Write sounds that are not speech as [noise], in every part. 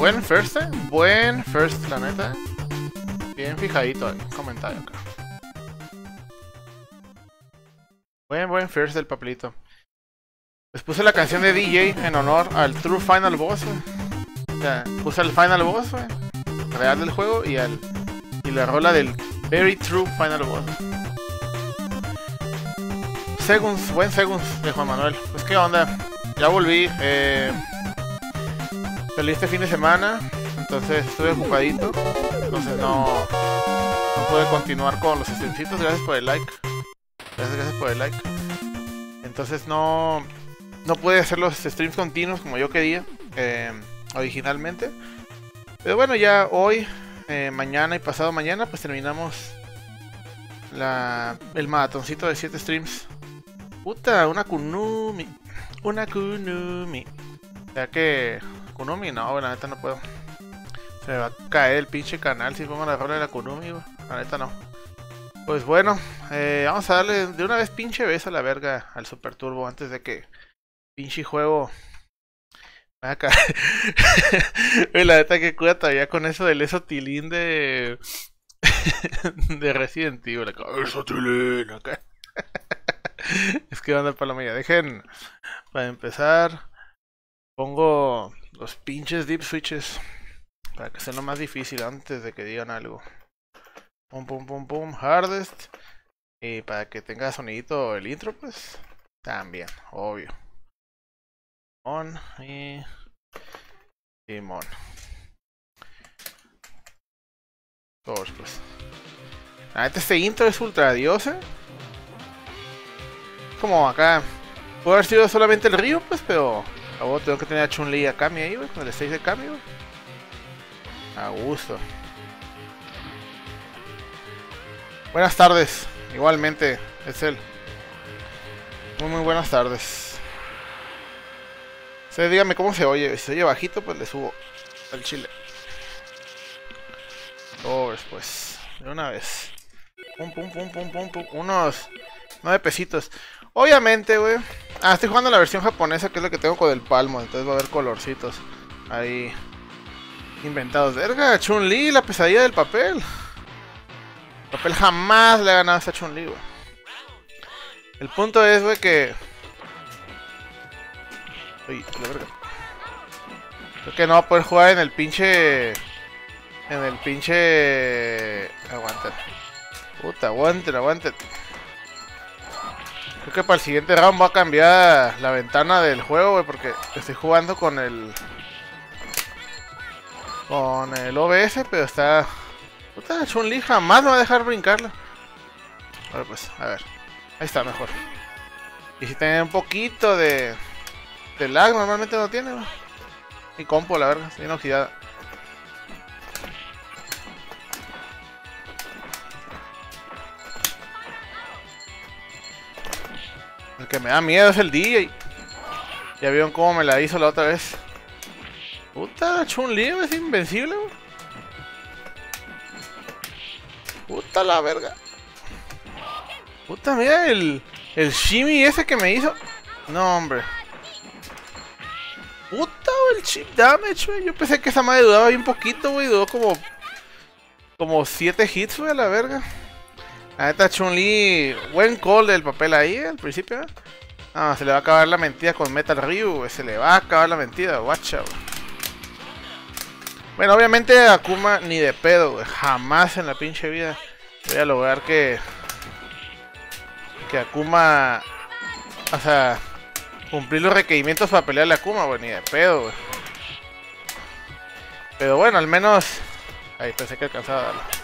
Buen first, eh. Buen first, la neta. Bien fijadito comentario acá. Buen, buen first del papelito. Les puse la canción de DJ en honor al True Final Boss, wey. O sea, puse el Final Boss, wey, Real del juego y al. Y la rola del Very True Final Boss. Segunds, buen Segunds de Juan Manuel. Pues qué onda. Ya volví. Eh, salí este fin de semana. Entonces estuve ocupadito. Entonces no. No pude continuar con los streamcitos. Gracias por el like. Gracias, gracias por el like. Entonces no. No pude hacer los streams continuos como yo quería. eh, originalmente. Pero bueno, ya hoy, eh, mañana y pasado mañana, pues terminamos la, el maratoncito de 7 streams. Puta, una Kunumi. Una Kunumi. Ya que. Kunumi, no, la neta no puedo. Se me va a caer el pinche canal si pongo la rola de la Kunumi, güey. La neta no. Pues bueno, eh, vamos a darle de una vez pinche beso a la verga al Super Turbo antes de que pinche juego a. [laughs] Güey, la neta que cuida todavía con eso del esotilín de. [laughs] de Resident Evil. acá, Esotilín, acá. [laughs] es que anda palomilla. Dejen, para empezar, pongo los pinches deep switches para que sea lo más difícil antes de que digan algo. Pum, pum, pum, pum, hardest. Y para que tenga sonidito el intro, pues también, obvio. On y Simón. Todos, pues. Neta, este intro es ultra diosa. Como acá. Puede haber sido solamente el río, pues, pero. Luego tengo que tener a Chun-Li a Kami ahí, güey, con el stage de Kami, güey. A gusto. Buenas tardes. Igualmente, es él. Muy, muy buenas tardes. Sí, dígame cómo se oye. Si se oye bajito, pues le subo al chile. Overs, pues. De una vez. Pum, pum, pum, pum, pum, pum. Unos nueve pesitos. Obviamente, güey. Ah, estoy jugando la versión japonesa, que es la que tengo con el palmo. Entonces va a haber colorcitos. Ahí. Inventados. Verga, Chun-Li, la pesadilla del papel. El papel jamás le ha ganado a esta Chun-Li, güey. El punto es, güey, que... Uy, la verga. Creo que no va a poder jugar en el pinche... En el pinche... Aguanta. Puta, aguanten, aguanten. Que para el siguiente round va a cambiar la ventana del juego, güey, porque estoy jugando con el... Con el OBS, pero está... Puta, Chun-Li jamás me va a dejar brincarla. Ahora pues, a ver. Ahí está, mejor. Y si tiene un poquito de... Lag, normalmente no tiene, güey. Mi compo, la verga, está bien. El que me da miedo es el DJ. Ya vieron cómo me la hizo la otra vez. Puta, Chun-Li es invencible. Puta la verga. Puta, mira el, el shimmy ese que me hizo. No, hombre. Puta, el chip damage, güey. Yo pensé que esa madre dudaba bien poquito, güey. Duró como. Como 7 hits, güey, a la verga. La neta, Chun-Li. Buen call del papel ahí, al principio, ¿eh? No, se le va a acabar la mentira con Metal Ryu. Se le va a acabar la mentira, guacha. Bueno, obviamente Akuma ni de pedo, güey. Jamás en la pinche vida voy a lograr que. Que Akuma. O sea. Cumplir los requerimientos para pelearle a Akuma, güey. Ni de pedo, güey. Pero bueno, al menos. Ahí pensé que alcanzaba a darlo.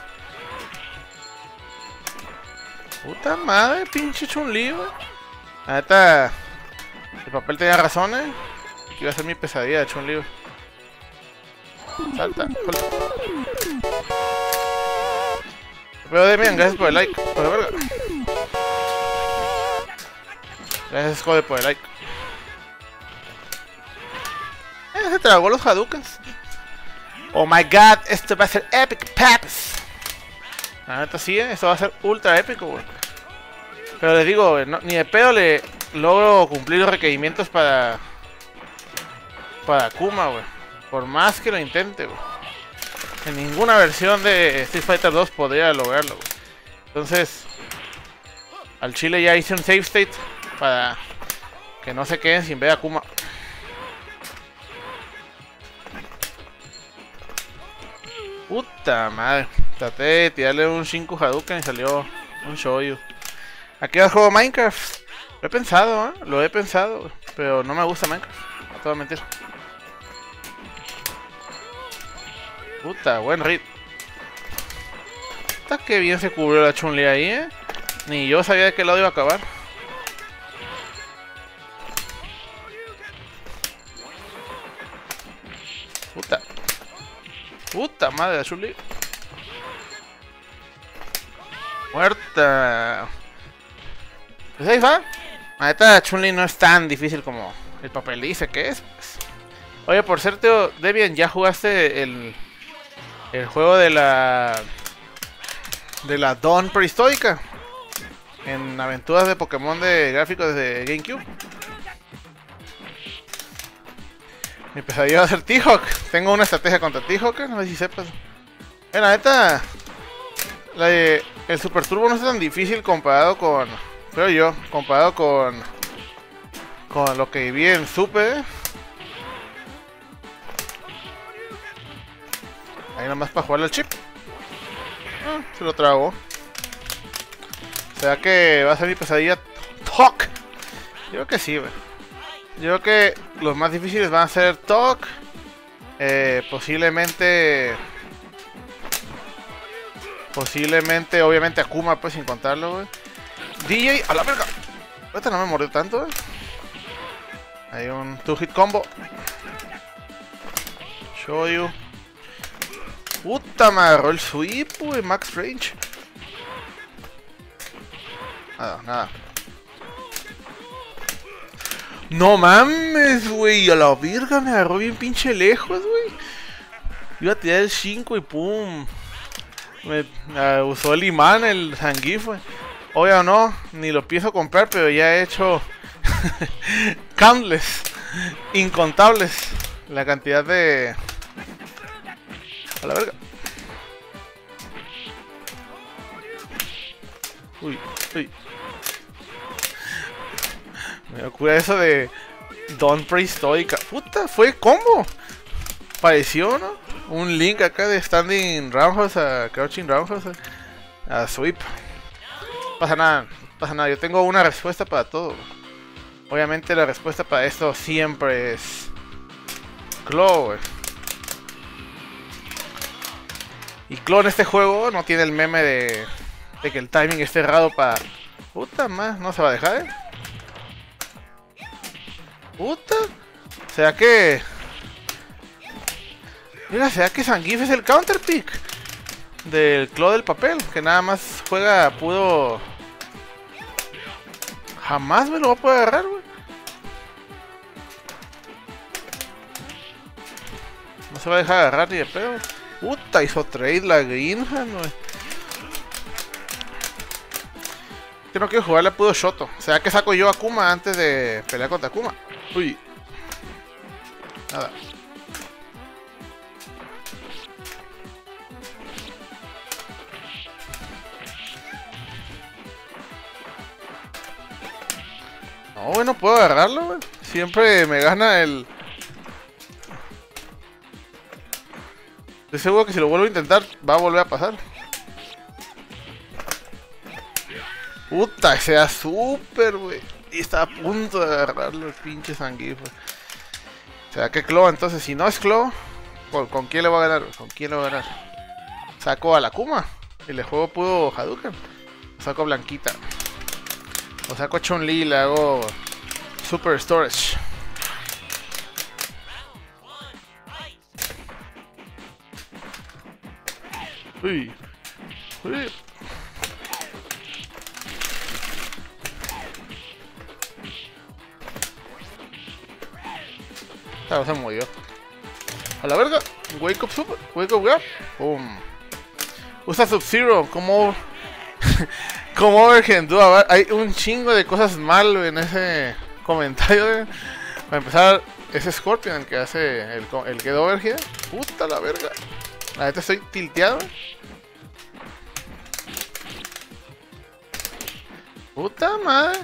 Puta madre, pinche Chun-Li, güey. Neta. El papel tenía razón, eh. Que iba a ser mi pesadilla de Chun-Li, güey. Salta. Pero Demian, gracias por el like. Por la verga. Gracias, joder, por el like. Eh, se tragó los Hadoukens. Oh my god, esto va a ser epic paps. La neta sí, eh, esto va a ser ultra épico, güey. Pero les digo, ni de pedo le logro cumplir los requerimientos para. Para Akuma, güey. Por más que lo intente, güey. En ninguna versión de Street Fighter 2 podría lograrlo, güey. Entonces, al chile ya hice un save state para que no se queden sin ver a Kuma. Puta madre. Traté de tirarle un 5 Hadouken y salió un Shoyu. Aquí va el juego Minecraft. Lo he pensado, ¿eh? Lo he pensado, pero no me gusta Minecraft. No te voy a mentir. Puta, buen rit. Está que bien se cubrió la chun ahí, ¿eh? Ni yo sabía de qué lado iba a acabar. Puta. Puta madre, chun Muerta. Pues ahí va. La neta, Chun-Li no es tan difícil como el papel dice que es. Pues. Oye, por cierto, Debian, ¿ya jugaste el, el juego de la de la Dawn prehistórica? En aventuras de Pokémon de gráficos de GameCube. Mi pesadilla va a ser T-Hawk. Tengo una estrategia contra T-Hawk, no sé si sepas. En la neta, el Super Turbo no es tan difícil comparado con Creo yo, comparado con con lo que viví en Super. Ahí nomás para jugarle al chip. Ah, se lo trago. Sea que va a ser mi pesadilla Talk. Yo creo que sí, güey. Yo creo que los más difíciles van a ser Talk. Eh, posiblemente. Posiblemente, obviamente Akuma, pues sin contarlo, güey. DJ, a la verga. Este no me mordió tanto, eh. Hay un two hit combo. Show you. Puta, me agarró el sweep, wey, max range. Nada, nada. No mames, güey. A la verga me agarró bien pinche lejos, güey. Iba a tirar el 5 y pum. Me, usó el imán, el güey. Hoy o no, ni lo pienso comprar, pero ya he hecho [laughs] countless, incontables la cantidad de... A la verga. Uy, uy. Me ocurre eso de Don Prehistórica. Puta, fue combo. Pareció, ¿no? Un link acá de Standing Roundhouse a Crouching Roundhouse a Sweep pasa nada, pasa nada. Yo tengo una respuesta para todo. Obviamente la respuesta para esto siempre es... Claw, Y Claw en este juego no tiene el meme de, de que el timing es cerrado para... Puta más, no se va a dejar, ¿eh? Puta. Sea que... Mira, sea que Sangif es el counter pick del Claw del papel, que nada más juega pudo Jamás me lo va a poder agarrar, güey. No se va a dejar agarrar ni de pedo. Puta, hizo trade la Greenhand, güey. Que no quiero jugarle a pudo Shoto. O sea que saco yo a Kuma antes de pelear contra Kuma. Uy. Nada. No, bueno, puedo agarrarlo, güey. Siempre me gana el... Estoy seguro que si lo vuelvo a intentar, va a volver a pasar. Puta, ese era súper, güey. Y está a punto de agarrarlo el pinche O sea, que Clo, entonces, si no es Clo, ¿con, quién le voy a ganar? ¿Con quién le voy a ganar? Saco a la Kuma. Y le juego pudo Hadouken. Saco a Blanquita. O saco a Chun-Li y le hago Super Storage. Uy. Uy. Ah, se murió. A la verga. Wake up super. Wake up grab. Boom. Usa Sub-Zero como como Overhand, hay un chingo de cosas mal en ese comentario. Para empezar, es Scorpion que hace el, el Get Over Here. Puta la verga. La neta estoy tilteado. Puta madre.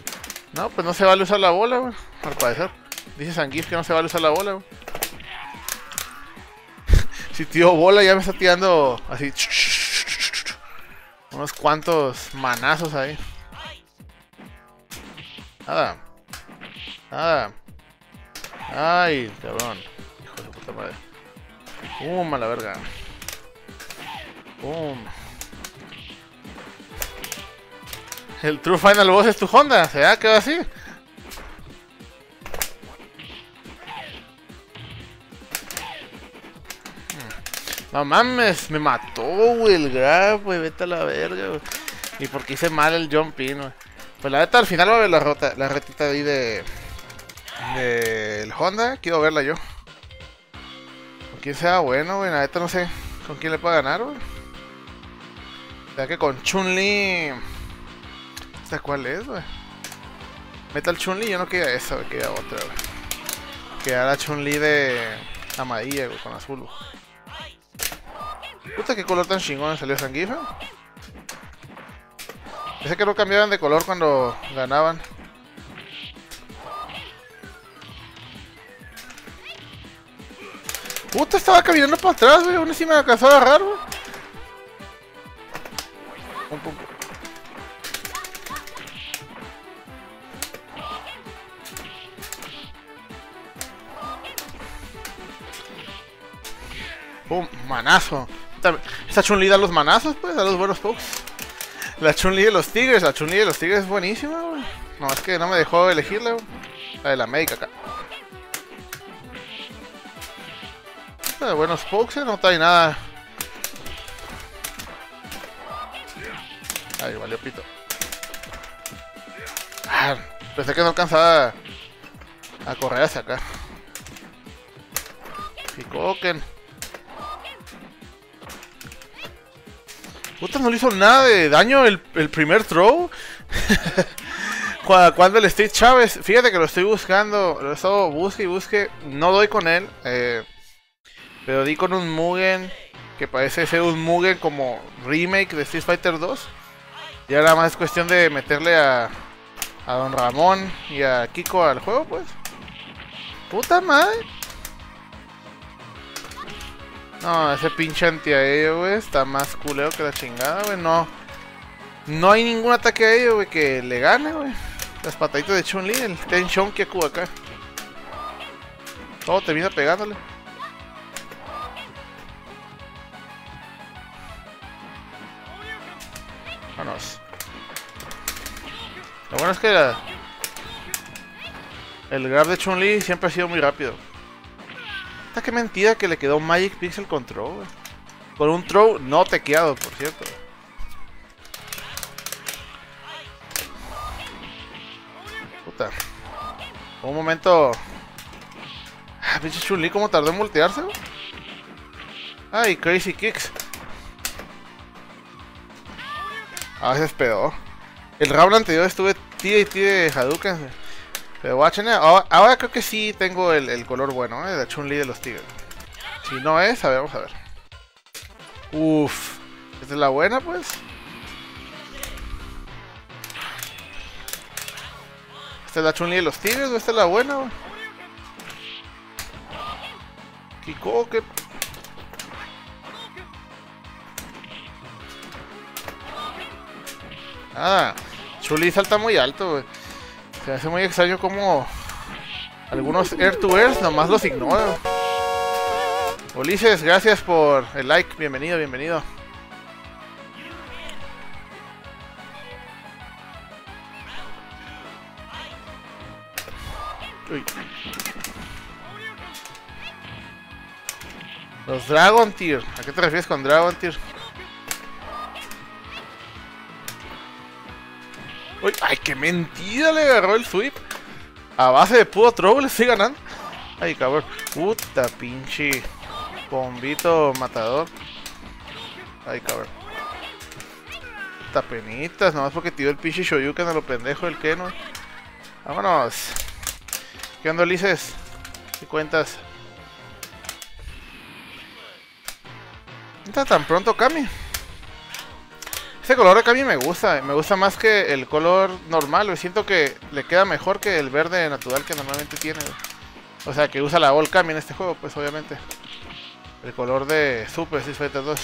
No, pues no se vale usar la bola, güey. Al parecer. Dice Sanguif que no se vale usar la bola, güey. [laughs] si tío bola ya me está tirando así. Unos cuantos manazos ahí. Nada. Nada. Ay, cabrón. Hijo de puta madre. Pum, a la verga. Pum. El True Final Boss es tu Honda. ¿Se ha quedado así? No mames, me mató, güey, el grab, güey, vete a la verga, güey. Y porque hice mal el jump in, güey. Pues la neta, al final va a ver la, rota, la retita ahí de... De... El Honda, quiero verla yo. Con quién sea bueno, güey, la neta no sé con quién le pueda ganar, güey. Ya que con Chun-Li... ¿Esta cuál es, güey? Metal Chun-Li, yo no quería esa, güey, quería otra, güey. Quería la Chun-Li de... Amarilla, güey, con azul, güey. Puta, qué color tan chingón salió Sanguifa. Pensé que no cambiaban de color cuando ganaban. Puta, estaba caminando para atrás, güey. Aún así me alcanzó a agarrar, güey. Pum, pum. Pum, manazo. Esta Chun-Li da los manazos, pues, a los buenos pokes. La Chun-Li de los tigres, la Chun-Li de los tigres es buenísima, güey. No, es que no me dejó elegirla. La de la médica acá. Esta de buenos pokes, eh, no trae nada. Ay, valió pito. Ah, pensé que no alcanzaba a correr hacia acá. Picoquen. Puta, no le hizo nada de daño el, primer throw. [laughs] cuando, el Steve Chávez, fíjate que lo estoy buscando, lo he estado busque y busque, no doy con él, eh, pero di con un Mugen que parece ser un Mugen como remake de Street Fighter 2. Y ahora más es cuestión de meterle a, a Don Ramón y a Kiko al juego, pues. Puta madre. No, ese pinche antiaéreo, güey, está más culero que la chingada, güey. No, no hay ningún ataque aéreo, güey, que le gane, güey. Las pataditas de Chun-Li, el Ten Kyaku acá. Todo termina pegándole. Vámonos. Lo bueno es que el grab de Chun-Li siempre ha sido muy rápido. Esta que mentira que le quedó Magic Pixel Control, Con un throw no tequeado, por cierto. Puta. Un momento. Ah, pinche Chun-Li, ¿cómo tardó en voltearse? Ay, Crazy Kicks. Ah, se despedó. El round anterior estuve tira y tira de Hadouken. Pero watchen, ahora, creo que sí tengo el, color bueno, ¿eh? De Chun-Li de los tigres. Si no es, a ver, vamos a ver. Uff. ¿Esta es la buena, pues? ¿Esta es la Chun-Li de los tigres o esta es la buena, güey? Kiko, que... Ah, Chun-Li salta muy alto, güey. Se hace muy extraño como algunos Air to Airs nomás los ignoran. Ulises, gracias por el like. Bienvenido, bienvenido. Los Dragon Tier. ¿A qué te refieres con Dragon Tier? Ay, qué mentira le agarró el sweep. A base de puro trouble sigue ganando. Ay, cabrón. Puta pinche. Bombito matador. Ay, cabrón. Puta penitas, nomás porque tiró el pinche Shoyuken a lo pendejo del Keno. Vámonos. ¿Qué onda, Ulises? ¿Qué cuentas? No está tan pronto Kami. Ese color de Kami me gusta. Me gusta más que el color normal. Siento que le queda mejor que el verde natural que normalmente tiene. O sea, que usa la Kami en este juego, pues obviamente. El color de Super Street Fighter 2.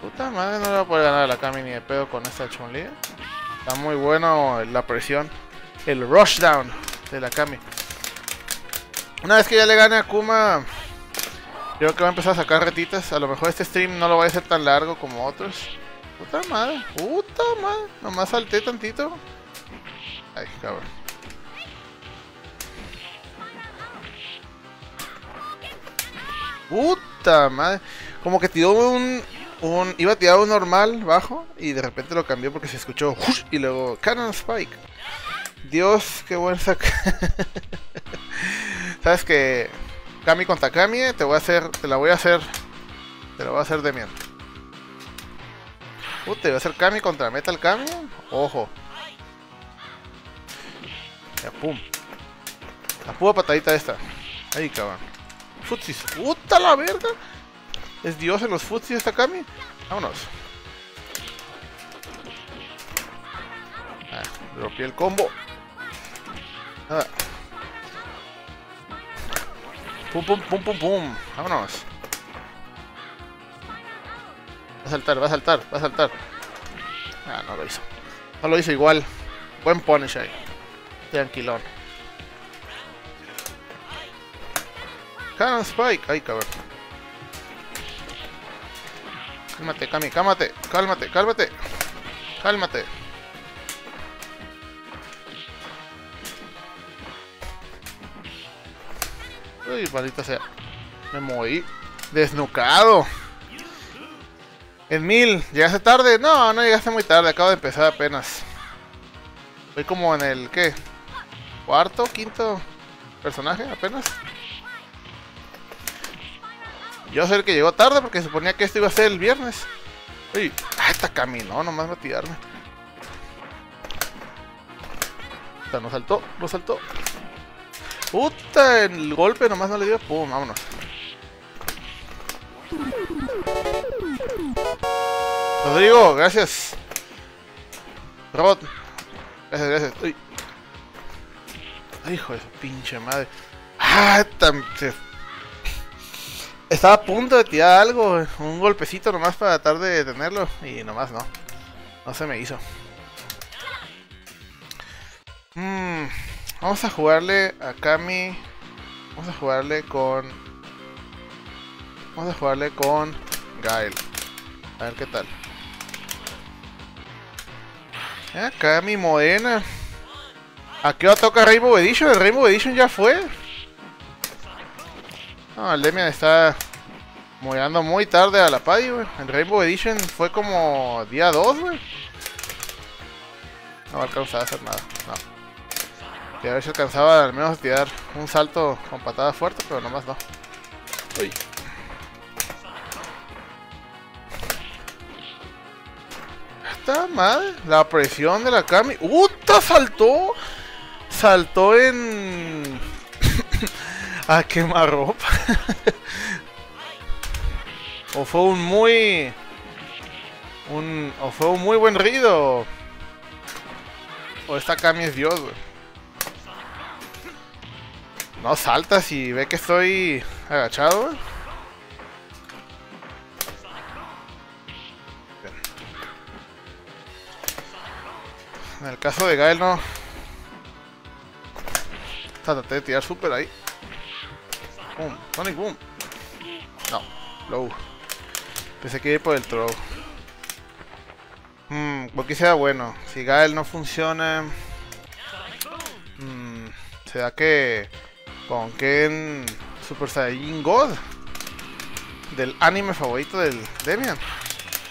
Puta madre, no le voy a poder ganar a la Kami ni de pedo con esta chun Está muy bueno la presión. El rushdown de la Kami. Una vez que ya le gane a Kuma, creo que va a empezar a sacar retitas. A lo mejor este stream no lo va a hacer tan largo como otros. Puta madre, puta madre. Nomás salté tantito. Ay, cabrón. Puta madre. Como que tiró un, un... Iba a tirar un normal bajo y de repente lo cambió porque se escuchó... Y luego... Cannon Spike. Dios, qué buen sac. [laughs] Sabes que... Kami contra Kami, te voy a hacer... Te la voy a hacer... Te la voy a hacer Demian. Uh, te voy a hacer Kami contra Metal Kami. Ojo. Ya, pum. La pura patadita esta. Ahí, cabrón. Futsis. ¡Puta la verga! Es Dios en los futsis esta Kami. Vámonos. Ah, el combo. Nada. Pum, pum, pum, pum, pum. Vámonos. Va a saltar, va a saltar, va a saltar. Ah, no lo hizo. No lo hizo igual. Buen punish ahí. Tranquilón. Cannon Spike. Ay, cabrón. Cálmate, Cami, cálmate, cálmate, cálmate. Cálmate. Uy, maldita sea. Me moví. Desnucado. En mil, ¿llegaste tarde? No, no llegaste muy tarde, acabo de empezar apenas. Voy como en el, ¿qué? ¿Cuarto, quinto personaje apenas? Yo sé que llegó tarde porque suponía que esto iba a ser el viernes. Uy, ah, está caminó, nomás va a tirarme. No saltó, no saltó. Puta, el golpe nomás no le dio. Pum, vámonos. Rodrigo, gracias. Robot. Gracias, gracias. Uy. Hijo de su pinche madre. Ah, tan... Estaba a punto de tirar algo, un golpecito nomás para tratar de detenerlo y nomás no. No se me hizo. Mm, vamos a jugarle a Kami. Vamos a jugarle con... Vamos a jugarle con Gael. A ver qué tal. Acá mi modena. ¿A qué hora toca Rainbow Edition? El Rainbow Edition ya fue. No, el Demian está moviendo muy tarde a la party, güey. El Rainbow Edition fue como día 2, güey. No va a alcanzar a hacer nada, no. Y a ver si alcanzaba al menos a tirar un salto con patada fuerte, pero nomás no. Uy. Madre, la presión de la Kami. ¡Uta! Saltó. Saltó en. [coughs] a quemarropa. [laughs] o fue un muy. Un. O fue un muy buen rido. O esta Kami es Dios, güey. No salta si ve que estoy agachado, güey. En el caso de Gael no... Traté de tirar super ahí. Boom, Sonic Boom. No, low. Pensé que ir por el throw. Mmm, porque sea bueno. Si Gael no funciona... Mmm, se da que... Con Ken Super Saiyan God. Del anime favorito del Demian.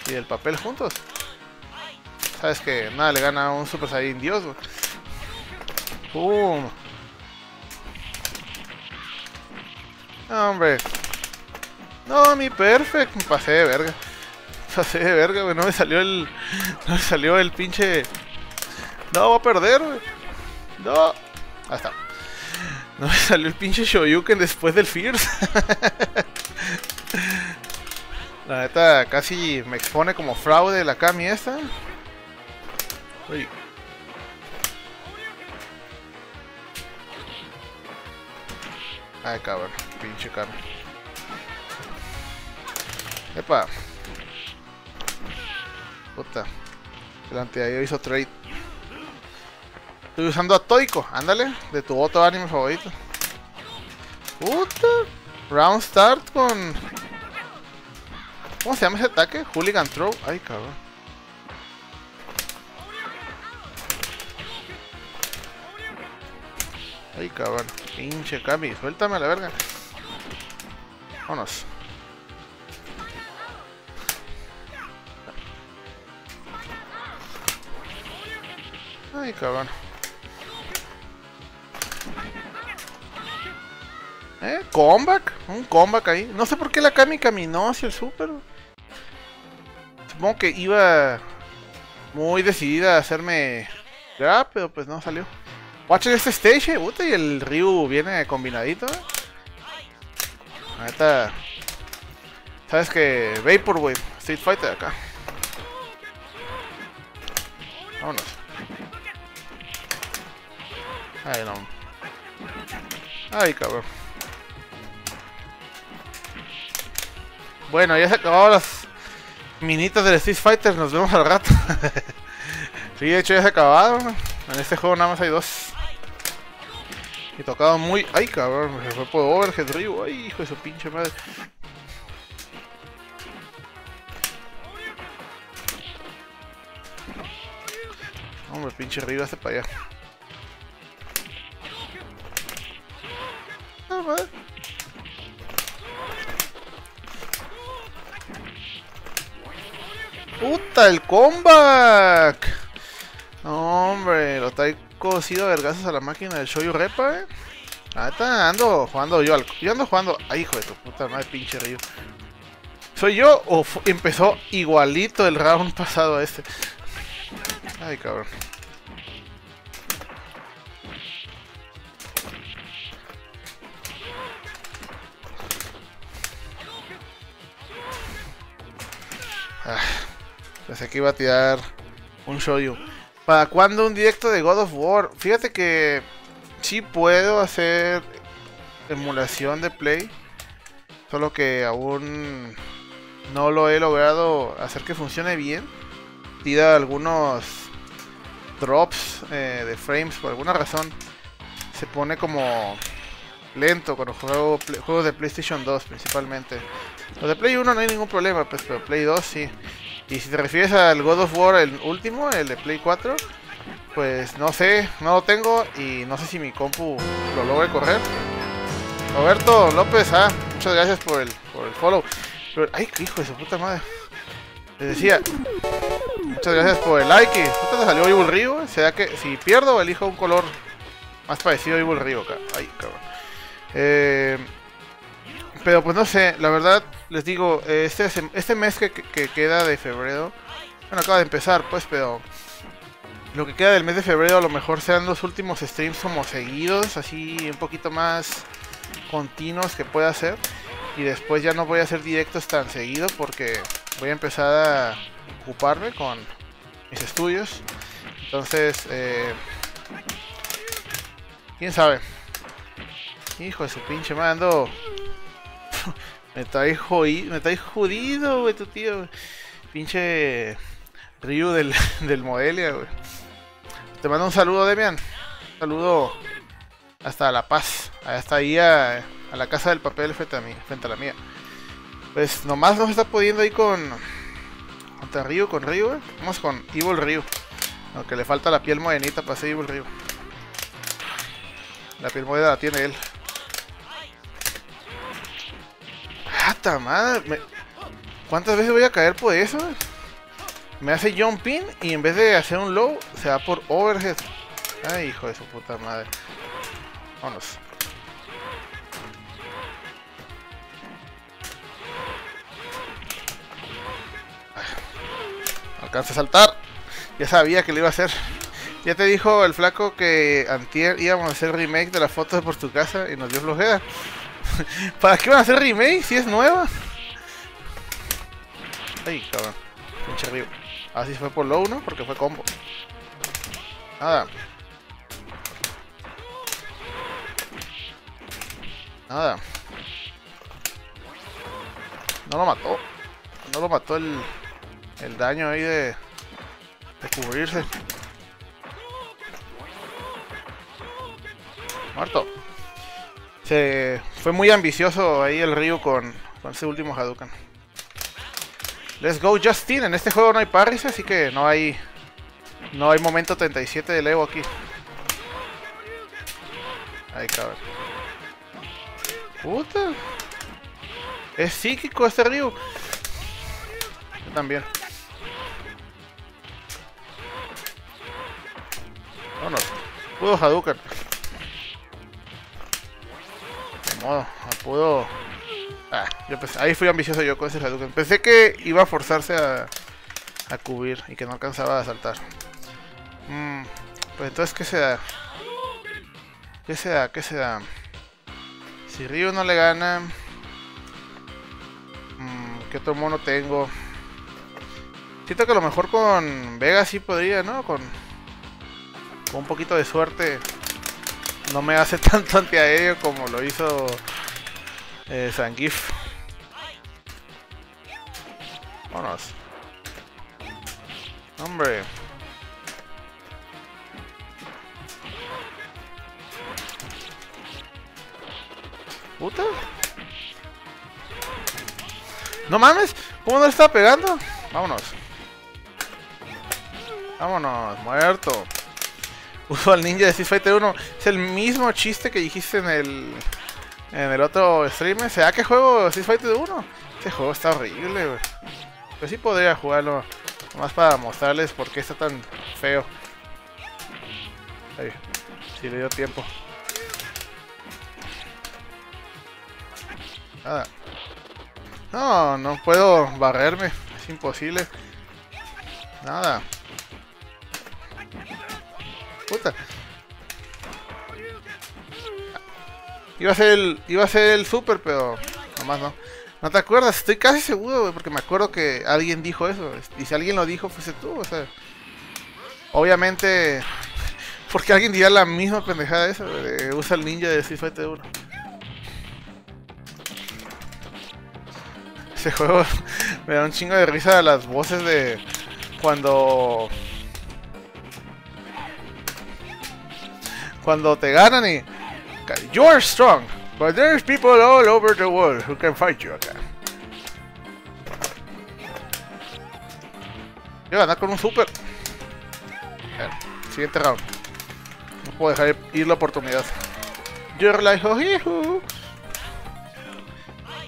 Y del papel juntos. Sabes que nada le gana a un Super Saiyan Dios, güey. ¡Pum! No, hombre. No, mi perfect. Me pasé de verga. Me pasé de verga, güey. No me salió el... No me salió el pinche... No, va a perder, güey. No. Ahí está. No me salió el pinche Shoryuken después del Fierce. [laughs] la neta casi me expone como fraude la Kami esta. Ay, cabrón, pinche Kami. Epa. Puta. De ahí hizo trade. Estoy usando a Toico, ándale, de tu otro anime favorito. Puta. Round start con. ¿Cómo se llama ese ataque? Hooligan Throw. Ay, cabrón. Ay, cabrón. Pinche Kami. Suéltame a la verga. Vámonos. Ay, cabrón. ¿Eh? ¿Comeback? Un comeback ahí. No sé por qué la Kami caminó hacia el super. Supongo que iba muy decidida a hacerme grab, pero pues no salió. Watch este stage, puta, y el Ryu viene combinadito. ¿eh? Ahorita. Sabes que Vaporwave, Street Fighter acá. Vámonos. Ay, no. Ay, cabrón. Bueno, ya se acabaron las minitas del Street Fighter. Nos vemos al rato. [laughs] sí, de hecho ya se acabaron. En este juego nada más hay dos. Y tocado muy... ¡Ay, cabrón! Se fue por Overhead Ryu. ¡Ay, hijo de su pinche madre! Hombre, pinche Ryu, hace para allá. Ah, madre. ¡Puta, el comeback! No, hombre, lo trae cosido vergazos a la máquina del Shoyu Repa, eh. está ando jugando yo al... Yo ando jugando... Ay, hijo de tu puta madre, pinche Ryu. ¿Soy yo o empezó igualito el round [laughs] pasado a este? Ay, cabrón. Ah, pensé que iba a tirar un Shoyu. ¿Para cuándo un directo de God of War? Fíjate que sí puedo hacer emulación de Play. Solo que aún no lo he logrado hacer que funcione bien. Tira algunos drops eh, de frames por alguna razón. Se pone como lento cuando juego juegos de PlayStation 2 principalmente. Los de Play 1 no hay ningún problema, pues, pero Play 2 sí. Y si te refieres al God of War, el último, el de Play 4, pues no sé, no lo tengo y no sé si mi compu lo logre correr. Roberto López, ah, muchas gracias por el, por el follow. ay, qué hijo de su puta madre. Les decía, muchas gracias por el like. Y puta te salió Evil Río. sea que si pierdo, elijo un color más parecido a Evil Río acá. Ay, cabrón. Eh, pero pues no sé, la verdad les digo, este, este mes que, queda de febrero, bueno, acaba de empezar pues, pero lo que queda del mes de febrero a lo mejor sean los últimos streams como seguidos, así un poquito más continuos que pueda hacer. Y después ya no voy a hacer directos tan seguido porque voy a empezar a ocuparme con mis estudios. Entonces, eh, quién sabe. Hijo de su pinche mando. [laughs] me trae jodido, me trae jodido, güey, tu tío. Pinche Ryu del, [laughs] del Modelia, güey. Te mando un saludo, Demian. Un saludo hasta La Paz. Hasta ahí a, la casa del papel frente a, la mía. Pues nomás no se está pudiendo ahí con. Contra Ryu, con Ryu. Vamos con Evil Ryu. Aunque le falta la piel morenita para ser Evil Ryu. La piel morena la tiene él. Madre! ¿Cuántas veces voy a caer por eso? Me hace jump in y en vez de hacer un low, se va por overhead. Ay, hijo de su puta madre. Vámonos. Alcanza a saltar. Ya sabía que lo iba a hacer. Ya te dijo el flaco que antier íbamos a hacer remake de la foto de por tu casa y nos dio flojera. [laughs] ¿Para qué van a hacer remake si es nueva? Ay, cabrón. Pinche río. Así fue por low, ¿no? Porque fue combo. Nada. Nada. No lo mató. No lo mató el, el daño ahí de, de cubrirse. Muerto. Se fue muy ambicioso ahí el Ryu con, con ese último Hadouken. Let's go Justin. En este juego no hay parries, así que no hay no hay momento 37 de Evo aquí. Ahí cabrón. Puta. Es psíquico este Ryu. Yo también. Vámonos. Pudo Hadouken. Modo, pudo... Ah, yo pensé, ahí fui ambicioso yo con ese Hadouken. Pensé que iba a forzarse a, a cubrir y que no alcanzaba a saltar. Mmm, pues entonces, ¿qué se da? ¿Qué se da? ¿Qué se da? Si Ryu no le gana... Mmm, ¿Qué otro mono tengo? Siento que a lo mejor con Vega sí podría, ¿no? Con, con un poquito de suerte no me hace [laughs] tanto antiaéreo como lo hizo eh, Zangief. Vámonos. Hombre. Puta. No mames, ¿cómo no estaba pegando? Vámonos. Vámonos, muerto. Al ninja de Street Fighter 1. Es el mismo chiste que dijiste en el en el otro stream. ¿Será que juego Street Fighter 1? Este juego está horrible, güey. Pero sí podría jugarlo. Más para mostrarles por qué está tan feo. Ahí, si le dio tiempo. Nada. No, no puedo barrerme. Es imposible. Nada. Iba a ser el, iba a ser el super, pero nomás no. ¿No te acuerdas? Estoy casi seguro, güey, porque me acuerdo que alguien dijo eso. Y si alguien lo dijo, fuese tú, o sea. Obviamente, [laughs] porque alguien diría la misma pendejada esa, güey, usa el ninja de Street Fighter 1. Ese juego [laughs] me da un chingo de risa las voces de cuando cuando te ganan y you're strong, but there's people all over the world who can fight you acá. A ganar con un super. Siguiente round. No puedo dejar ir la oportunidad. You're like, oh,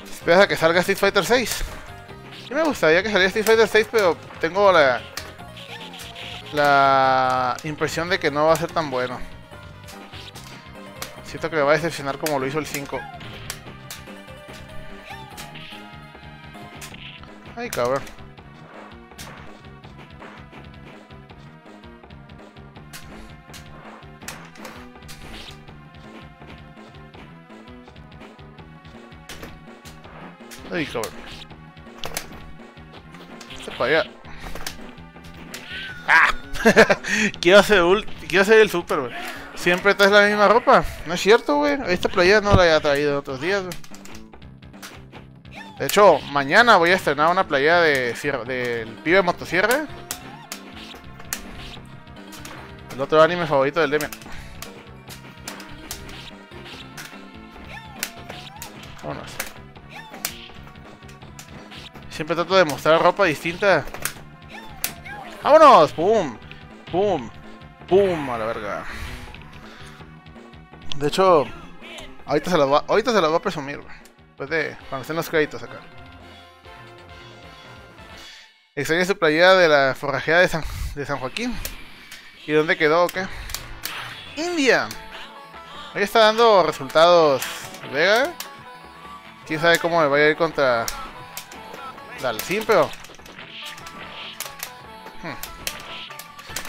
Esperas a que salga Street Fighter 6. Sí me gustaría que saliera Street Fighter 6, pero tengo la... La impresión de que no va a ser tan bueno. Siento que me va a decepcionar como lo hizo el 5. Ay, cabrón. Ay, cabrón. Este para allá. ¡Ah! [laughs] quiero, hacer hacer el super, güey. Siempre traes la misma ropa. No es cierto, güey. Esta playa no la había traído otros días. De hecho, mañana voy a estrenar una playa de del pibe de motosierra. El otro anime favorito del Demian. Vámonos. Siempre trato de mostrar ropa distinta. ¡Vámonos! ¡Pum! ¡Pum! ¡Pum! A la verga. De hecho, ahorita se las va, ahorita se las va a presumir, Después de cuando estén los créditos acá. Extrañé su playera de la forrajeada de San, de San Joaquín. ¿Y dónde quedó o qué? India. Ahí está dando resultados Vega. Quién sabe cómo me vaya a ir contra Dale, sí, pero... Hmm.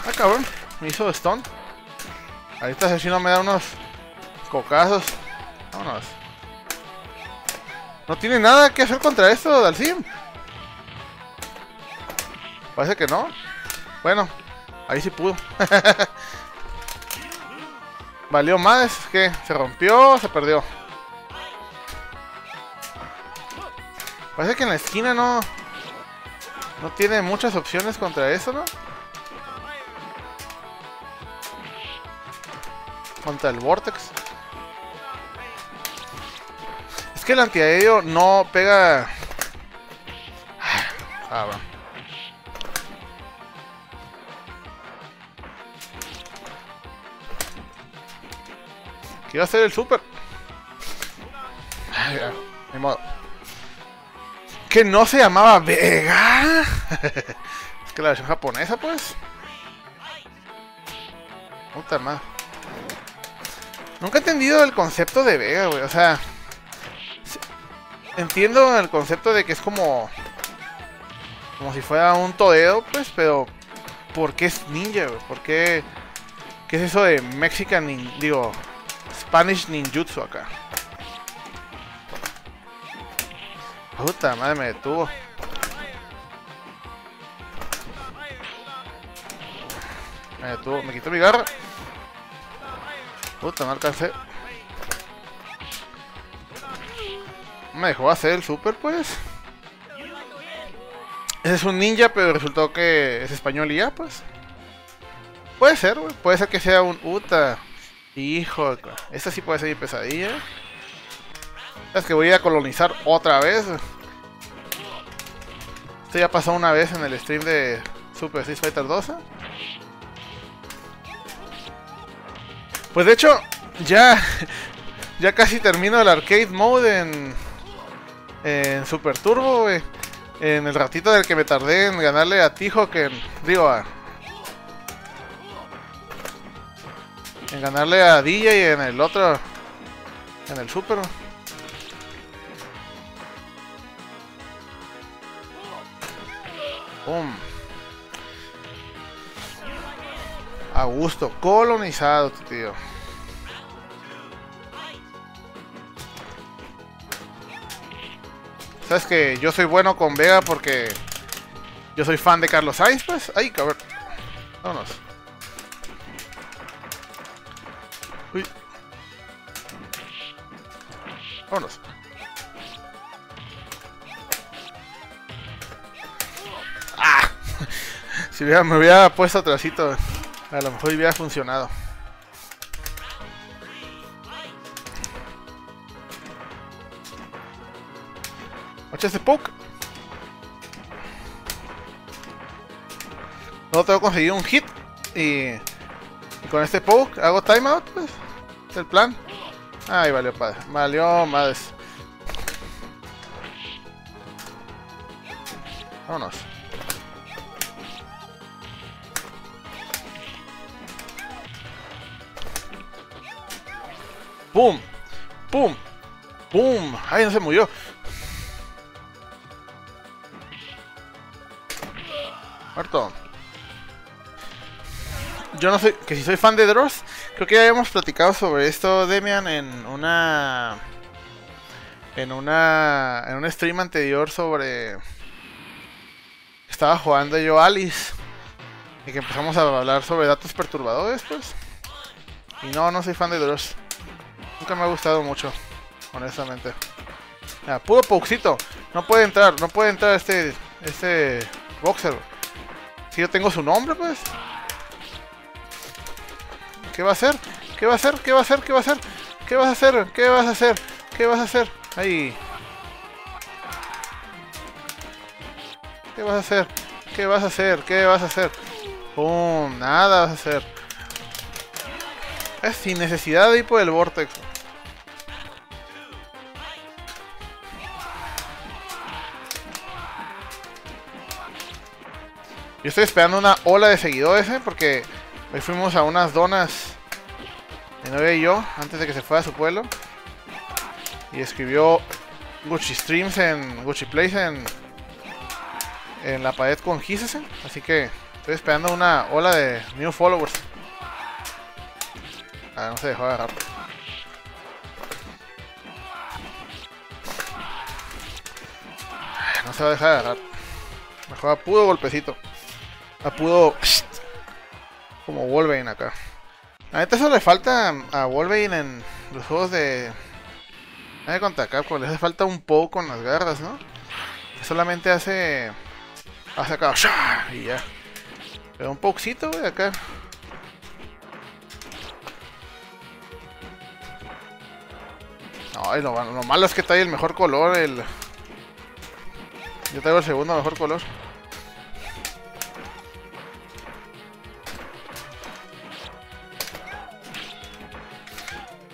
Ah, cabrón. me hizo stun. Ahorita asesino me da unos cocazos. Vámonos. No tiene nada que hacer contra esto, Dalsim. Parece que no. Bueno, ahí sí pudo. [laughs] Valió más, que se rompió, se perdió. Parece que en la esquina no... No tiene muchas opciones contra eso, ¿no? Contra el Vortex. Que el antiaéreo no pega... Ah, va. Quiero hacer el super. Ay, Ni modo. Que no se llamaba Vega. [laughs] es que la versión japonesa, pues. Puta madre. Nunca he entendido el concepto de Vega, güey. O sea. Entiendo el concepto de que es como. Como si fuera un todeo, pues, pero. ¿Por qué es ninja, güey? ¿Por qué.? ¿Qué es eso de Mexican nin Digo. Spanish ninjutsu acá? Puta madre, me detuvo. Me detuvo, me quitó mi garra. Puta, no alcancé. Me dejó hacer el super, pues. Ese es un ninja, pero resultó que es español y ya, pues. Puede ser, güey. Puede ser que sea un Uta. Hijo, esta sí puede ser mi pesadilla. Es que voy a colonizar otra vez. Esto ya pasó una vez en el stream de Super Street Fighter 12. Pues de hecho, ya, [laughs] ya casi termino el arcade mode en, en Super Turbo, güey. En el ratito del que me tardé en ganarle a Tijo, que digo, a, en ganarle a DJ y en el otro, en el Super. A gusto, colonizado, tío. Sabes que yo soy bueno con Vega porque yo soy fan de Carlos Sainz, pues. Ay, cabrón. Vámonos. Uy. Vámonos. ¡Ah! [laughs] Si hubiera, me hubiera puesto atrásito, a lo mejor hubiera funcionado. Watch ese poke. No tengo que conseguir un hit y, y con este poke hago timeout, pues. Es el plan. Ay, valió padre. Valió madres. Vámonos. ¡Pum! ¡Pum! ¡Pum! ¡Ay, no se murió! Muerto. Yo no sé, que si soy fan de Dross, creo que ya habíamos platicado sobre esto, Demian, en una... En una... En un stream anterior sobre... Estaba jugando yo Alice. Y que empezamos a hablar sobre datos perturbadores, pues. Y no, no soy fan de Dross. Nunca me ha gustado mucho, honestamente. Ah, puro Pouxito. No puede entrar, no puede entrar este... Este... Boxer. Si yo tengo su nombre, pues. ¿Qué va a hacer? ¿Qué va a hacer? ¿Qué va a hacer? ¿Qué va a hacer? ¿Qué vas a hacer? ¿Qué vas a hacer? ¿Qué vas a hacer? Ahí. ¿Qué vas a hacer? ¿Qué vas a hacer? ¿Qué vas a hacer? Nada vas a hacer. Es sin necesidad de ir por el vortex. Yo estoy esperando una ola de seguidores, ¿eh? Porque hoy fuimos a unas donas mi novia y yo, antes de que se fuera a su pueblo. Y escribió Gucci Streams en Gucci Place en, en la pared con Hisesen. Así que estoy esperando una ola de new followers. Ah, no se dejó agarrar. No se va a dejar agarrar. Mejor a puro golpecito. A puro... Como Wolverine acá. A neta eso le falta a Wolverine en los juegos de... de contra Capcom. Le hace falta un poco con las garras, ¿no? Solamente hace... Hace acá... Y ya. Pero un poquito, güey, acá. No, lo, lo malo es que trae el mejor color, el... Yo traigo el segundo mejor color.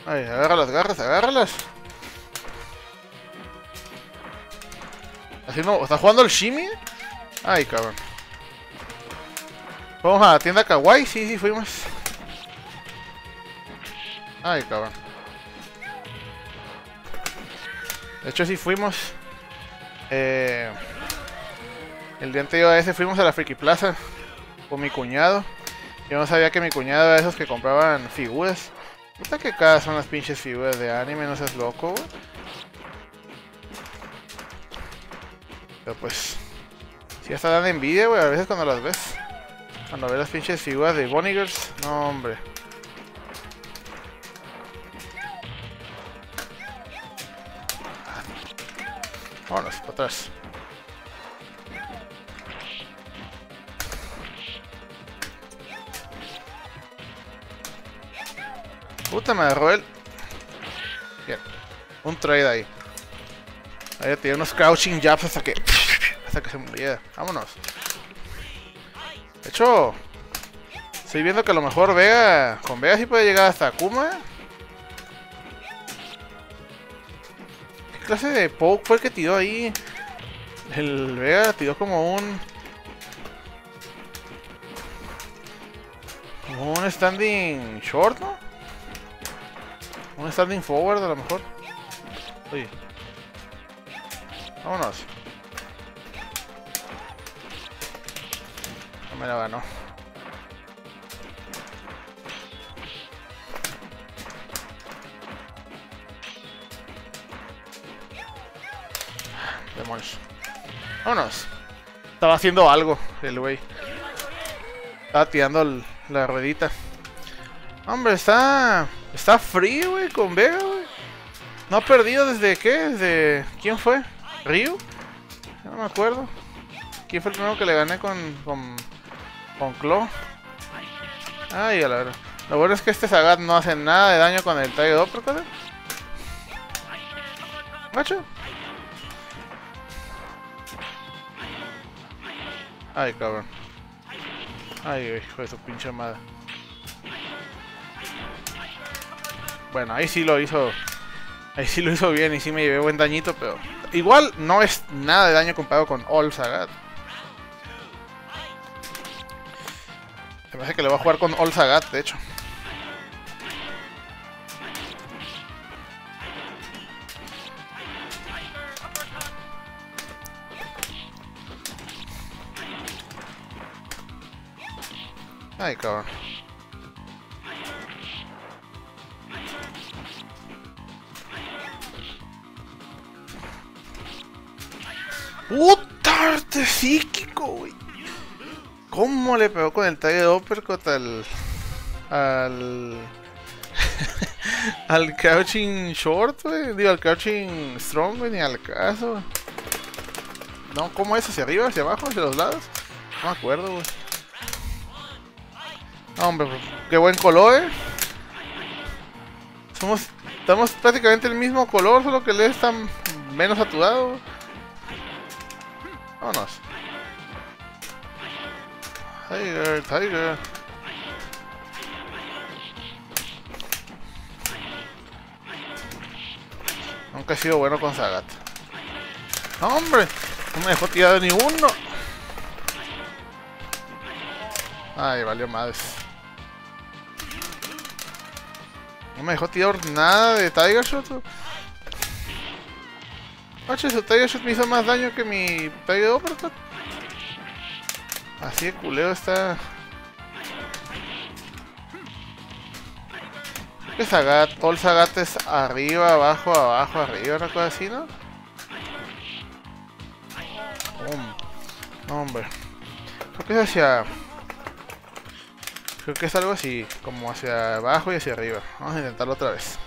Ay, agarra las garras, agárralas. Así no, ¿está jugando el Shimi? Ay, cabrón. Vamos a la tienda Kawaii, sí, sí, fuimos. Ay, cabrón. De hecho, sí fuimos. Eh, el día anterior a ese fuimos a la Friki Plaza con mi cuñado. Yo no sabía que mi cuñado era esos que compraban figuras. Puta que cada son las pinches figuras de anime, no seas loco, Pero pues... Si hasta dan envidia, güey, a veces cuando las ves. Cuando ves las pinches figuras de Bonnie. No, hombre. Vámonos, para atrás. Puta, me agarró él. Bien. Un trade ahí. Ahí tiene unos crouching jabs hasta que... Hasta que se muriera. Vámonos. De hecho... Estoy viendo que a lo mejor Vega... Con Vega sí puede llegar hasta Akuma. ¿Qué clase de poke fue el que tiró ahí? El Vega tiró como un... Como un standing short, ¿no? Un standing forward a lo mejor. Oye. Vámonos. No me la ganó. Demonios. Vámonos. Estaba haciendo algo el güey. Estaba tirando la ruedita. Hombre, está... Está frío, güey, con Vega, güey. No ha perdido desde qué? ¿Desde quién fue? ¿Ryu? No me acuerdo. ¿Quién fue el primero que le gané con. con. con Claw? Ay, a la verdad. Lo bueno es que este Sagat no hace nada de daño con el Tiger Uppercut. ¿Macho? Ay, cabrón. Ay, hijo de su pinche madre. Bueno, ahí sí lo hizo. Ahí sí lo hizo bien y sí me llevé buen dañito, pero. Igual no es nada de daño comparado con All Sagat. Me hace que le voy a jugar con All Sagat, de hecho. Ay, cabrón. ¡Puta arte psíquico, güey! ¿Cómo le pegó con el tag de uppercut al... al... [laughs] al crouching short, güey? Digo, al crouching strong, güey, ni al caso. No, ¿cómo es? ¿Hacia arriba, hacia abajo, hacia los lados? No me acuerdo, güey. hombre, qué buen color, eh. Somos... Estamos prácticamente el mismo color, solo que él está menos saturado. Vámonos. Tiger, Tiger. Nunca he sido bueno con Sagat. ¡Hombre! No me dejó tirado ni uno. Ay, valió madres. No me dejó tirar nada de Tiger Shot. Oye, su Tiger Shot me hizo más daño que mi Tiger Uppercut. Así de culeo está. ¿Qué Sagat? All Sagat es arriba, abajo, abajo, arriba, una cosa así, ¿no? No, hombre. Creo que es hacia... Creo que es algo así, como hacia abajo y hacia arriba. Vamos a intentarlo otra vez.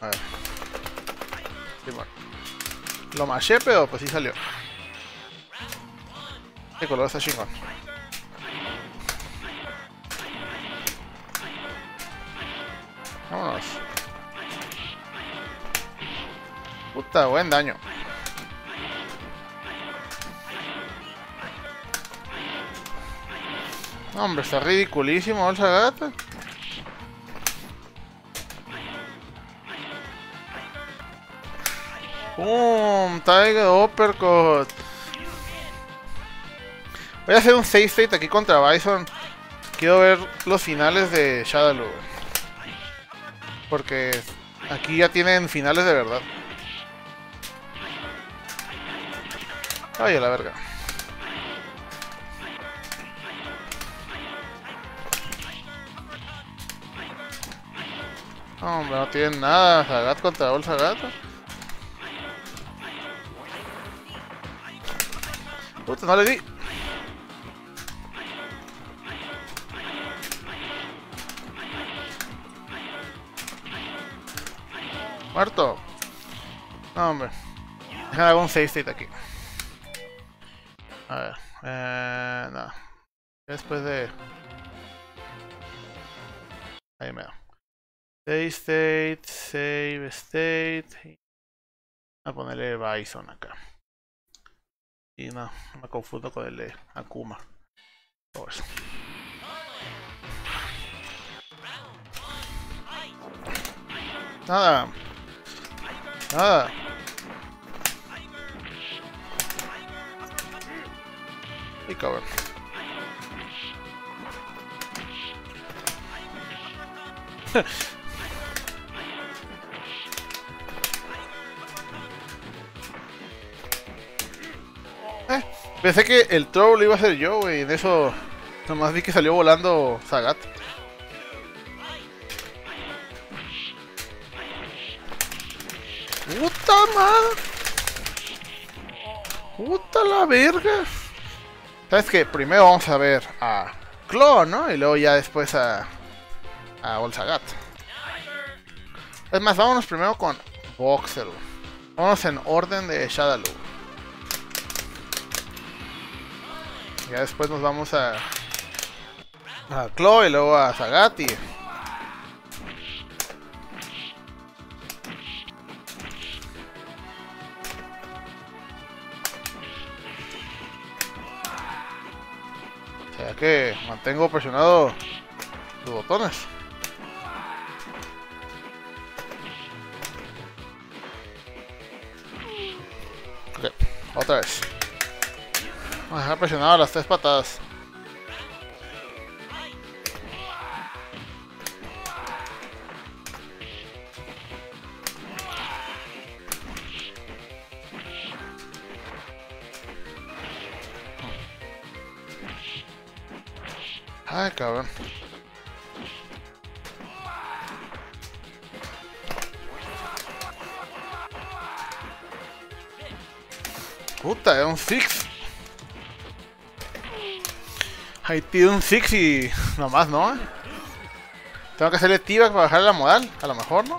A ver. Lo maché, pero pues sí salió. ¿Qué color está chingón? Vámonos. Puta, buen daño. hombre, está ridiculísimo bolsa gata. ¡Pum! Tiger Uppercut. Voy a hacer un save state aquí contra Bison. Quiero ver los finales de Shadaloo. Porque aquí ya tienen finales de verdad. Ay, a la verga. hombre, no tienen nada. Zagat contra bolsa gata. Puta, no le di. Muerto. No, hombre. Déjame un save state aquí. A ver. Eh. Después de... Ahí me da. Save state, save state. A ponerle Bison acá. Y no, me confundo con el de Akuma. Todo eso. Nada. Nada. Y cabrón. [laughs] pensé que el troll iba a ser yo, güey. En eso nomás vi que salió volando Zagat. ¡Puta madre! ¡Puta la verga! ¿Sabes qué? Primero vamos a ver a Claw, ¿no? Y luego ya después a... A Olsagat. Es más, vámonos primero con Voxel. Vámonos en orden de Shadaloo. Ya después nos vamos a... A y luego a Sagat y... que mantengo presionado los botones. Ok, otra vez. Vamos a dejar presionado las tres patadas. Un Six y [laughs] nomás, ¿no? Tengo que hacerle T-Bag para bajar la modal, a lo mejor, ¿no?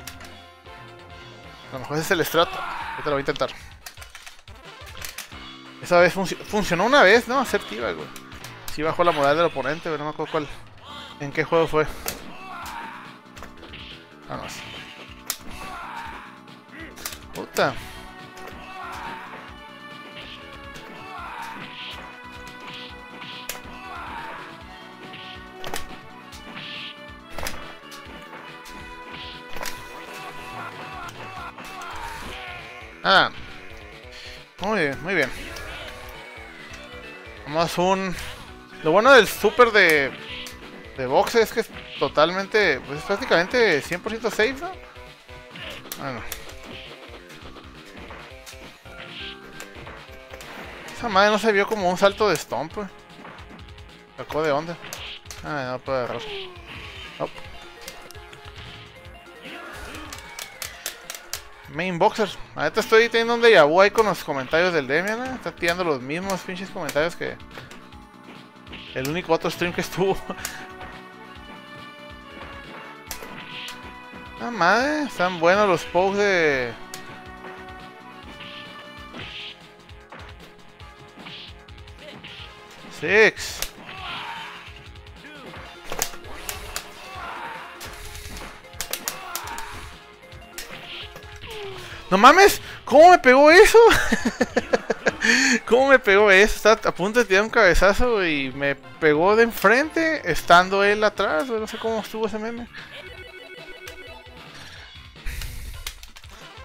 A lo mejor ese es el estrato. Ahorita lo voy a intentar. Esa vez funcionó una vez, ¿no? Hacer T-Bag, güey. Sí bajó la moral del oponente, pero no me acuerdo cuál. ¿En qué juego fue? Vamos. Puta. Un lo bueno del super de, de box es que es totalmente, pues es prácticamente 100% safe, ¿no? Bueno. Esa madre no se vio como un salto de stomp, pues. Sacó de onda. Ah, no puedo agarrar. Main Boxer. Ahorita estoy teniendo un déjà vu ahí con los comentarios del Demian. ¿eh? Está tirando los mismos pinches comentarios que el único otro stream que estuvo. Ah, madre, están buenos los pokes de... Six. No mames, ¿cómo me pegó eso? [laughs] ¿Cómo me pegó eso? Estaba a punto de tirar un cabezazo y me pegó de enfrente estando él atrás. No sé cómo estuvo ese meme.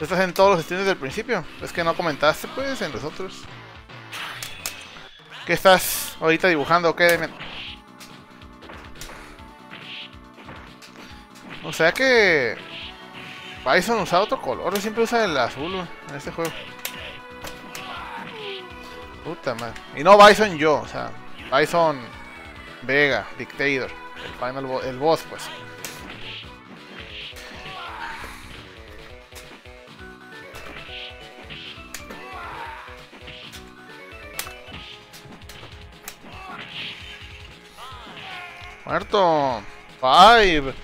Estás en todos los streams del principio. Es que no comentaste pues en los otros. ¿Qué estás ahorita dibujando o qué? O sea que... Bison usa otro color, siempre usa el azul en este juego. Puta madre. Y no Bison yo, o sea, Bison Vega, Dictator, el final el boss pues. Muerto. Five.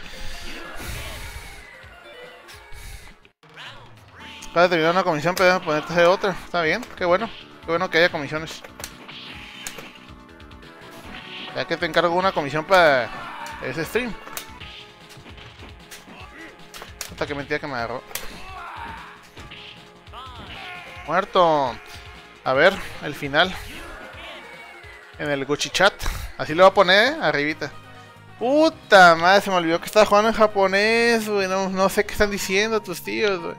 De terminar una comisión, pero ponerte otra. Está bien, qué bueno. Qué bueno que haya comisiones. Ya que te encargo una comisión para ese stream. Hasta que mentira que me agarró. Muerto. A ver, el final. En el Gucci Chat. Así lo voy a poner, ¿eh? arribita. Puta madre, se me olvidó que estaba jugando en japonés, güey. No, sé qué están diciendo tus tíos, güey.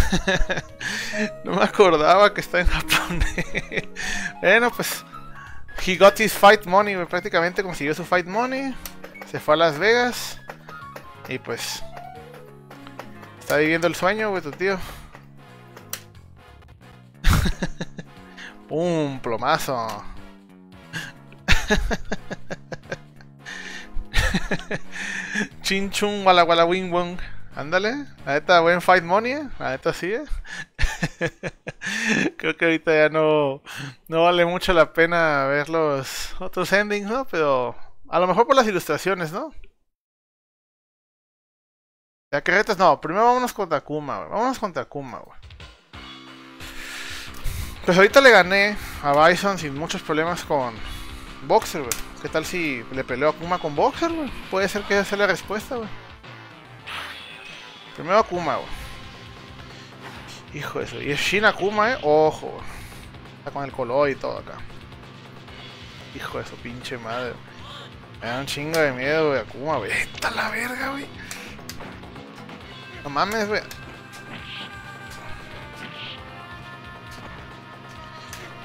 [laughs] no me acordaba que está en japonés. [laughs] bueno, pues. He got his fight money. Prácticamente consiguió su fight money. Se fue a Las Vegas. Y pues. Está viviendo el sueño, güey, tu tío. [laughs] Un plomazo. Chinchun wala wala wing wong. Ándale, a esta buen fight money, a esta sí. ¿eh? [laughs] Creo que ahorita ya no, no vale mucho la pena ver los otros endings, ¿no? Pero a lo mejor por las ilustraciones, ¿no? Ya carretas, no, primero vámonos con Takuma, güey. Vámonos con Takuma, güey. Pues ahorita le gané a Bison sin muchos problemas con Boxer, güey. ¿Qué tal si le peleo a Kuma con Boxer, güey? Puede ser que esa sea la respuesta, güey. Primero a Kuma, güey. Hijo de eso. Y es Shin Akuma, eh. Ojo, Está con el color y todo acá. Hijo de su pinche madre. Me da un chingo de miedo, güey. Akuma, güey. Está la verga, güey. No mames, güey.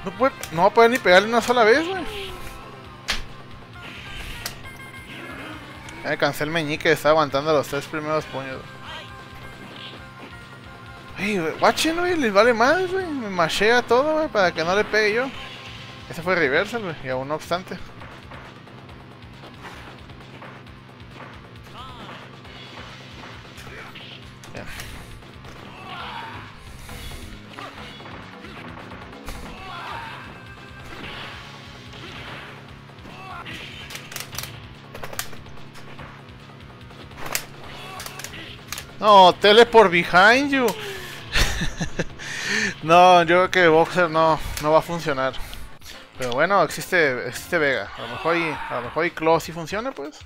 No, puede, no va a poder ni pegarle una sola vez, güey. Ya me cansé el meñique, está aguantando los tres primeros puños. Ey, watchen, güey, les vale más, güey. Me machea todo, güey, para que no le pegue yo. Ese fue reversal, güey, y aún no obstante. No, teleport behind you. No, yo creo que Boxer no, no va a funcionar. Pero bueno, existe, existe Vega. A lo mejor y, a lo mejor y Claw sí funciona, pues.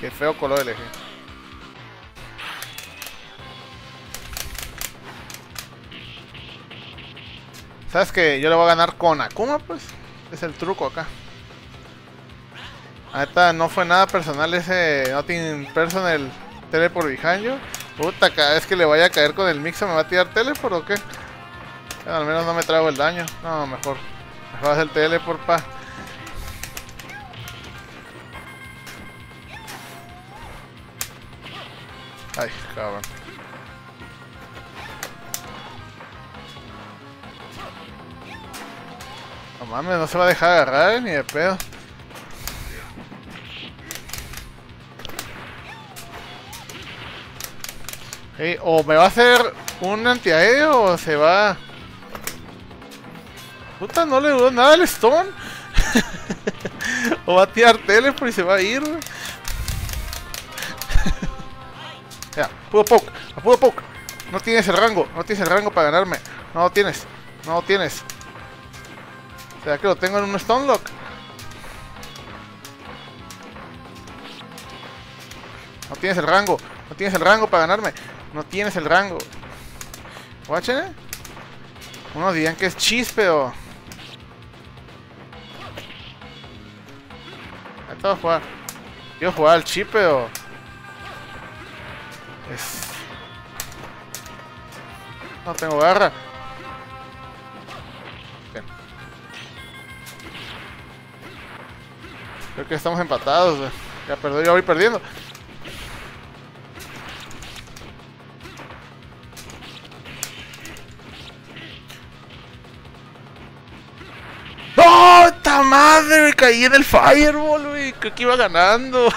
Qué feo color elegí. ¿Sabes que Yo le voy a ganar con Akuma, pues. Es el truco acá. Ahorita no fue nada personal ese Nothing Personal Teleport behind you. Puta, cada vez que le vaya a caer con el mixo me va a tirar teleport o qué. al menos no me trago el daño. No, mejor. Mejor hacer el teleport pa. Ay, cabrón. No mames, no se va a dejar agarrar eh, ni de pedo. Ey, o me va a hacer un antiaéreo o se va... Puta, no le duró nada al Stone. [laughs] o va a tirar teleport y se va a ir. [laughs] ya, puro poke, a puro poke. No tienes el rango, no tienes el rango para ganarme. No lo tienes, no lo tienes. ¿Será que lo tengo en un Stone Lock? No tienes el rango, no tienes el rango para ganarme. No tienes el rango. Watchen. Eh? Unos dirían que es chispeo. Esto jugar. Quiero jugar al chip, pero... Es... No tengo garra. Creo que estamos empatados. Ya perdí, ya voy perdiendo. Madre! Me caí en el fireball, güey. Creo que iba ganando.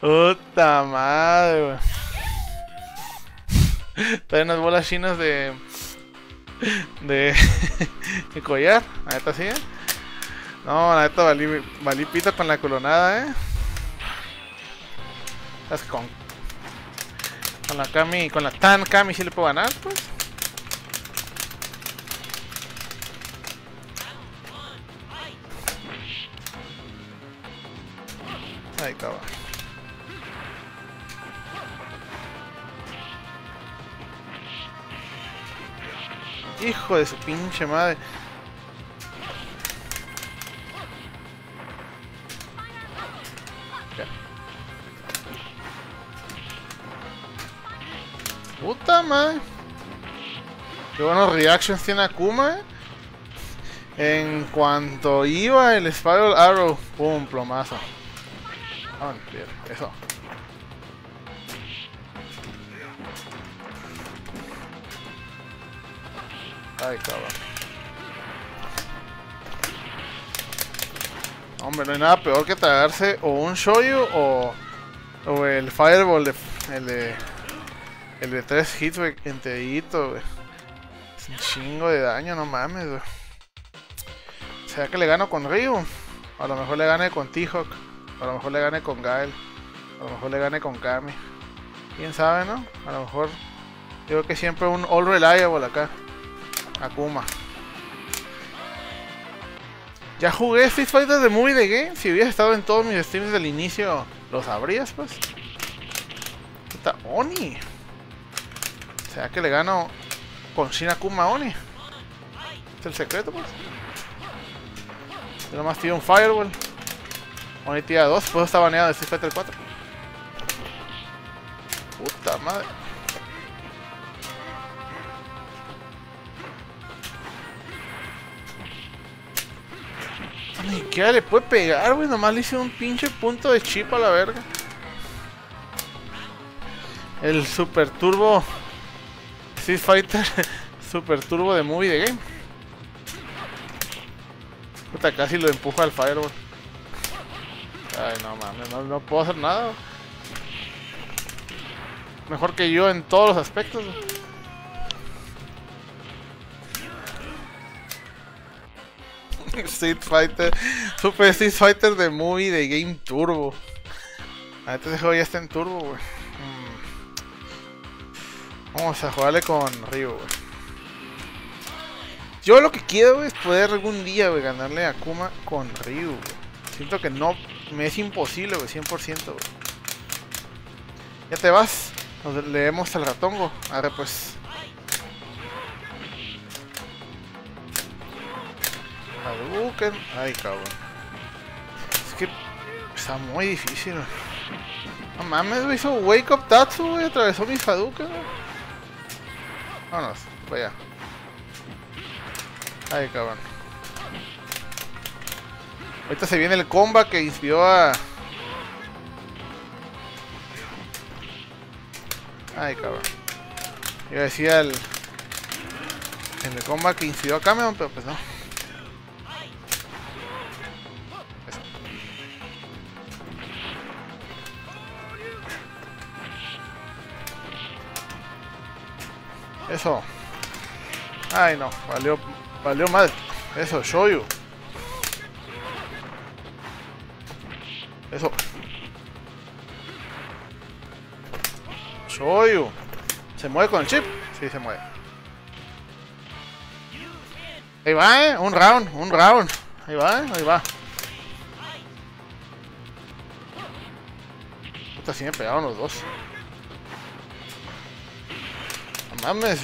Puta madre, güey. Trae unas bolas chinas de. de. de collar. La neta sí, ¿eh? No, la neta valí, valí pito con la colonada, eh. Es con. Con la Kami, con la Tan Kami si le puedo ganar, pues. Ahí cabrón. Hijo de su pinche madre. Puta madre. Qué buenos reactions tiene Akuma, eh. En cuanto iba el Spiral Arrow, pum, plomazo. Ah, bien, eso. Ay, cabrón. Hombre, no hay nada peor que tragarse o un shoyu o, o el fireball, de, el de el de 3 hits, wey, enterito, wey. Es un chingo de daño, no mames, wey. ¿Será que le gano con Ryu? A lo mejor le gane con T-Hawk. A lo mejor le gane con Gael. A lo mejor le gane con Kami. Quién sabe, ¿no? A lo mejor. Yo creo que siempre un All Reliable acá. Akuma. Ya jugué Street Fighter de Movie de Game. Si hubieras estado en todos mis streams del inicio, lo sabrías, pues. Puta, Oni. ¿Será que le gano con Shin Akuma Oni? Es el secreto, pues. Yo nomás tiro un Firewall. Tira 2, pues está baneado de Street Fighter 4. Puta madre. Ni siquiera le puede pegar, güey. Nomás le hice un pinche punto de chip a la verga. El Super Turbo Street Fighter [laughs] Super Turbo de Movie de Game. Puta, casi lo empuja al Fireball. Ay, no mames, no, puedo hacer nada. Mejor que yo en todos los aspectos. [laughs] Street Fighter, Super Street Fighter de Movie de Game Turbo. A este juego ya está en Turbo, güey. Mm. Vamos a jugarle con Ryu, güey. Yo lo que quiero, es poder algún día, güey, ganarle a Kuma con Ryu, güey. Siento que no me es imposible, güey, 100%, güey. Ya te vas. Leemos al ratongo. Ahora pues. Hadouken. Ay, cabrón. Es que está muy difícil. No mames, güey. Hizo Wake Up Tatsu, güey. Atravesó mis Hadouken, güey. Vámonos. Vaya. Ay, cabrón. Ahorita se viene el comba que inspiró a... Ay, cabrón. Yo decía el... En el comba que incidió a Cameron, pero pues no. Eso. Ay no, valió, valió mal. Eso, Shoyu. Eso. Shoyu. ¿Se mueve con el chip? Sí, se mueve. Ahí va, eh. Un round, un round. Ahí va, eh. Ahí va. Puta, sí me pegaron los dos. No mames.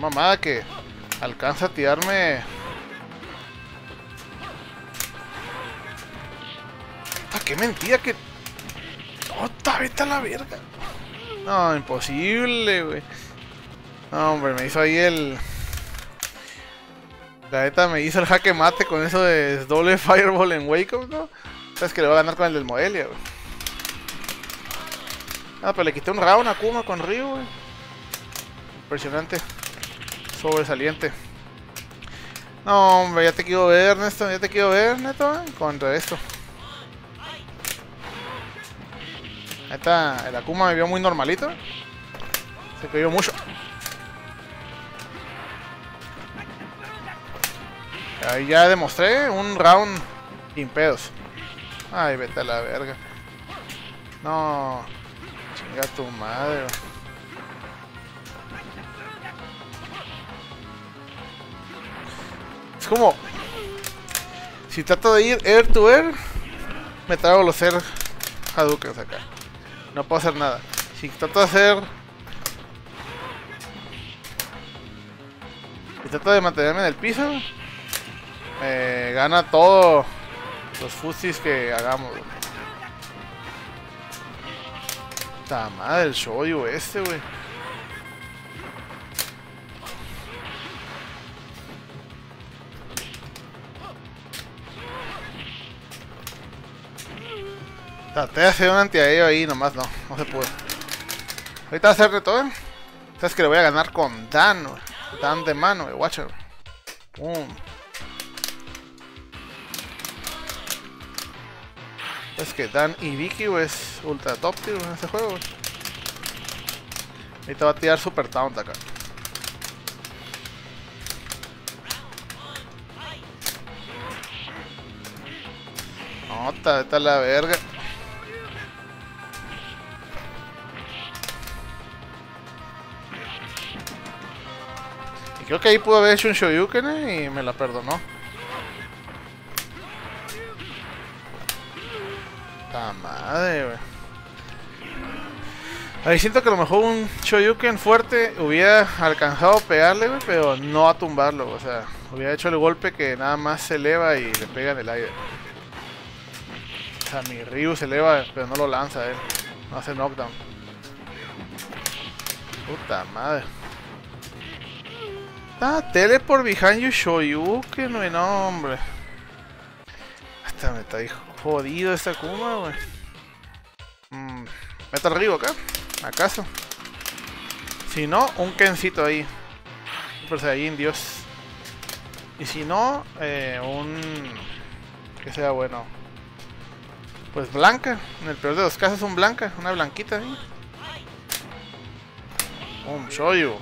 Mamada que alcanza a tirarme. Puta, qué mentira que. Otra vete a la verga. No, imposible, güey. No, hombre, me hizo ahí el. La neta me hizo el jaque mate con eso de doble [laughs] fireball en Wake Up, ¿no? Sabes que le va a ganar con el del Moelia, güey. Ah, pero le quité un round a Kuma con Ryu, güey. Impresionante. Sobresaliente. No, hombre, ya te quiero ver, Neto. Ya te quiero ver, Neto, eh, contra esto. Neta, el Akuma me vio muy normalito. Se cayó mucho. Ahí ya demostré un round sin pedos. Ay, vete a la verga. No. Chinga tu madre. Es como... Si trato de ir air to air, me trago los air Hadoukens acá. No puedo hacer nada. Si trato de hacer... Si trato de mantenerme en el piso, me gana todo los fusis que hagamos. Puta madre, el shoyu este, güey. Traté de hacer un antiaéreo ahí, nomás no, no se pudo. Ahorita va a hacer reto, ¿eh? Sabes que le voy a ganar con Dan, güey. Dan de mano, güey, watcher. Pum. Es que Dan y Vicky es ultra top tío, en este juego. Ahorita va a tirar Super Taunt acá. No, está, está la verga. Creo que ahí pudo haber hecho un Shoryuken eh, y me la perdonó. La madre, güey. Ahí siento que a lo mejor un Shoryuken fuerte hubiera alcanzado a pegarle, güey, pero no a tumbarlo, o sea, hubiera hecho el golpe que nada más se eleva y le pega en el aire. O sea, mi Ryu se eleva, pero no lo lanza él. No hace knockdown. Puta madre. Ah, tele por behind you Shoryuken, güey, no, hombre. Hasta me está jodido esta Kuma, güey. Mm, meta arriba acá. ¿Acaso? Si no, un Kencito ahí. Super Saiyan, Dios. Y si no, eh, un... Que sea bueno. Pues blanca. En el peor de los casos, un blanca. Una blanquita ahí. Un Shoyu.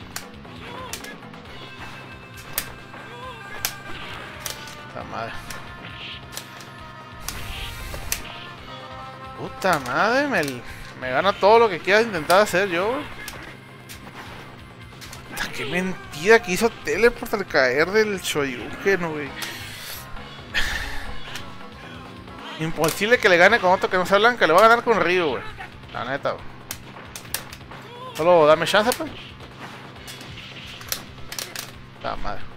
La madre. Puta madre, me, me gana todo lo que quiera intentar hacer yo, güey. Puta, Qué mentira que hizo teleport al caer del Shoryuken, güey. Imposible que le gane con otro que no sea blanca. Le va a ganar con Ryu, güey. La neta, güey. Solo dame chance, pues. La madre.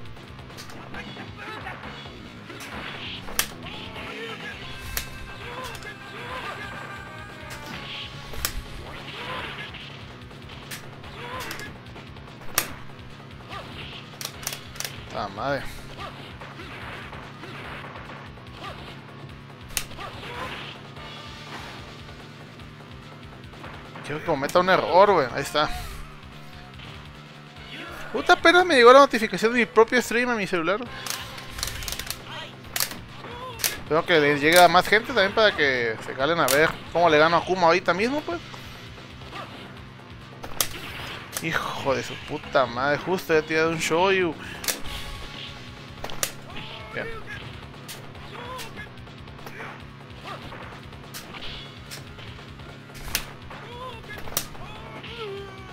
La madre. Quiero que cometa un error, güey. Ahí está. Puta apenas me llegó la notificación de mi propio stream a mi celular. Tengo que le llegue a más gente también para que se calen a ver cómo le gano a Kuma ahorita mismo, pues. Hijo de su puta madre, justo he tirado un shoyu.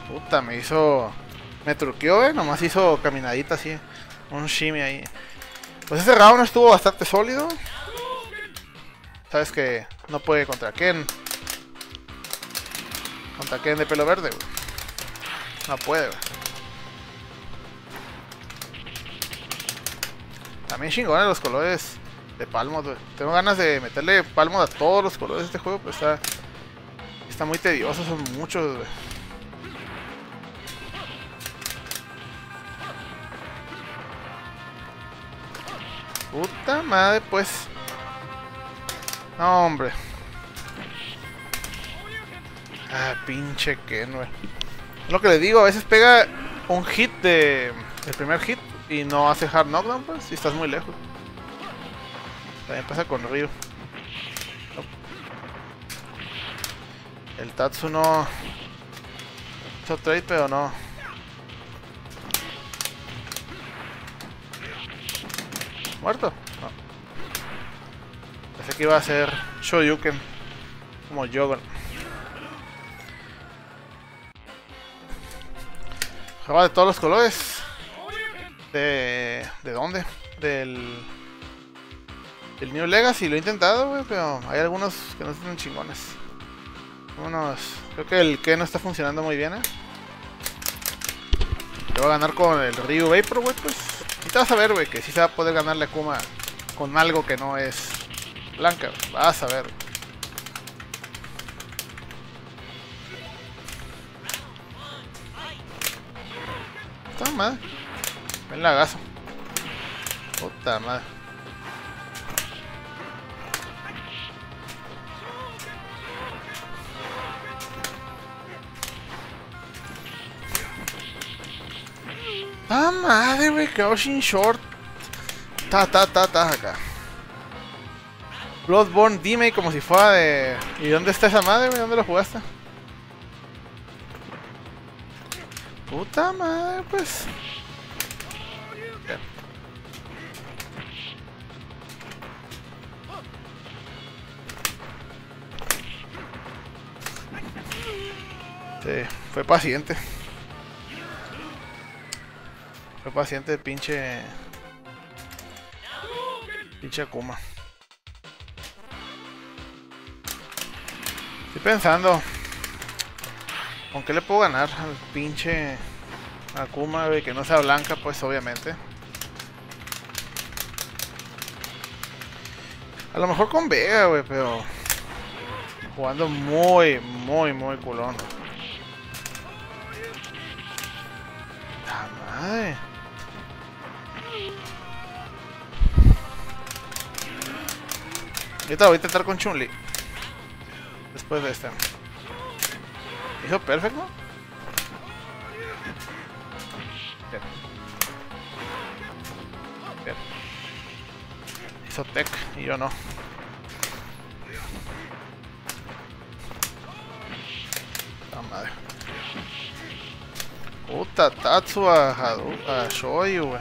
Puta, me hizo... Me truqueó, eh. Nomás hizo caminadita así. Un shimmy ahí. Pues ese round estuvo bastante sólido. Sabes que no puede contra Ken. Contra Ken de pelo verde, güey. No puede, güey. También chingones los colores de palmo, güey. Tengo ganas de meterle palmo a todos los colores de este juego, pero está... Está muy tedioso, son muchos, güey. Puta madre, pues. No, hombre. Ah, pinche Ken, güey. Lo que le digo, a veces pega un hit de... El primer hit y no hace hard knockdown, pues, si estás muy lejos. También pasa con Ryu. El Tatsu no... Hizo trade, pero no. ¿Muerto? No. Pensé que iba a ser Shoryuken. Como Jogon. Jugaba de todos los colores. De... ¿De dónde? Del... Del New Legacy. Lo he intentado, güey, pero hay algunos que no están chingones. Unos... Creo que el que no está funcionando muy bien, eh. Le voy a ganar con el Ryu Vapor, güey, pues. Y te vas a ver, güey, que sí se va a poder ganarle a Kuma con algo que no es blanca. Vas a ver. Madre. Ven lagazo. Puta madre. Ah, madre, güey, sin short. Ta, ta, ta, ta, acá. Bloodborne, dime como si fuera de... ¿Y dónde está esa madre, güey? ¿Dónde lo jugaste? Puta madre, pues. Fue paciente. Fue paciente pinche... Pinche Akuma. Estoy pensando... ¿Con qué le puedo ganar al pinche Akuma? Que no sea blanca, pues obviamente. A lo mejor con Vega, güey, pero... Jugando muy, muy, muy culón. Madre. Ahorita voy a intentar con Chun-Li. Después de este. Hizo perfecto. Hizo tech y yo no. Puta Tatsu a, a, Shoyu, wey.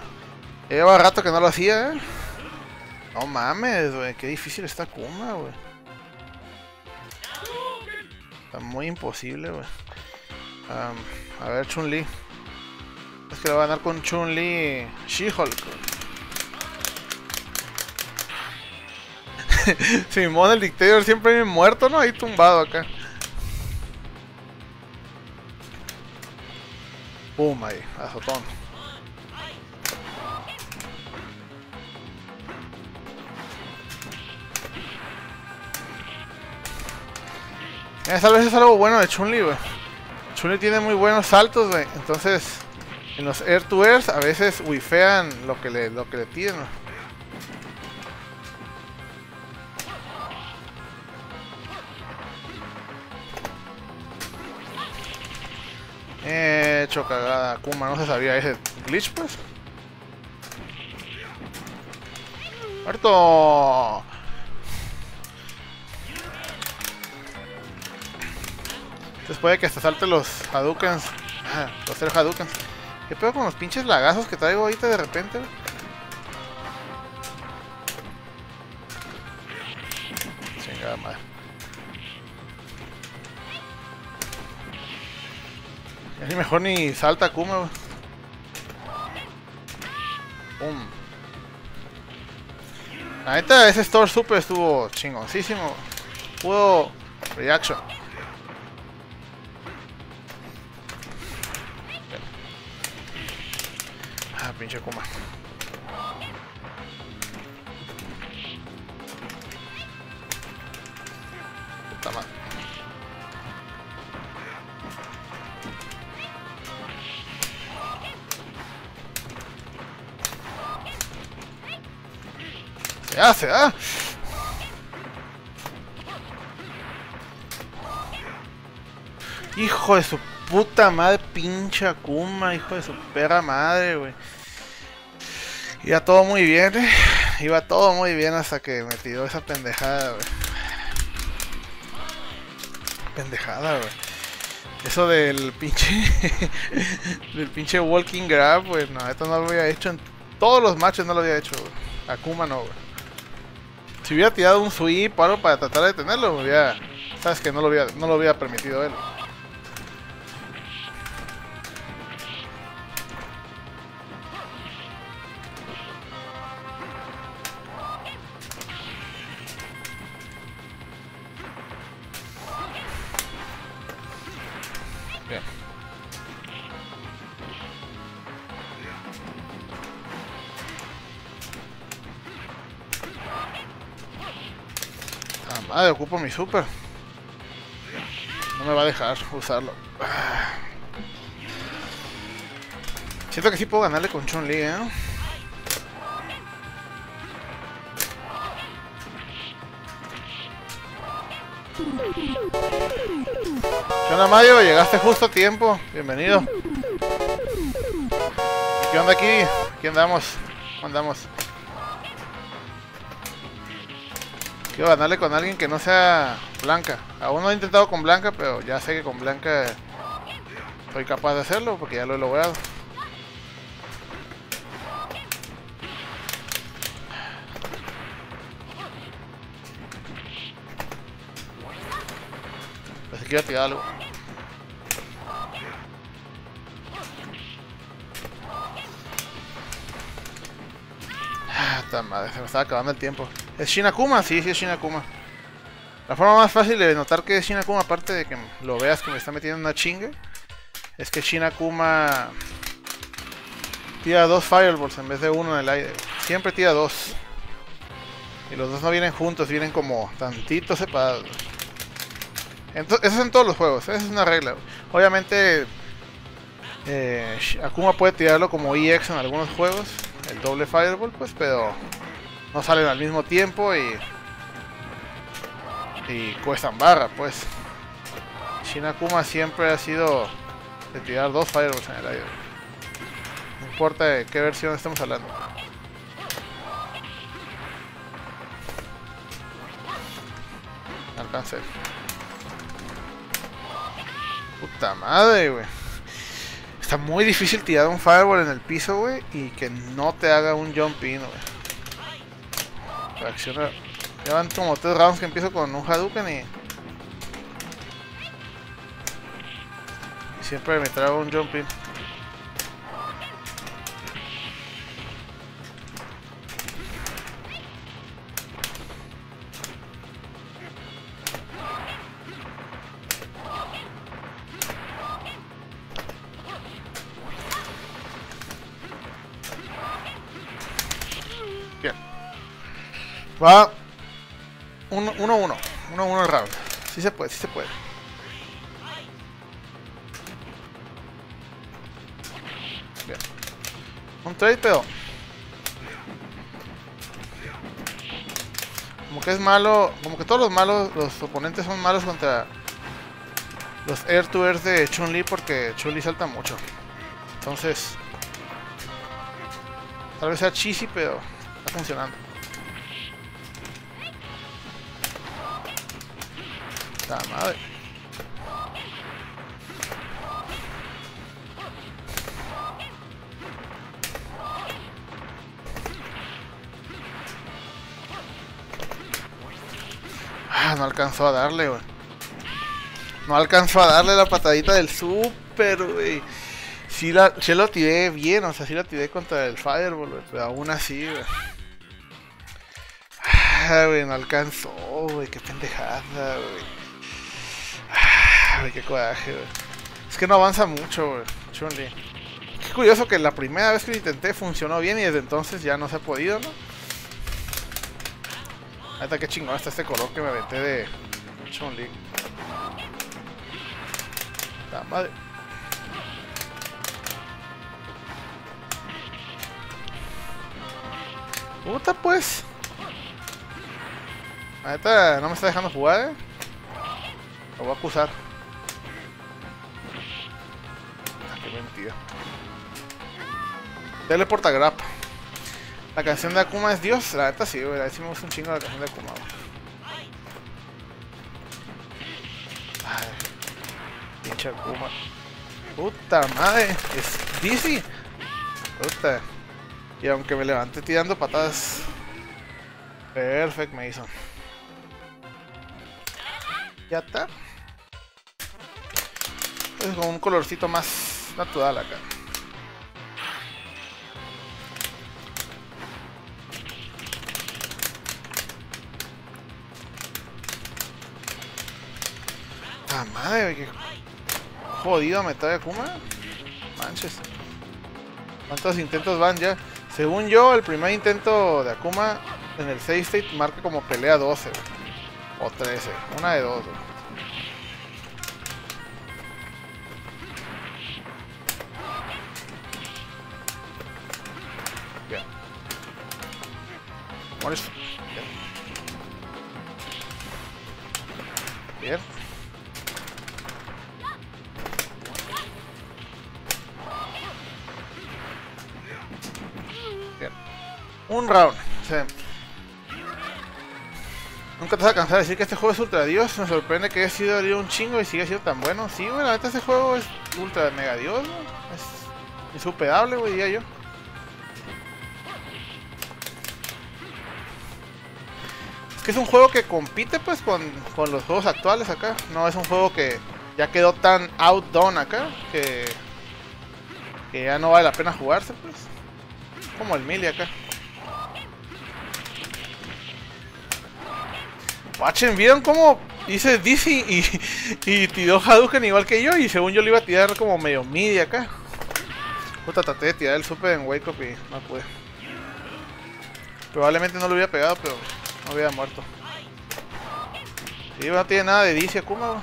Lleva rato que no lo hacía, eh. No mames, güey. Qué difícil está Kuma, güey. Está muy imposible, güey. a ver, Chun-Li. Es que lo va a ganar con Chun-Li She-Hulk. [laughs] Simón, el Dictator siempre muerto, ¿no? Ahí tumbado acá. Pum, ahí, azotón. Esa vez es algo bueno de Chun-Li, güey. Chun-Li tiene muy buenos saltos, güey. Entonces, en los air to airs a veces wifean lo que le, lo que le piden, hecho cagada. Kuma no se sabía ese glitch, pues. ¡Harto! Después de que hasta salte los Hadoukens. [laughs] los tres Hadoukens. ¿Qué pedo con los pinches lagazos que traigo ahorita de repente? Ni mejor ni salta Kuma. Pum. La neta, ese Store Super estuvo chingoncísimo. Pudo reaction. Ah, pinche Kuma. Se hace, ¿ah? Hijo de su puta madre, pinche Akuma, hijo de su perra madre, güey. Iba todo muy bien, eh. Iba todo muy bien hasta que me tiró esa pendejada, güey. Pendejada, güey. Eso del pinche. [laughs] del pinche walking grab, güey. No, esto no lo había hecho en todos los matches, no lo había hecho, güey. Akuma no, güey. Si hubiera tirado un sweep o algo para tratar de detenerlo, me hubiera. Sabes que no lo había, no lo había permitido él. Madre, ocupo mi super. No me va a dejar usarlo. Siento que sí puedo ganarle con Chun-Li, ¿eh? ¿Qué onda, Mario? Llegaste justo a tiempo. Bienvenido. ¿Qué onda aquí? ¿Qué andamos? ¿Cómo andamos? Quiero ganarle con alguien que no sea Blanca. Aún no he intentado con Blanca, pero ya sé que con Blanca soy capaz de hacerlo porque ya lo he logrado. Iba a tirar algo. Ah, madre, se me estaba acabando el tiempo. ¿Es Shinakuma? Sí, sí es Shinakuma. La forma más fácil de notar que es Shinakuma, aparte de que lo veas que me está metiendo una chinga, es que Shinakuma tira dos fireballs en vez de uno en el aire. Siempre tira dos. Y los dos no vienen juntos, vienen como tantitos separados. Ento- eso es en todos los juegos, esa es una regla. Obviamente, eh, Akuma puede tirarlo como EX en algunos juegos, el doble fireball, pues, pero no salen al mismo tiempo y y cuestan barra, pues. Shinakuma siempre ha sido de tirar dos fireballs en el aire. No importa de qué versión estemos hablando. Alcancé. Puta madre, güey. Está muy difícil tirar un fireball en el piso, güey, y que no te haga un jump in, güey. Reacciona. Ya van como tres rounds que empiezo con un Hadouken y... y siempre me trago un jump Va 1-1. 1-1 el round. Sí se puede, sí se puede. Bien. Un trade, pero... Como que es malo... Como que todos los malos... Los oponentes son malos contra... los air to air de Chun-Li porque Chun-Li salta mucho. Entonces, tal vez sea cheesy, pero está funcionando. La madre. Ah, no alcanzó a darle, güey. No alcanzó a darle la patadita del super, güey. Sí, la, sí lo tiré bien, o sea, sí la tiré contra el Fireball, güey. Pero aún así, güey. Ah, güey, no alcanzó, güey. Qué pendejada, güey. Güey, qué coraje, güey. Es que no avanza mucho, güey. Chun-Li. Qué curioso que la primera vez que lo intenté funcionó bien y desde entonces ya no se ha podido, ¿no? Está, qué chingón está este color que me aventé de Chun-Li. La madre. Puta pues. Ahorita no me está dejando jugar, eh. Lo voy a acusar. Mentira. Teleporta. La canción de Akuma es Dios. La neta sí, güey. Me gusta un chingo la canción de Akuma. Ay, pinche Akuma. Puta madre. Es dizzy. Puta. Y aunque me levanté tirando patadas. Perfect me hizo. Ya está. Es con un colorcito más natural acá. Ah, madre, que jodido me trae Akuma. Manches. ¿Cuántos intentos van ya? Según yo, el primer intento de Akuma en el save state marca como pelea 12 o 13, una de dos. güey. Mueres. Bien. Bien. Bien. Un round. Sí. Nunca te vas a cansar de decir que este juego es ultra dios. Me sorprende que haya sido un chingo y siga siendo tan bueno. Sí, neta este juego es ultra mega dios. Es insuperable, güey, diría yo. Que es un juego que compite pues con, con los juegos actuales acá. No es un juego que ya quedó tan outdone acá que, que ya no vale la pena jugarse pues. Como el Mili acá. Watchen, ¿vieron cómo hice Dizzy y, [laughs] y tiró Hadouken igual que yo? Y según yo le iba a tirar como medio midi acá. Puta, traté de tirar el super en Wake Up y no pude. Probablemente no lo hubiera pegado, pero no hubiera muerto. Sí, no tiene nada de Dizzy Akuma.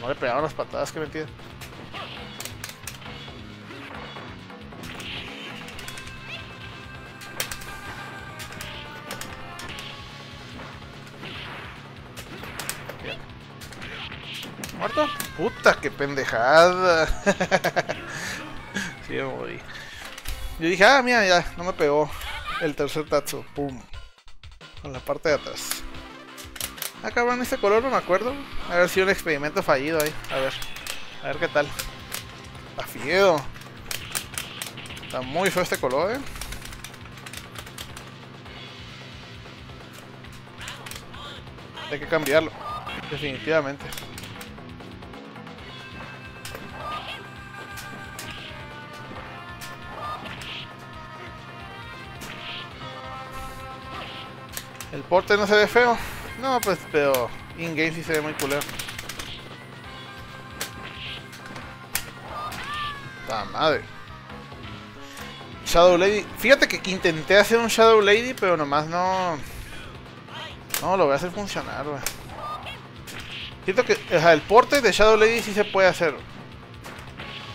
No, le pegaron las patadas, que mentira. ¿Muerto? Puta, qué pendejada. [laughs] sí, me morí. Yo dije, ah, mira, ya, no me pegó el tercer Tatsu. Pum. Con la parte de atrás. Ah, cabrón, este color no me acuerdo. A ver si un experimento fallido ahí. A ver. A ver qué tal. Está feo. Está muy feo este color, eh. Hay que cambiarlo. Definitivamente. El porte no se ve feo. No, pues, pero in-game sí se ve muy culero. ¡Ta madre! Shadow Lady. Fíjate que intenté hacer un Shadow Lady, pero nomás no... No, lo voy a hacer funcionar, güey. Siento que o sea, el porte de Shadow Lady sí se puede hacer.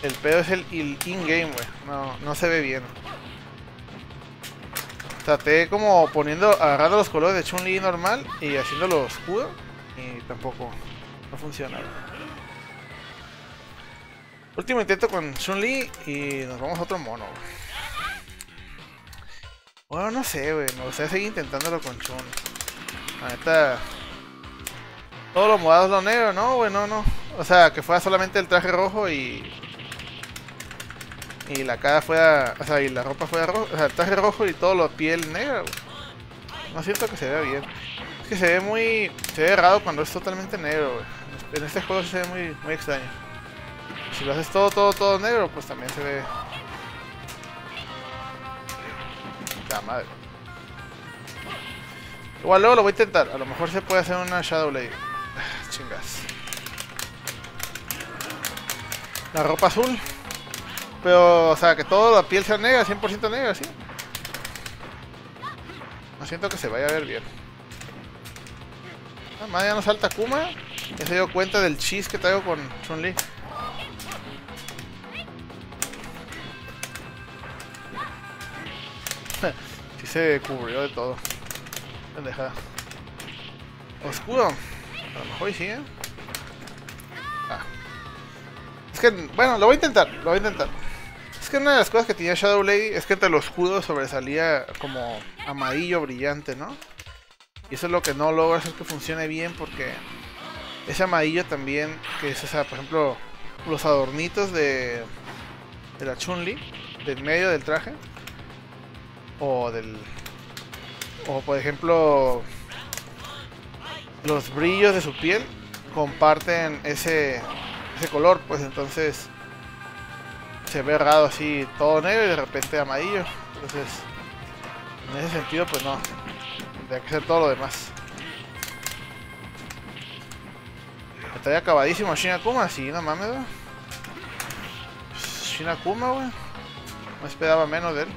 El pedo es el in-game, güey. No, no se ve bien. Traté como poniendo, agarrando los colores de Chun-Li normal y haciéndolo oscuro. Y tampoco no funciona. Último intento con Chun-Li y nos vamos a otro mono. Bueno, no sé, güey. Me gustaría seguir intentándolo con Chun. La neta... Todos los modados lo negro, ¿no? Güey, no, no. O sea, que fuera solamente el traje rojo y... Y la cara fuera... O sea, y la ropa fuera roja. O sea, el traje rojo y todo lo piel negra, güey. No siento que se vea bien. Es que se ve muy... Se ve raro cuando es totalmente negro, güey. En este juego se ve muy, muy extraño. Si lo haces todo, todo, todo negro, pues también se ve... La madre. Igual luego lo voy a intentar. A lo mejor se puede hacer una Shadow Blade. Chingas. La ropa azul. Pero, o sea, que toda la piel sea negra, 100% negra, ¿sí? No siento que se vaya a ver bien. Ah, madre, ya no salta Kuma. Ya se dio cuenta del cheese que traigo con Chun-Li. [laughs] sí se cubrió de todo. Pendejada. Oscuro. A lo mejor sí, ¿eh? Ah. Es que, bueno, lo voy a intentar, lo voy a intentar. Es que una de las cosas que tenía Shadow Lady es que entre los sobresalía como amarillo brillante, ¿no? Y eso es lo que no logra hacer que funcione bien porque ese amarillo también, que es, o sea, por ejemplo, los adornitos de, de la Chun-Li, del medio del traje, o del... O por ejemplo, los brillos de su piel comparten ese, ese color, pues entonces se ve raro así todo negro y de repente amarillo. Entonces, en ese sentido, pues no, tendría que ser todo lo demás. Estaría acabadísimo Shinakuma, sí, no mames. Shinakuma, wey. No esperaba menos de él.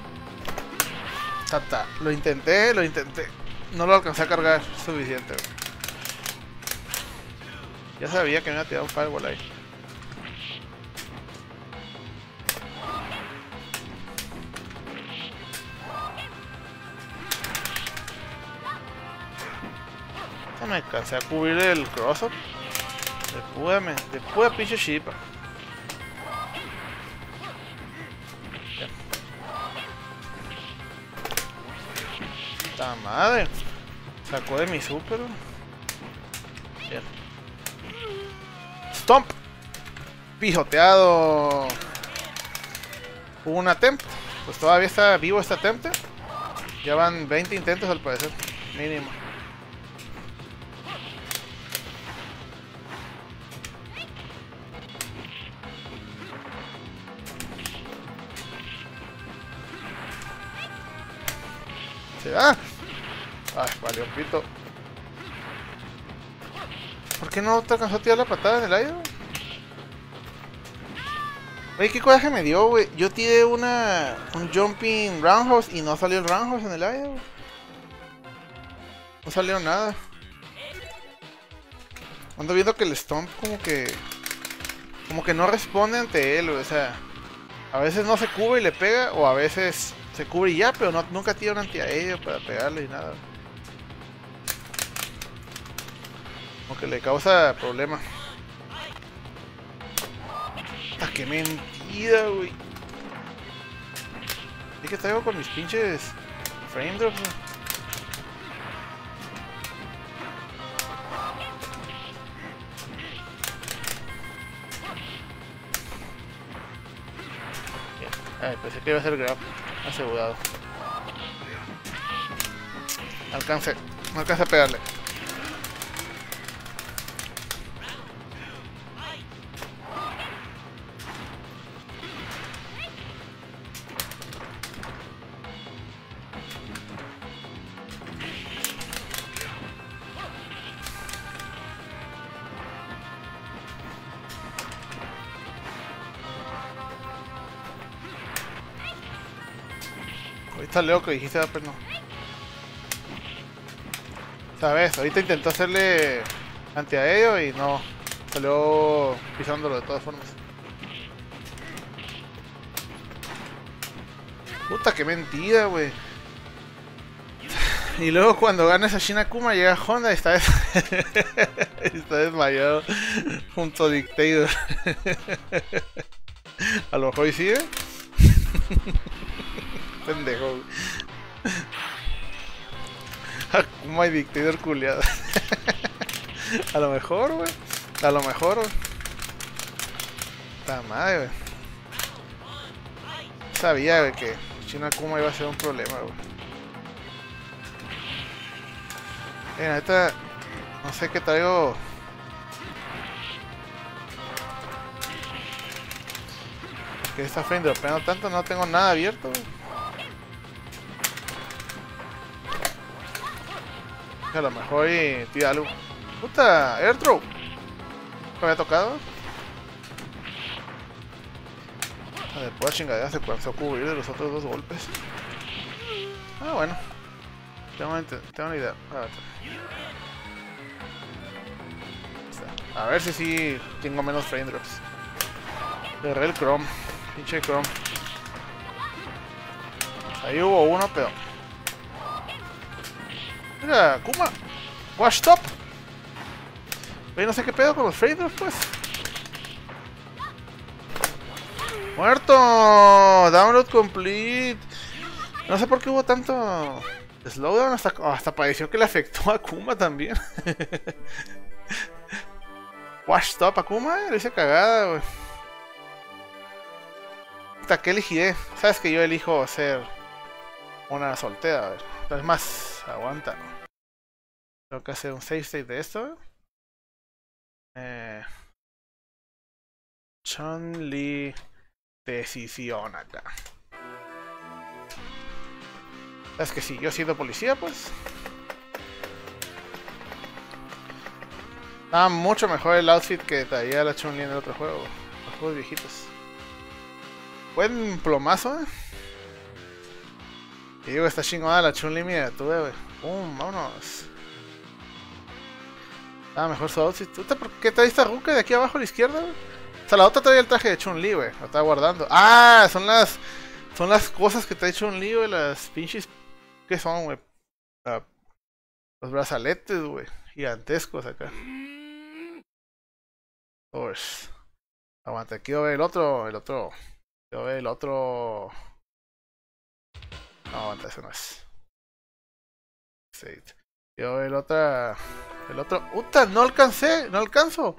Tata, lo intenté, lo intenté. No lo alcancé a cargar suficiente. Ya sabía que me iba a tirar un firewall ahí. No me alcancé a cubrir el cross-up. De pura, de pura pinche chipa. ¡Ta madre! Sacó de mi super. Bien. Stomp. Pijoteado. Hubo un attempt. Pues todavía está vivo este attempt. Ya van 20 intentos al parecer. Mínimo. Se da. Ay, vale, un pito. ¿Por qué no te alcanzó a tirar la patada en el aire? Oye, qué coraje me dio, güey. Yo tiré una un jumping roundhouse y no salió el roundhouse en el aire, güey. No salió nada. Ando viendo que el stomp como que como que no responde ante él, güey. O sea, a veces no se cubre y le pega o a veces se cubre ya, pero no, nunca tira un antiaéreo para pegarle y nada. Como que le causa problema. ¡Ah, qué mentira, güey! ¿Y que traigo con mis pinches frame drops? Bien. Ay, pensé que iba a ser grab. Asegurado. Alcance. No alcance a pegarle. Ahorita leo que dijiste, ah, pero no. ¿Sabes? Ahorita intentó hacerle antiaéreo y no. Salió pisándolo de todas formas. Puta, qué mentira, güey. Y luego cuando ganas a Shina Kuma llega Honda y está, des... [laughs] desmayado junto a Dictator. [laughs] a lo mejor sigue. [laughs] Pendejo. Akuma y Dictator culiado. [laughs] a lo mejor, güey. A lo mejor, güey. Está madre, güey. Sabía, güey, que Shina Kuma iba a ser un problema, güey. Mira, esta no sé qué traigo. Que esta frame dropeando tanto, no tengo nada abierto. A lo mejor y tira algo. Puta, airdrop. ¿Me había tocado? Después chingadera se a cubrir de los otros dos golpes. Ah, bueno. Tengo, tengo una idea. A ver si sí tengo menos frame drops. De Red Chrome. Pinche Chrome. Ahí hubo uno, pero... Mira, Kuma. Wash stop. Oye, no sé qué pedo con los drops, pues. ¡Muerto! Download complete. No sé por qué hubo tanto... Slowdown hasta, hasta pareció que le afectó a Kuma también. [laughs] Wash stop a Kuma, le hice cagada, güey. ¿Qué elegiré? Sabes que yo elijo ser una soltera, a ver. Es más, aguanta. Tengo que hacer un save state de esto. Eh, Chun Li decisión acá. Es que si yo siendo policía, pues... Ah, mucho mejor el outfit que traía la Chun-Li en el otro juego. Los juegos viejitos. Buen plomazo, eh. Y digo, está chingada la Chun-Li miniatura, wey. Pum, vámonos. Ah, mejor su outfit. ¿Por qué trae esta ruca de aquí abajo a la izquierda, wey? O sea, la otra traía el traje de Chun-Li, wey. Lo estaba guardando. Ah, son las... Son las cosas que trae Chun-Li, wey. Las pinches ¿Qué son, güey? los brazaletes, güey. Gigantescos acá. Pues. Aguanta, quiero ver el otro. El otro. Quiero ver el otro. No, aguanta, ese no es. Ver el otro. El otro. ¡Uta! No alcancé. No alcanzo.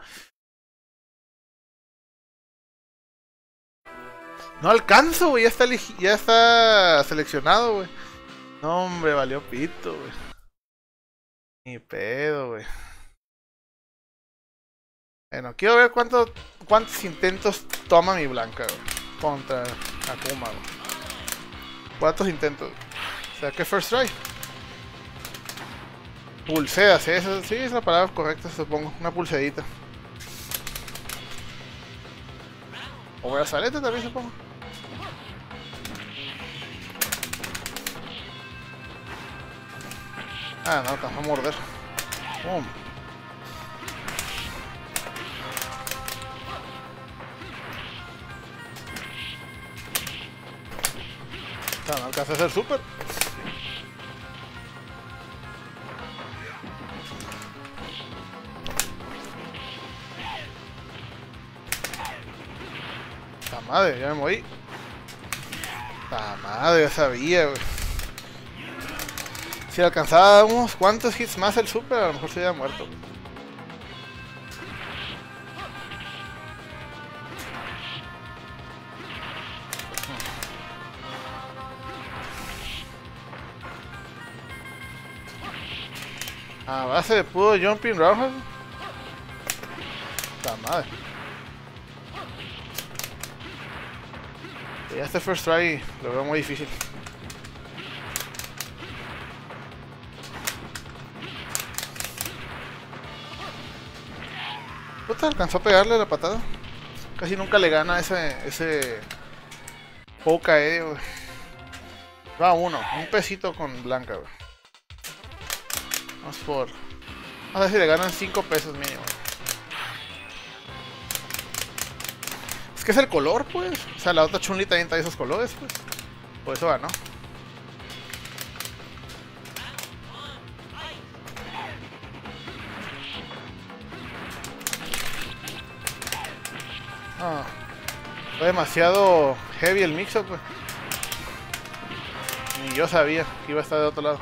No alcanzo, güey. Ya está, ya está seleccionado, güey. No, hombre, valió pito, güey. Ni pedo, güey. Bueno, quiero ver cuántos cuántos intentos toma mi blanca. Contra Akuma, güey. ¿Cuántos intentos? O sea, ¿qué first try? Pulsea, sí, sí, es la palabra correcta, supongo. Una pulsedita. O brazalete también, supongo. Ah, no, te vas a morder. Boom. No alcanza a ser super. La madre, ya me moví. La madre, ya sabía. Si alcanzaba unos cuantos hits más el super, a lo mejor se hubiera muerto. A base de puro jumping rojo. La madre. Ya este first try lo veo muy difícil. alcanzó a pegarle la patada. Casi nunca le gana ese, ese poca aéreo, Va uno, un pesito con blanca, Vamos por... Vamos a ver si le ganan 5 pesos mínimo. Es que es el color, pues. O sea, la otra Chunli también trae esos colores, pues. Por eso ganó. Ah, fue demasiado heavy el mix-up, pues. Ni yo sabía que iba a estar de otro lado.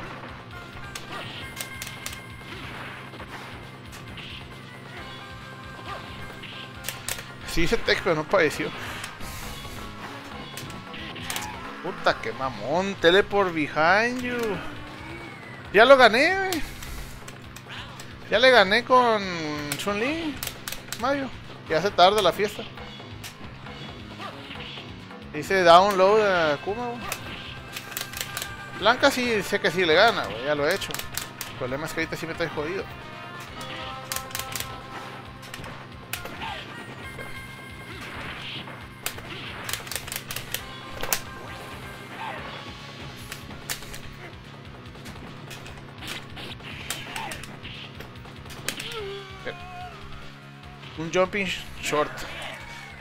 Sí hice tech, pero no pareció. Puta que mamón, teleport behind you. Ya lo gané. Ya le gané con Chun-Li, Mario. Ya hace tarde la fiesta. Dice download a Kuma. Blanca sí sé que sí le gana, wey. Ya lo he hecho. El problema es que ahorita sí me estoy jodido. Jumping short.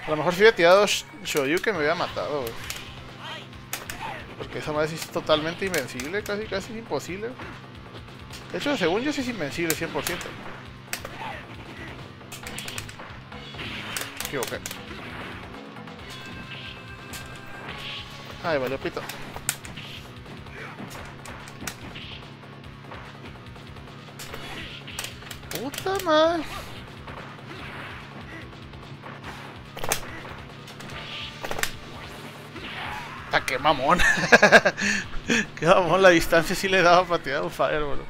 A lo mejor si hubiera tirado Shoryuken me hubiera matado, güey. Porque esa madre es totalmente invencible, casi casi imposible. De hecho, según yo sí es invencible, 100%. Equivoqué. Ay, vale, pito. Puta madre. Ah, qué mamón. [laughs] qué mamón, la distancia sí le daba para tirar un fireball.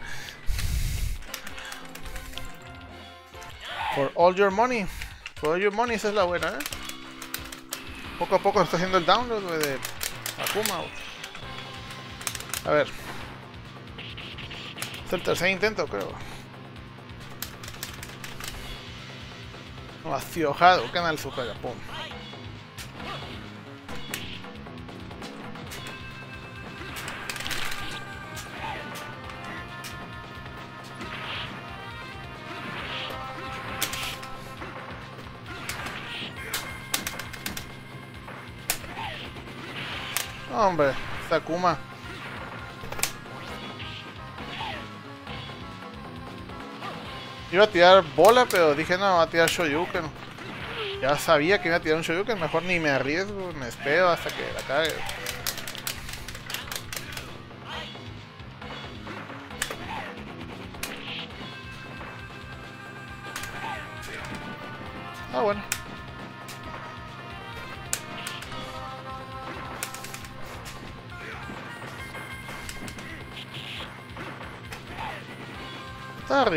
For all your money. For all your money, esa es la buena, ¿eh? Poco a poco está haciendo el download de Akuma. A ver. Es el tercer intento, creo. Vacío Canal Super Japón. Hombre, Takuma. Iba a tirar bola, pero dije no, va a tirar Shoryuken. Ya sabía que iba a tirar un Shoryuken, mejor ni me arriesgo, me espero hasta que la cague.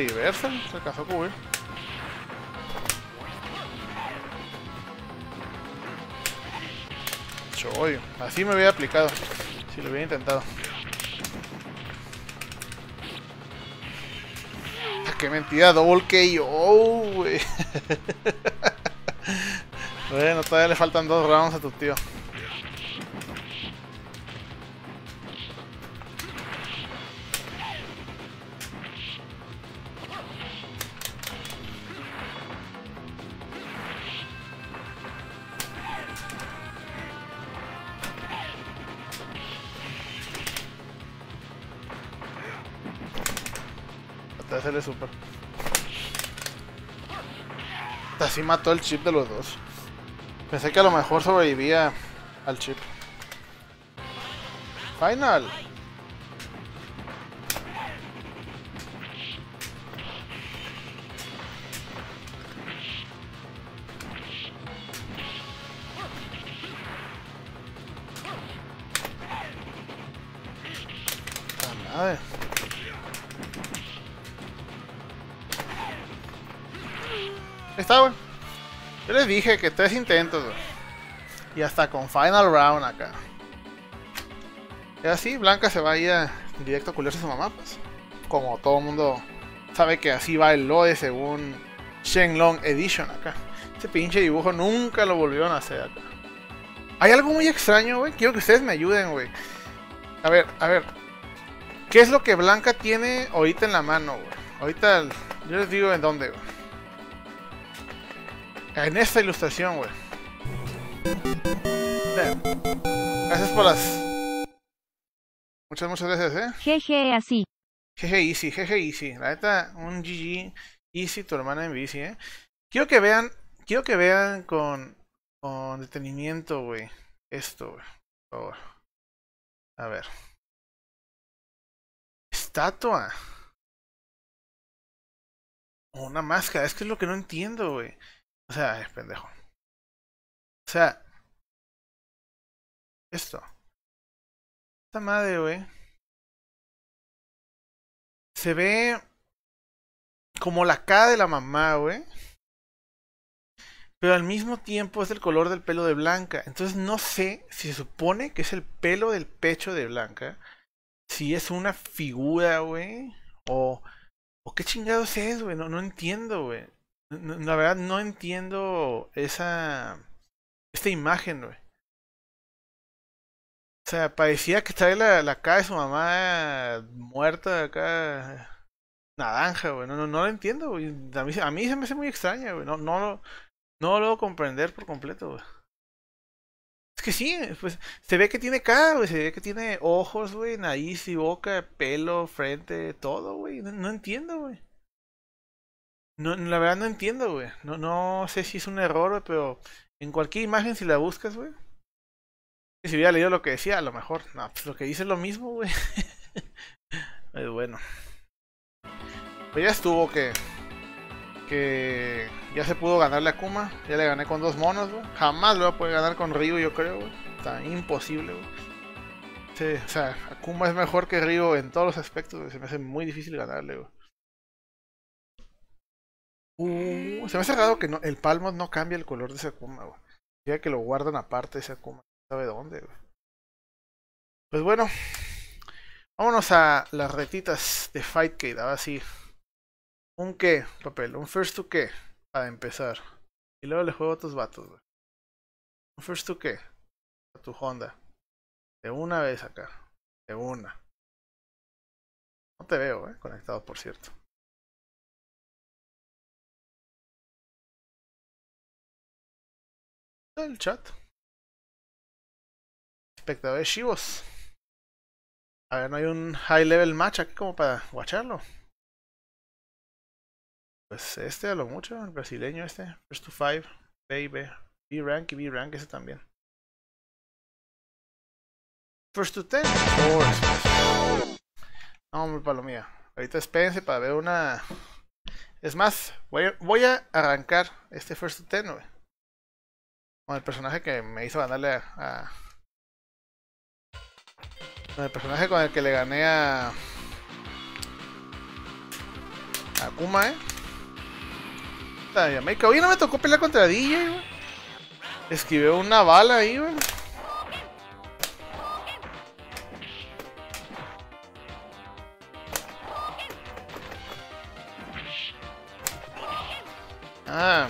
Reversa, se alcanzó a cubrir. Chollo, así me hubiera aplicado. Si lo hubiera intentado. Ah, qué mentira, double KO, [laughs] bueno, todavía le faltan dos rounds a tu tío. Así mató el chip de los dos. Pensé que a lo mejor sobrevivía al chip. Final. Dije que tres intentos. Y hasta con final round acá. Y así Blanca se va a ir directo a culiarse a su mamá, pues. Como todo mundo sabe que así va el LOE según Shenlong Edition acá. Ese pinche dibujo nunca lo volvieron a hacer acá. Hay algo muy extraño, güey. Quiero que ustedes me ayuden, güey. A ver, a ver. ¿Qué es lo que Blanca tiene ahorita en la mano, güey? Ahorita yo les digo en dónde, güey. En esta ilustración, güey. Gracias por las... Muchas, muchas gracias, eh. Jeje, así. Jeje Easy, jeje Easy. La neta, un GG Easy, tu hermana en bici, eh. Quiero que vean, quiero que vean con Con detenimiento, güey. Esto, güey. Por favor. A ver. Estatua. Una máscara. Es que es lo que no entiendo, güey. O sea, es pendejo. O sea. Esto. Esta madre, güey. Se ve como la cara de la mamá, güey. Pero al mismo tiempo es el color del pelo de Blanca. Entonces no sé si se supone que es el pelo del pecho de Blanca. Si es una figura, güey. O, o qué chingados es, güey. No, no entiendo, güey. La verdad no entiendo esa... Esta imagen, güey. O sea, parecía que trae la, la cara de su mamá muerta acá. Naranja, güey. No, no, no lo entiendo, güey. A mí, a mí se me hace muy extraña, güey. No, no, no lo comprender por completo, güey. Es que sí, pues se ve que tiene cara, güey. Se ve que tiene ojos, güey, nariz y boca, pelo, frente, todo, güey. No, no entiendo, güey. No, la verdad no entiendo, güey. No, no sé si es un error, güey, pero en cualquier imagen si la buscas, güey. Si hubiera leído lo que decía, a lo mejor. No, pues lo que dice es lo mismo, güey. [laughs] Pero bueno. Pues ya estuvo que. Que. Ya se pudo ganarle a Kuma. Ya le gané con dos monos, güey. Jamás lo voy a poder ganar con Ryu, yo creo, güey. Está imposible, güey. Sí, o sea, Akuma es mejor que Ryu en todos los aspectos, güey. Se me hace muy difícil ganarle, güey. Uh, se me hace raro que no, el palmo no cambia el color de ese Akuma, güey. Ya que lo guardan aparte ese Akuma. No sabe dónde, güey. Pues bueno. Vámonos a las retitas de Fightcade. Ahora sí. ¿Un qué, papel? ¿Un first to qué? Para empezar. Y luego le juego a tus vatos, güey. ¿Un first to qué? A tu Honda. De una vez acá. De una. No te veo, eh. Conectado, por cierto. El chat. Espectadores chivos. A ver, no hay un high level match aquí como para guacharlo. Pues este a lo mucho, el brasileño este. First to five, B B. B rank y B rank ese también. First to ten. No, hombre, palomía. Ahorita espérense para ver una. Es más, voy a, voy a arrancar este First to Ten, güey. Con el personaje que me hizo ganarle a, Con el personaje con el que le gané a. A Kuma, eh. Jamaica. Oye, no me tocó pelear contra DJ, güey. Esquivé una bala ahí, güey. Ah.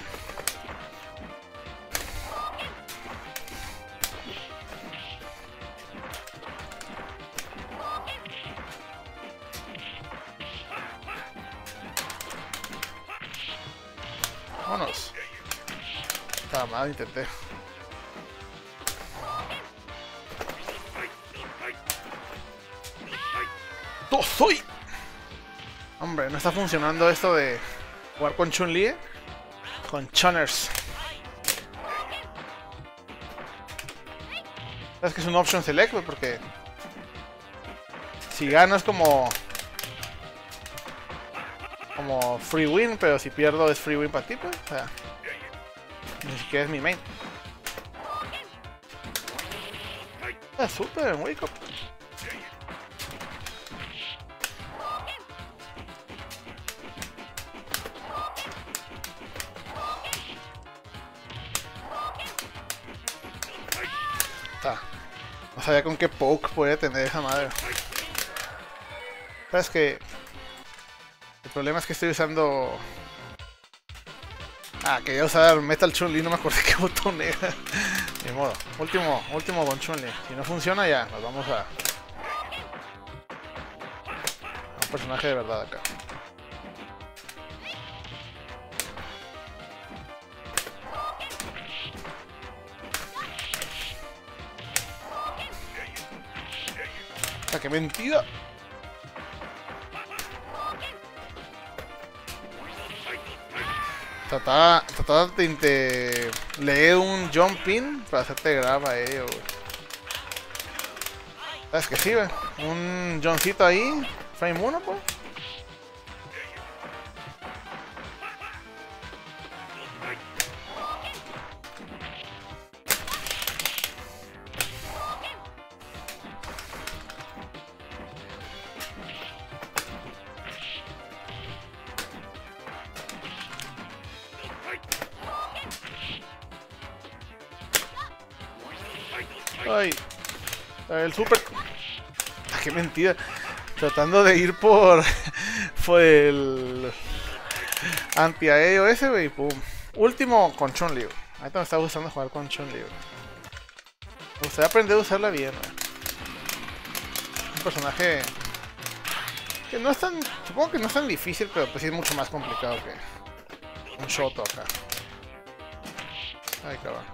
Estaba mal, intenté. ¡No soy! Hombre, no está funcionando esto de jugar con Chun-Li. eh. Con Chunners. Es que es un option select, güey, porque si gano es como como free win, pero si pierdo es free win para ti, pues. O sea, ni siquiera es mi main. Ah, super, wake up. Está. No sabía con qué poke podía tener esa madre. Sabes que el problema es que estoy usando. Ah, quería usar Metal Chun-Li, no me acuerdo qué [laughs] botón era. Ni modo. Último, último con Chun-Li. Si no funciona, ya nos vamos a. a un personaje de verdad acá. Ah, qué mentira. Trataba, trataba de, inte- lee un jump in para hacerte grab a ello. ¿Sabes que sí, güey? Un jumpcito ahí, frame 1, pues. El super. Ah, qué mentira. Tratando de ir por. [laughs] por el. Antiaéreo ese, wey. Pum. Último con Chun Liu. Ahorita me está gustando jugar con Chun Liu. Me gustaría aprender a usarla bien, wey. Un personaje. Que no es tan. Supongo que no es tan difícil, pero pues sí es mucho más complicado que. Un Shoto acá. Ay, cabrón.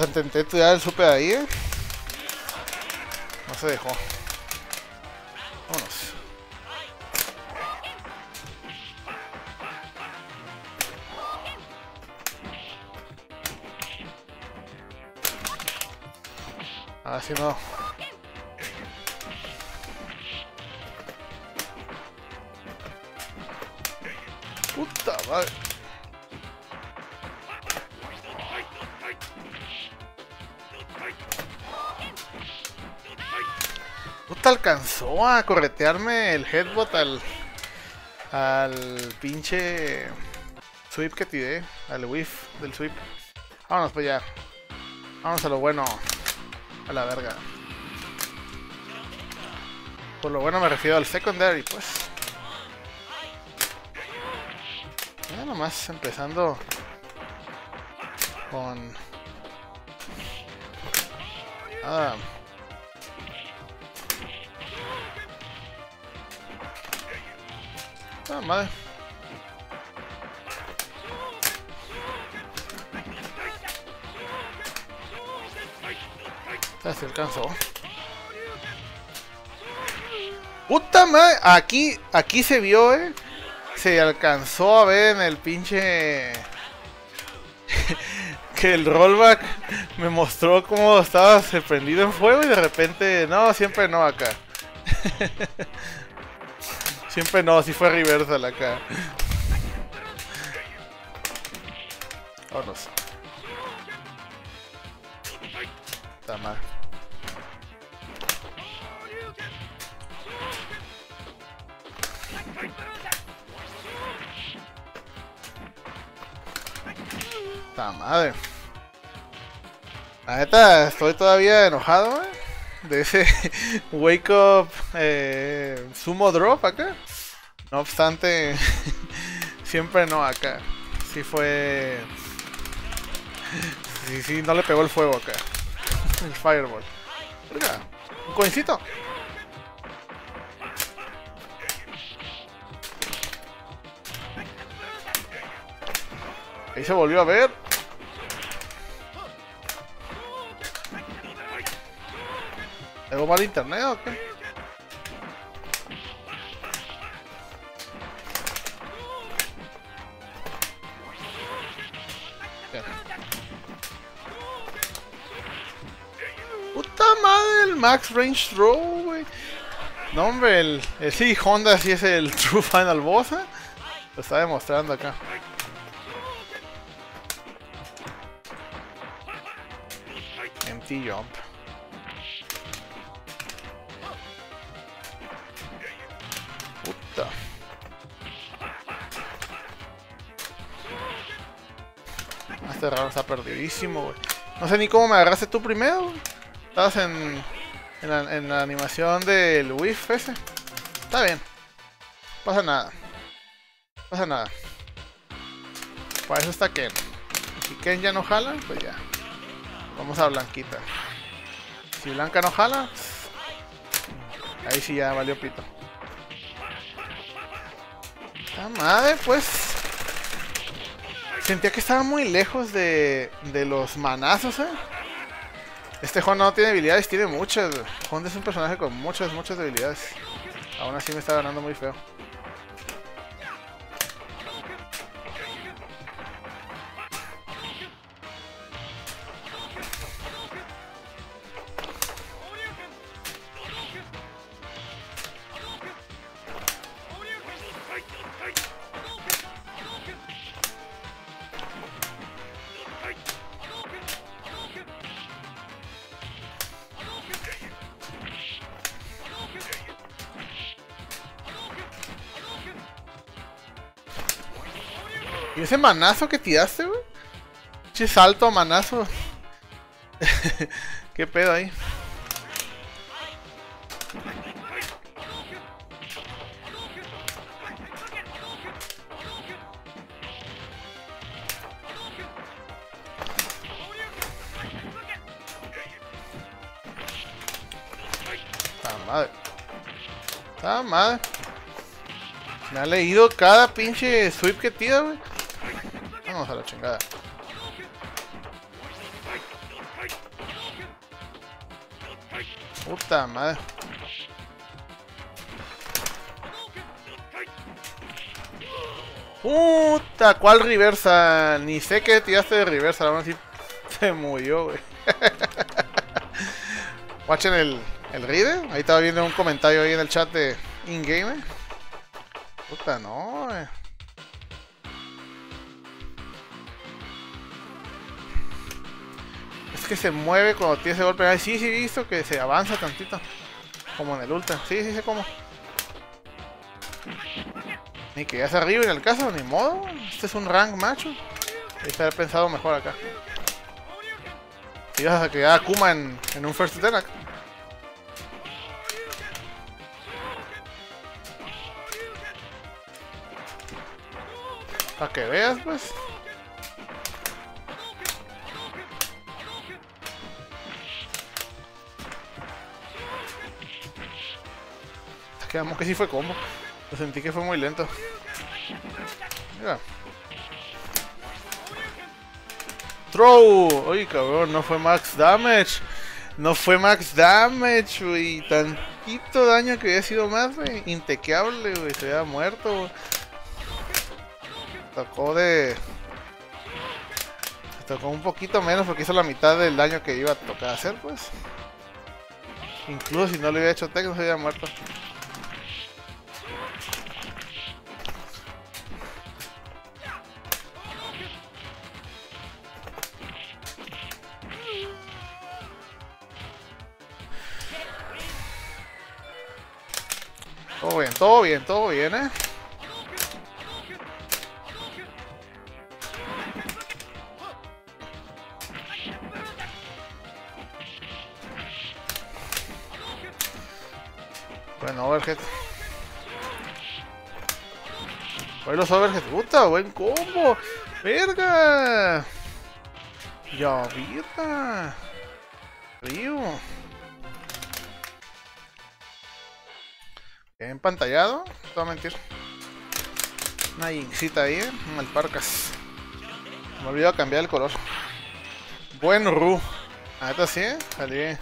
Intenté estudiar el super ahí, ¿eh? No se dejó. Vámonos. Ahora sí no. Puta madre. Puta alcanzó a corretearme el headbot al al pinche sweep que tiré, al whiff del sweep. Vámonos pues ya. Vamos a lo bueno. A la verga. Por lo bueno me refiero al secondary, pues. Ya nomás empezando con... Ah. Ah, madre. Ya se alcanzó. Puta madre, aquí, aquí se vio, eh. Se alcanzó a ver en el pinche... [laughs] que el rollback me mostró cómo estaba prendido en fuego y de repente, no, siempre no acá. [laughs] siempre no, si fue reversal acá. Vámonos. Está mal. Está madre. La neta, estoy todavía enojado, eh, De ese [laughs] wake up eh, sumo drop acá. No obstante, [laughs] siempre no acá. Sí fue. Sí, sí, no le pegó el fuego acá. El fireball. Oiga, un coincito. Ahí se volvió a ver. ¿Tengo mal internet o qué? Max Range Throw, güey. No, hombre, el, el sí, Honda sí es el [laughs] True Final Boss, ¿eh? Lo está demostrando acá. Empty Jump. Puta. Este raro está perdidísimo, güey. No sé ni cómo me agarraste tú primero. Estabas en, en, la, animación del whiff ese. Está bien. Pasa nada. Pasa nada. Para eso está Ken. Si Ken ya no jala, pues ya. Vamos a Blanquita. Si Blanca no jala, ahí sí ya valió pito. La madre, pues. Sentía que estaba muy lejos de, de los manazos, eh. Este Juan no tiene habilidades, tiene muchas. Juan es un personaje con muchas, muchas debilidades. Aún así me está ganando muy feo. Ese manazo que tiraste, güey? Che salto a manazo. [laughs] ¿Qué pedo ahí? ¡Ah, madre! ¡Ah, madre! Me ha leído cada pinche sweep que tira, güey. Vamos a la chingada. Puta madre. Puta, ¿cuál reversa? Ni sé qué tiraste de reversa, aún así se murió, güey. [laughs] Watchen el, el reader. Ahí estaba viendo un comentario ahí en el chat de in-game. Puta, no. Que se mueve cuando tiene ese golpe. Ay, sí, sí, visto que se avanza tantito. Como en el ultra. Sí, sí, sé cómo. Ni que ya se arriba en el caso, ni modo. Este es un rank macho. Que haber pensado mejor acá. Si vas a quedar a Kuma en, en un first attack. Para que veas, pues. Quedamos que sí fue combo. Lo sentí que fue muy lento. Mira. Throw. Oye, cabrón, no fue max damage. No fue max damage, güey. Tantito daño que había sido más, güey. Intequeable, güey. Se había muerto. Tocó de... Tocó un poquito menos porque hizo la mitad del daño que iba a tocar hacer, pues. Incluso si no le hubiera hecho tech, no se hubiera muerto. Todo bien, todo bien, todo bien, eh. Bueno, overhead. Hoy los overhead. Puta, buen combo. Verga. Ya, verga. Río. Bien empantallado. No te voy a mentir. Una jinxita ahí, ¿eh? En el parcas. Me olvidó cambiar el color. Buen Ru. Ahorita sí. Salí.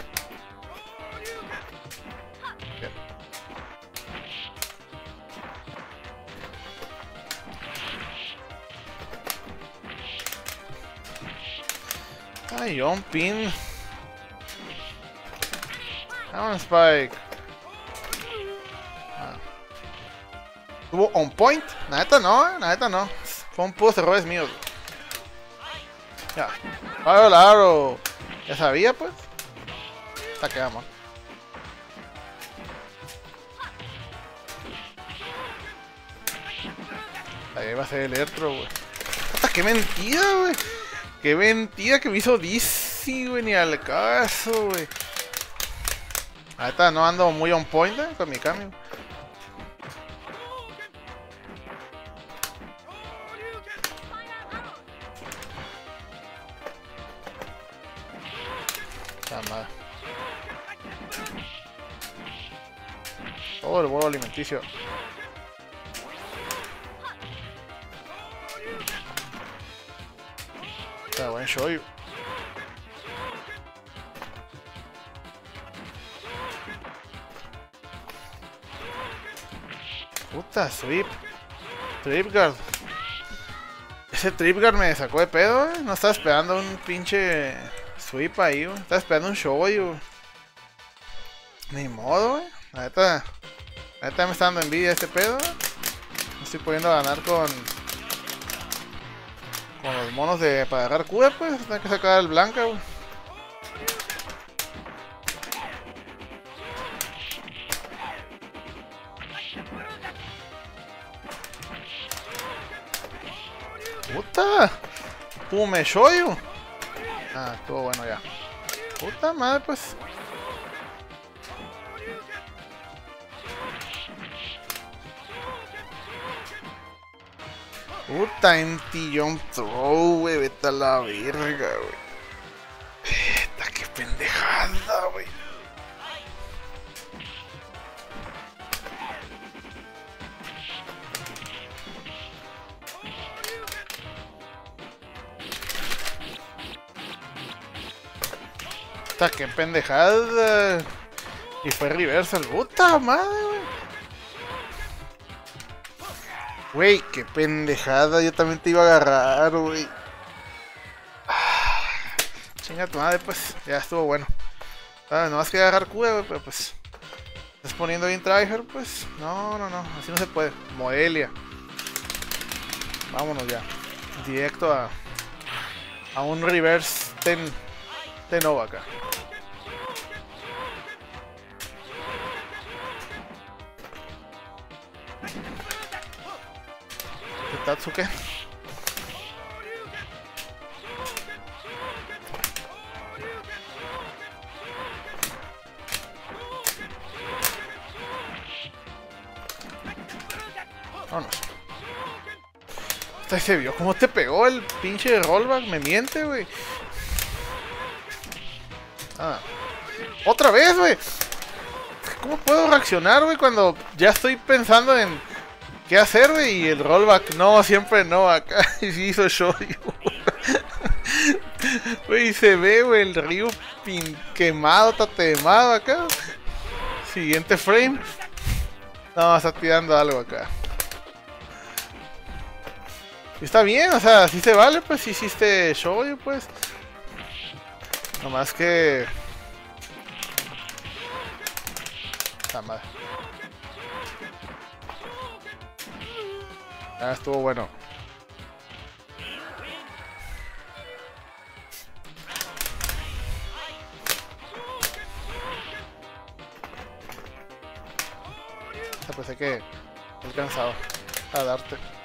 Ay, un pin. Vamos, Spike. ¿Tuvo on point? La neta no, eh, la neta no. Fue un puros errores míos. Ya. Claro, claro. Ya sabía, pues. Hasta quedamos. Ahí va a ser el Electro, güey. ¡Hasta qué mentira, güey! ¡Qué mentira que me hizo DC, güey! Ni al caso, güey. Ahorita no ando muy on point eh, con mi cambio. Madre. Todo el bolo alimenticio. Está buen show. Puta, sweep. Tripguard. Ese Tripguard me sacó de pedo, eh. No estaba esperando un pinche sweep ahí, güey. Estaba esperando un show, güey. Ni modo, güey. La neta. La neta me está dando envidia este pedo. Me estoy pudiendo ganar con. Con los monos de. Para agarrar cura, pues. Tengo que sacar el blanca, güey. Puta. Pume shoyu. Ah, estuvo bueno ya. Puta madre, pues. Puta, empty jump throw, wey. Vete a la verga, wey. Vete, qué pendejada, wey. Puta, qué pendejada. Y fue reversal. Puta madre, wey. Güey, qué pendejada. Yo también te iba a agarrar, güey. Ah, chinga tu madre, pues. Ya estuvo bueno. Ah, no más que agarrar cuba, güey, pero pues. Estás poniendo bien tryhard, pues. No, no, no. Así no se puede. Moelia. Vámonos ya. Directo a. A un reverse ten. Tenova acá. Tatsuke. Vámonos. Hasta se vio cómo te pegó el pinche rollback. Me miente, güey. Ah. Otra vez, güey. ¿Cómo puedo reaccionar, güey, cuando ya estoy pensando en qué hacer? Y el rollback, no, siempre no, acá [laughs] hizo show. [laughs] Güey, se ve, el río pin quemado, está quemado acá. Siguiente frame. No, está tirando algo acá. Está bien, o sea, si se vale, pues si hiciste show, pues. Nomás que... Ah, estuvo bueno. Ah, pensé que alcanzado a darte.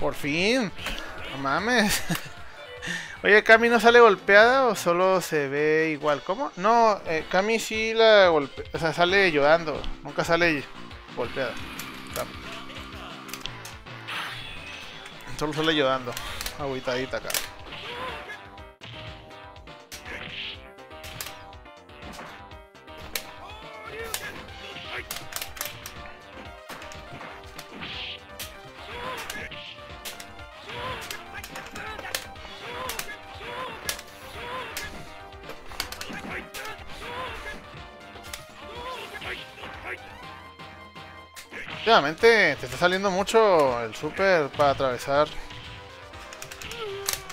Por fin. No mames. [laughs] Oye, ¿Cami no sale golpeada o solo se ve igual? ¿Cómo? No, eh, Cami sí la golpea. O sea, sale llorando. Nunca sale golpeada. Solo sale llorando. Agüitadita acá. Últimamente te está saliendo mucho el super para atravesar.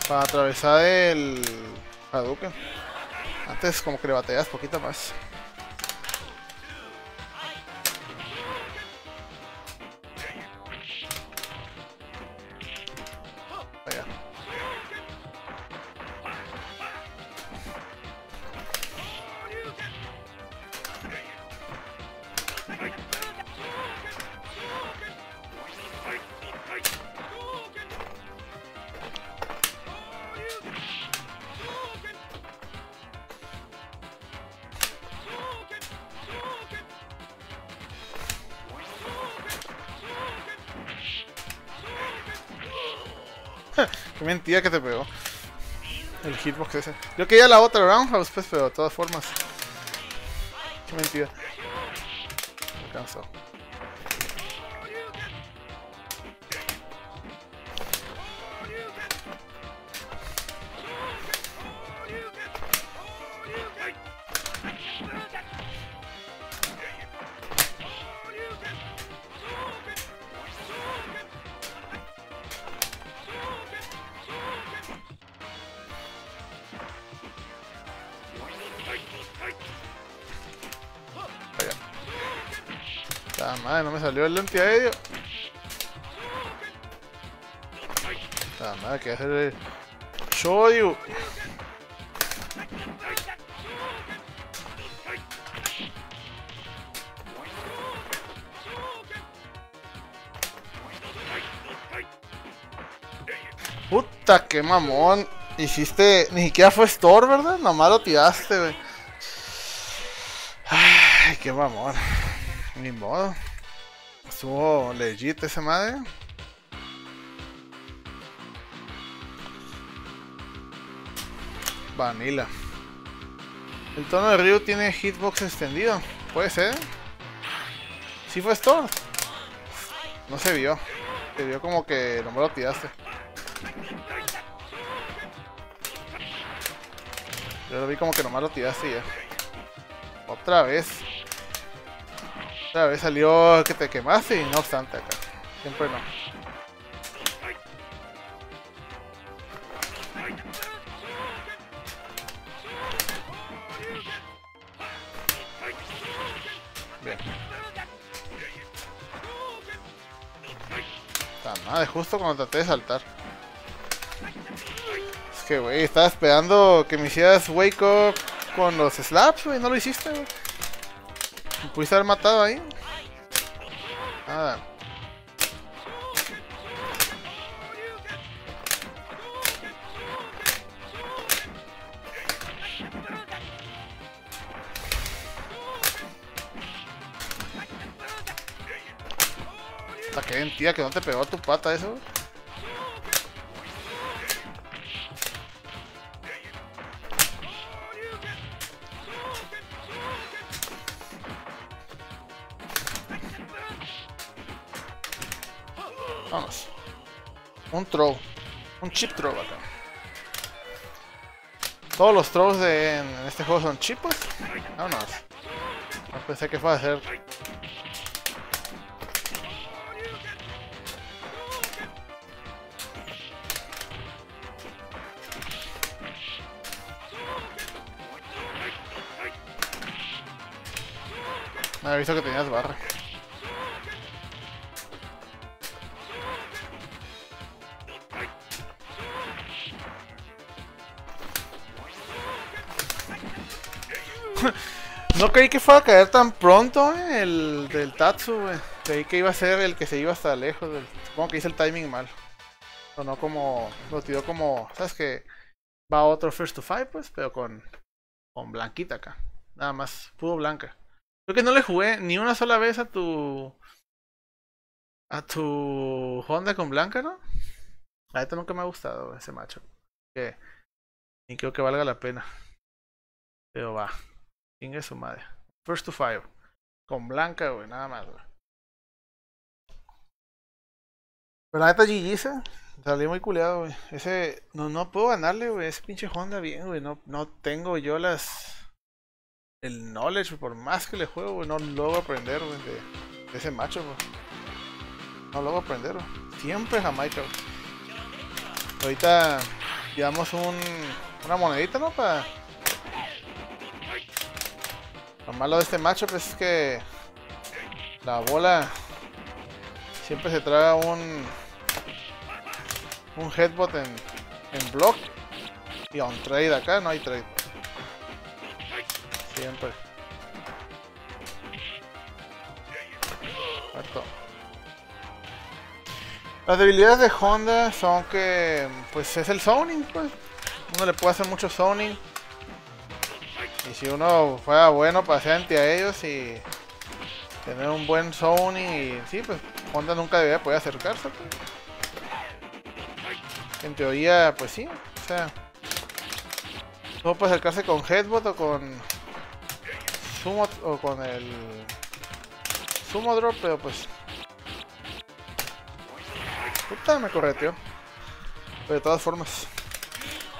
Para atravesar el Hadouken. Antes como que le bateas poquito más. Mentira que te pegó. El hitbox ese. Yo quería la otra Roundhouse, pues, pero de todas formas. Qué mentira. Me alcanzó. Salió el antiaéreo. La madre, que hacer el Shoyu. Puta, qué mamón. Hiciste. Ni siquiera fue store, ¿verdad? Nomás lo tiraste, güey. Ay, qué mamón. Ni modo. Estuvo legit esa madre. Vanilla. El tono de Ryu tiene hitbox extendido. Puede ser. Sí fue Store. No se vio. Se vio como que no me lo tiraste. Yo lo vi como que nomás lo tiraste ya. Otra vez. Otra vez salió que te quemaste y no obstante acá. Siempre no. Bien. Está madre, justo cuando traté de saltar. Es que, güey, estaba esperando que me hicieras wake up con los slaps, güey. No lo hiciste, güey. Pudiste haber matado ahí. Nada. Hasta que mentira que no te pegó tu pata eso. Un throw. Un chip throw acá. Todos los throws de, en, este juego son chipos. Vámonos. No pensé que fuera a ser. Me había visto que tenías barra. No creí que fuera a caer tan pronto eh, el del Tatsu. Creí que iba a ser el que se iba hasta lejos. del- Supongo que hice el timing mal. O no como. Lo tiró como. ¿Sabes que Va otro First to Five, pues, pero con. Con blanquita acá. Nada más, puro blanca. Creo que no le jugué ni una sola vez a tu. A tu Honda con blanca, ¿no? A esto nunca me ha gustado ese macho. Que ni creo que valga la pena. Pero va. Chingue su madre. First to five. Con blanca, güey, nada más, güey. Pero la neta GG salí muy culeado, güey. Ese. No, no puedo ganarle, güey. Ese pinche Honda bien, güey. No, no tengo yo las. El knowledge, por más que le juego, güey. No logro aprender, güey. De, de ese macho, güey. No logro aprender, güey. Siempre Jamaica, güey. Ahorita llevamos un, una monedita, ¿no? Para. Lo malo de este matchup es que la bola siempre se traga un un headbutt en, en block y on trade acá no hay trade. Siempre. Las debilidades de Honda son que pues es el zoning, pues. Uno le puede hacer mucho zoning. Y si uno fuera bueno anti a ellos y tener un buen zoning y sí, pues Honda nunca debería poder acercarse. pues. En teoría, pues sí. O sea, no puede acercarse con Headbot o con Sumo o con el Sumo Drop, pero pues. Puta, me correteó. Pero de todas formas.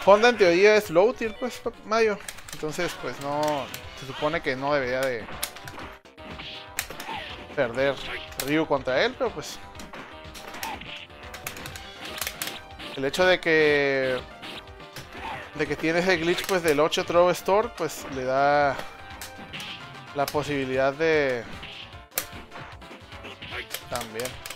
Honda en teoría es low tier, pues, Mayo. Entonces, pues no. Se supone que no debería de perder Ryu contra él, pero pues. El hecho de que. De que tiene ese glitch pues del 8 Throw Store, pues le da la posibilidad de. También.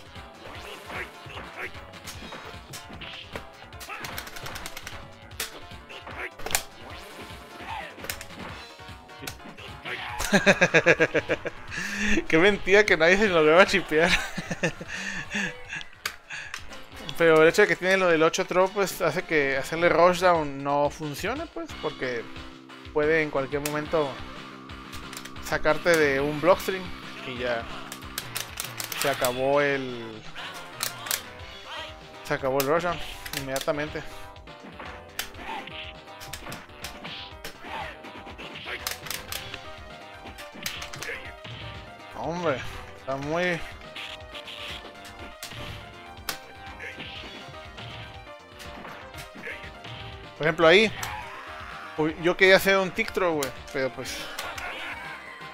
[laughs] Qué mentira que nadie se lograba chipear. Pero el hecho de que tiene lo del 8 throw pues hace que hacerle rushdown no funcione, pues, porque puede en cualquier momento sacarte de un blockstream y ya se acabó el se acabó el rushdown inmediatamente. Hombre, está muy... Por ejemplo ahí, yo quería hacer un TikTok, güey, pero pues...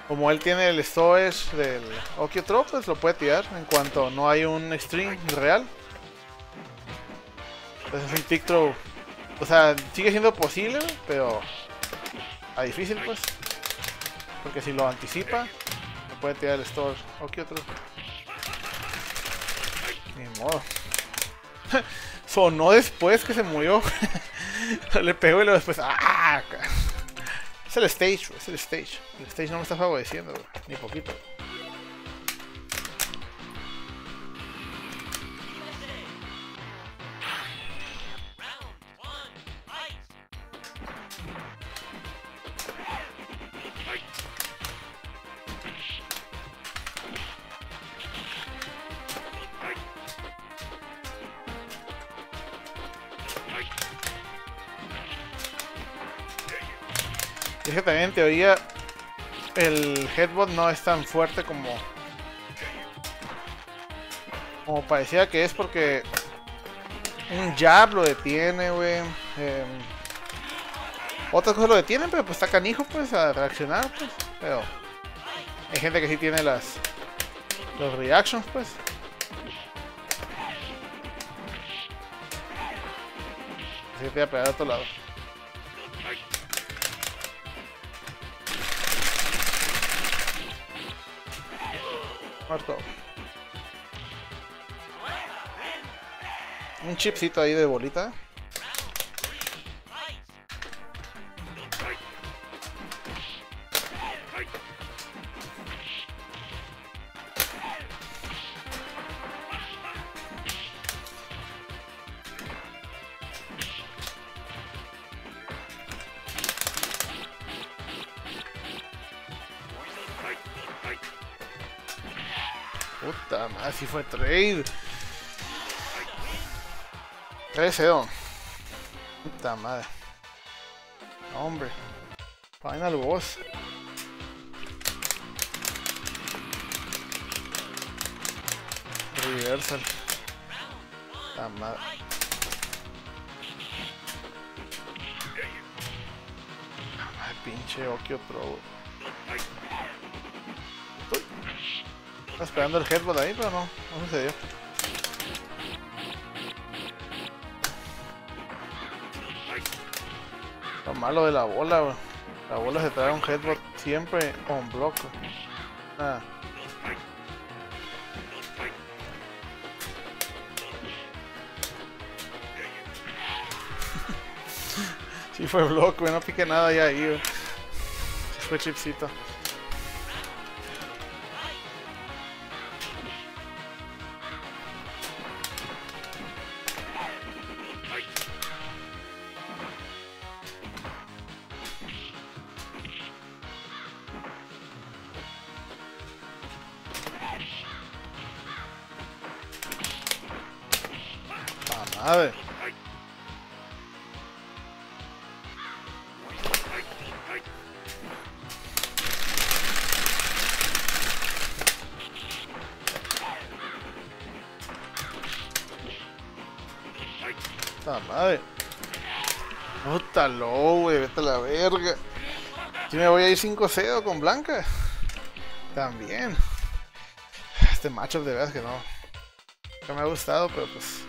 Como él tiene el storage del Okio pues lo puede tirar en cuanto no hay un string real. Entonces es un TikTok... O sea, sigue siendo posible, pero... A difícil, pues. Porque si lo anticipa, puede tirar el store. ¿O qué otro? Ni modo. [laughs] Sonó después que se murió. [laughs] Le pegó y luego después. ¡Ah! Es el stage, es el stage. El stage no me está favoreciendo, ni poquito. El headbot no es tan fuerte como como parecía que es porque un jab lo detiene, güey. Eh, otras cosas lo detienen, pero pues está canijo pues a reaccionar, pues. Pero hay gente que sí tiene las los reactions, pues. Así que te voy a pegar a otro lado. Un chipcito ahí de bolita. Fue trade. 13 Puta madre. Hombre. Final boss. Reversal. Puta pinche Okio Pro, Esperando el headbutt ahí, pero no, no sucedió. Lo malo de la bola, La bola se trae un headbutt siempre on block. Ah. [laughs] sí fue block, no pique nada ya ahí, fue chipsito. 5 0 con Blanca. También. Este matchup de verdad que no. Que me ha gustado, pero pues.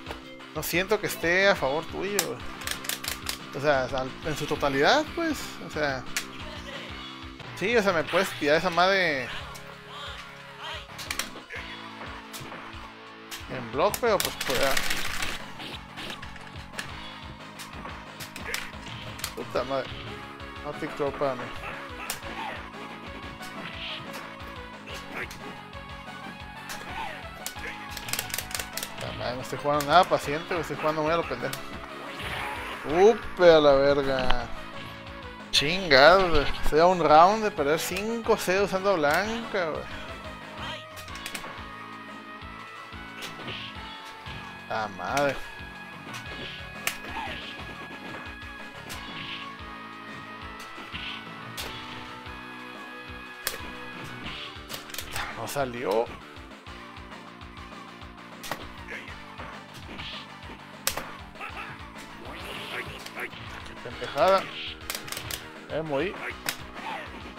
No siento que esté a favor tuyo. O sea, en su totalidad, pues. O sea. Sí, o sea, me puedes tirar esa madre. En block, pero pues pueda. Puta madre. No te para mí. No estoy jugando nada paciente, estoy jugando muy a lo pendejo. Upe a la verga. Chingado, Estoy a un round de perder 5C usando blanca, wey. Ah, madre. No salió. Pendejada. Eh, morí.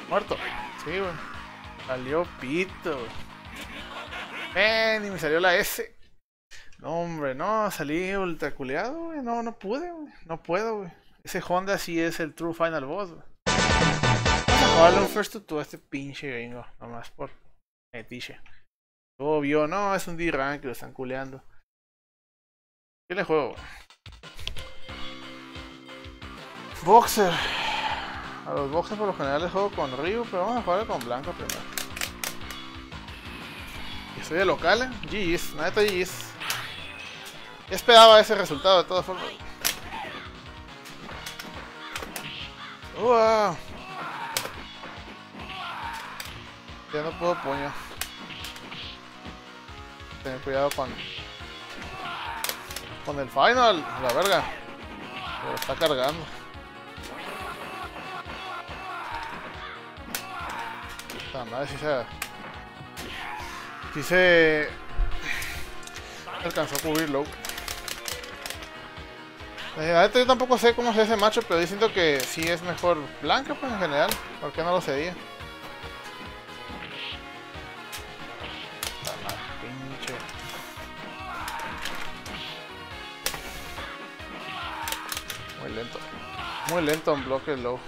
Muerto. Sí, güey. Salió pito. Eh, ni me salió la S. No, hombre, no, salí ultraculeado, güey. No, no pude, güey. No puedo, güey. Ese Honda sí es el True Final Boss, güey. Vamos un first to a este pinche gringo. Nomás por metiche. Obvio, no, es un D-Rank lo están culeando. ¿Qué le juego, güey? Boxer. A los boxers por lo general les juego con Ryu, pero vamos a jugar con Blanco primero. Y soy de local, eh. GG's, neta GG's. Esperaba ese resultado de todas formas. Wow. Ya no puedo puño. Tener cuidado con... Con el final, la verga. Lo está cargando. Esta madre si se... Si se... Alcanzó a cubrirlo. Eh, yo tampoco sé cómo es ese macho, pero yo siento que sí es mejor blanca pues en general. ¿Por qué no lo? Pinche. Muy lento. Muy lento en bloque low.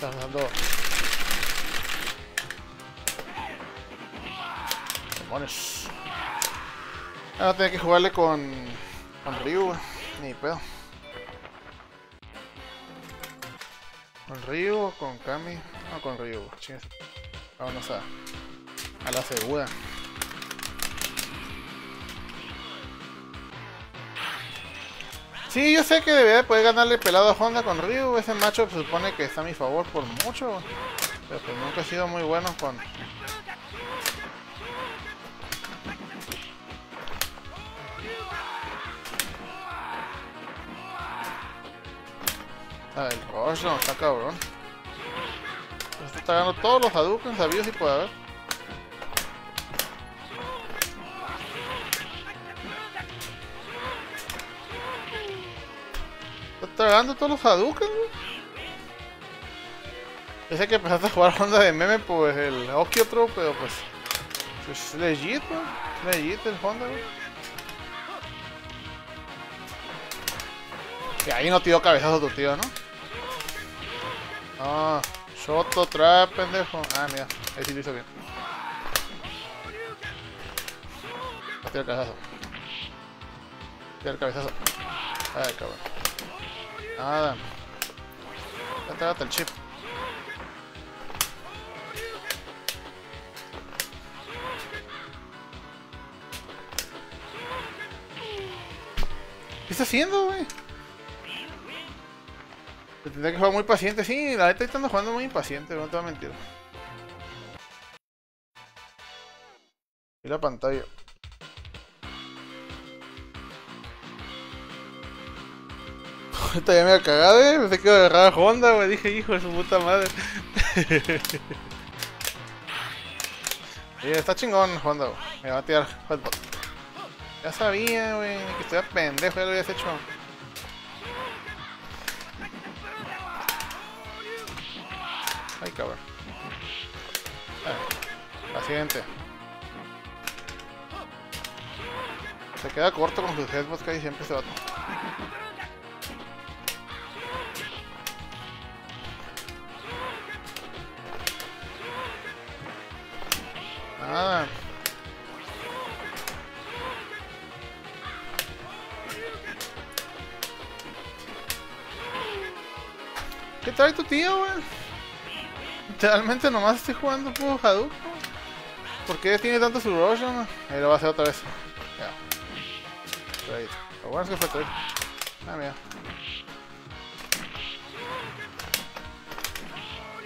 Están dando... Demonios. Ahora tengo que jugarle con... Con Ryu, Ni pedo. ¿Con Ryu con Kami? No, con Ryu. Vámonos a... A la segura. Sí, yo sé que debería poder ganarle pelado a Honda con Ryu. Ese macho se supone que está a mi favor por mucho. Pero pues nunca he sido muy bueno con... Ah, el Rush no, está cabrón. Este está ganando todos los Hadouken sabios y puede haber. Tragando todos los Hadouken, Pensé que empezaste a jugar Honda de meme, pues el otro, pero pues. Es legit, wey. Legit el Honda, wey. Y ahí no dio cabezazo tu tío, ¿no? Ah, Shoto Trap, pendejo. Ah, mira, ahí sí lo hizo bien. Va el cabezazo. Tira el cabezazo. Ay, cabrón. Nada. Ya el chip. ¿Qué está haciendo, güey? Tendría que jugar muy paciente. Sí, la neta está jugando muy impaciente, no te voy a mentir. Y la pantalla. [laughs] Ahorita ya me ha cagado, eh. Pensé que iba a agarrar Honda, güey. Dije, hijo de su puta madre. [laughs] está chingón Honda, Me va a tirar hotbot. Ya sabía, güey, que estoy pendejo, ya lo habías hecho. Ay, cabrón. Ah, la siguiente. Se queda corto con sus headbots casi siempre se va. Nada. ¿Qué trae tu tío, güey? Literalmente nomás estoy jugando puro Hadouken. ¿Por qué tiene tanto su rush, no? Ahí lo va a hacer otra vez. Ya. Lo bueno es que fue trade. Ah, mira.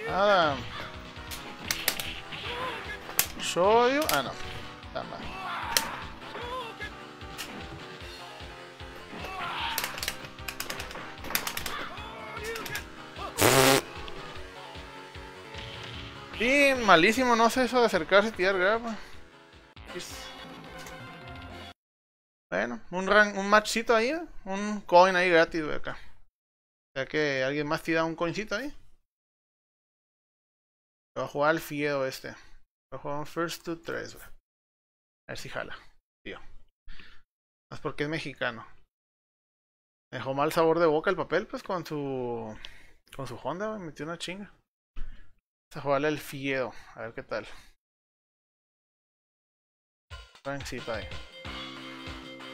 Nada. Ah, no. Está mal. Sí, malísimo, no sé eso de acercarse y tirar grapa. Bueno, un, ran un matchcito ahí, ¿eh? un coin ahí gratis, güey, acá. O sea que alguien más tira un coincito ahí. Va a jugar al Fiedo este. Un First to 3, güey. A ver si jala, tío. Más porque es mexicano. Me dejó mal sabor de boca el papel, pues con su. Con su Honda. Metió una chinga. Vamos a jugarle al Fiedo. A ver qué tal. Francito ahí.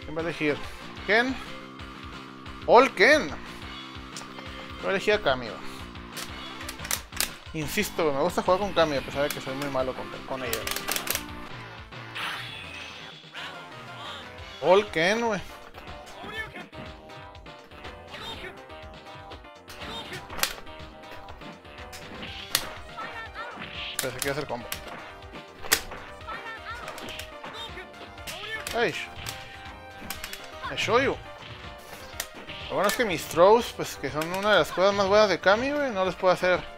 ¿Quién va a elegir? ¿Ken? ¡All Ken! Voy a elegir a Kami. Insisto, me gusta jugar con Kami a pesar de que soy muy malo con, con ella. All wey. Pero se quiere hacer combo. ¡Ay! I show you. Lo bueno es que mis throws, pues que son una de las cosas más buenas de Kami, güey, no les puedo hacer.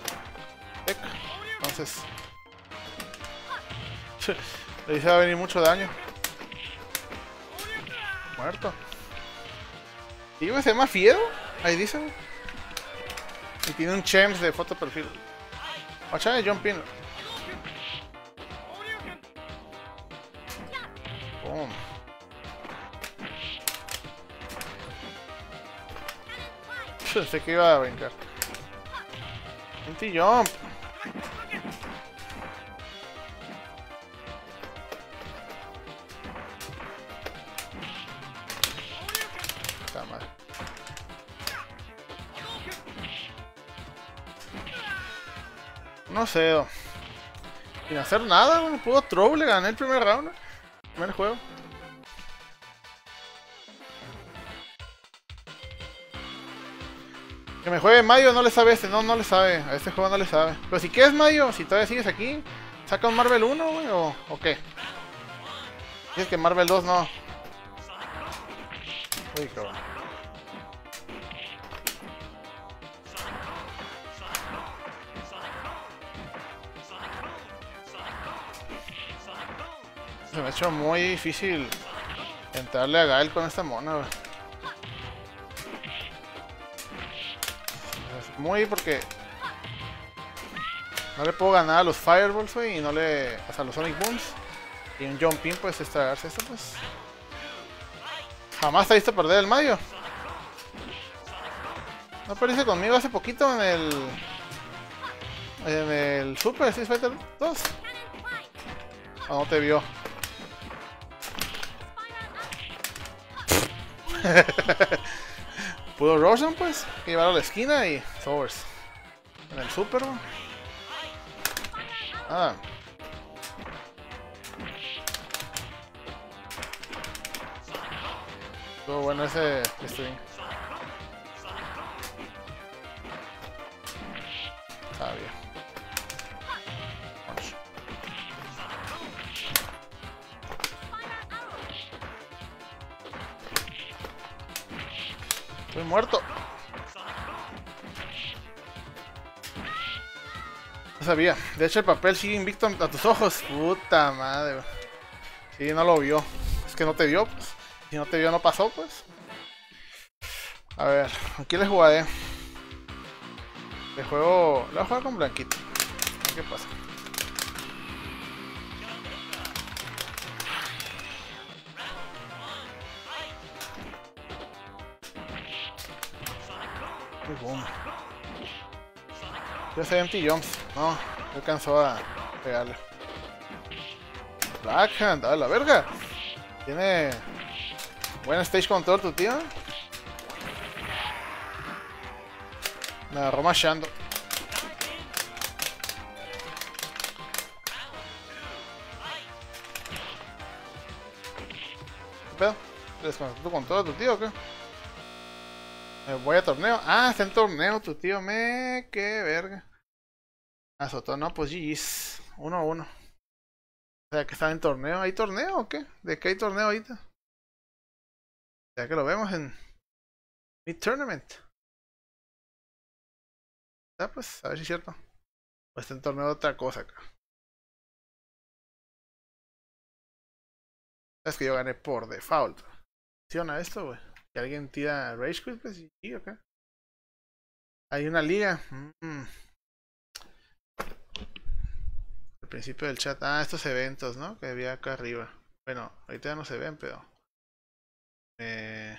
Entonces. [laughs] Le dice va a venir mucho daño. Muerto. Y güey, se llama Fiedo. Ahí dice. Y tiene un Chems de foto perfil. Watcha de Jump In. Boom. [laughs] Pensé que iba a brincar. Anti-jump. Sin hacer nada, no pudo throw, le gané el primer round. Primer juego. Que me juegue Mayo no le sabe este, no, no le sabe. A este juego no le sabe. Pero si quieres Mayo, si todavía sigues aquí, saca un Marvel 1, güey, o, o qué. Dices que Marvel 2 no. Uy, cabrón. Se me ha hecho muy difícil entrarle a Gael con esta mona. Muy porque no le puedo ganar a los Fireballs, güey, y no le. hasta los Sonic Booms. Y un Jumping, pues, es tragarse esto, pues. Jamás está visto perder el Mayo. No perdiste conmigo hace poquito en el. En el Super Street Fighter 2. O no te vio. [laughs] Pudo Roshan, pues, que llevarlo a la esquina y Sowers. En el Super. Ah. Estuvo bueno ese stream. Está bien. Estoy muerto. No sabía. De hecho, el papel sigue invicto a tus ojos. Puta madre. Sí, no lo vio. Es que no te vio. Pues. Si no te vio, no pasó, pues. A ver, aquí les jugaré. Le juego. Le voy a jugar con Blanquito. Qué pasa. Qué boom. Ya se empty jumps. No, no alcanzó a pegarle. Blackhand, a la verga. Tiene buen stage control tu tío. Me agarró machando. ¿Qué pedo? ¿Desconectó con todo tu tío o qué? Me voy a torneo. Ah, está en torneo tu tío. Me, qué verga. Azotó, no, pues GG's. Uno a uno. O sea, que está en torneo. ¿Hay torneo o qué? ¿De qué hay torneo ahorita? Ya que lo vemos en Mid Tournament. Ah, pues, a ver si es cierto. O está en torneo de otra cosa acá. Es que yo gané por default. ¿Funciona esto, güey? Que alguien tira Rage Quit, pues sí, ok. Hay una liga. Mm. Al principio del chat. Ah, estos eventos, ¿no? Que había acá arriba. Bueno, ahorita ya no se ven, pero. Eh.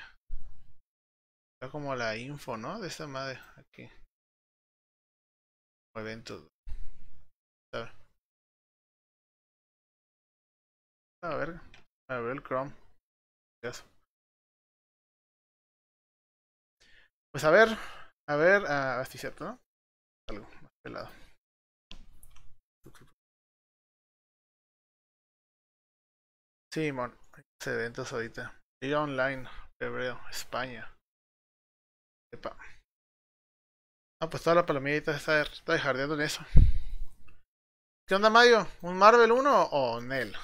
como la info, ¿no? De esta madre. Aquí. Eventos. A ver. A ver. El Chrome. Pues a ver, a ver, ah, así cierto, ¿no? Algo más pelado. Sí, mon, eventos ahorita. Liga online, febrero, España. Epa. Ah, pues toda la palomita está, está jardeando en eso. ¿Qué onda, Mario? ¿Un Marvel 1 o Nel?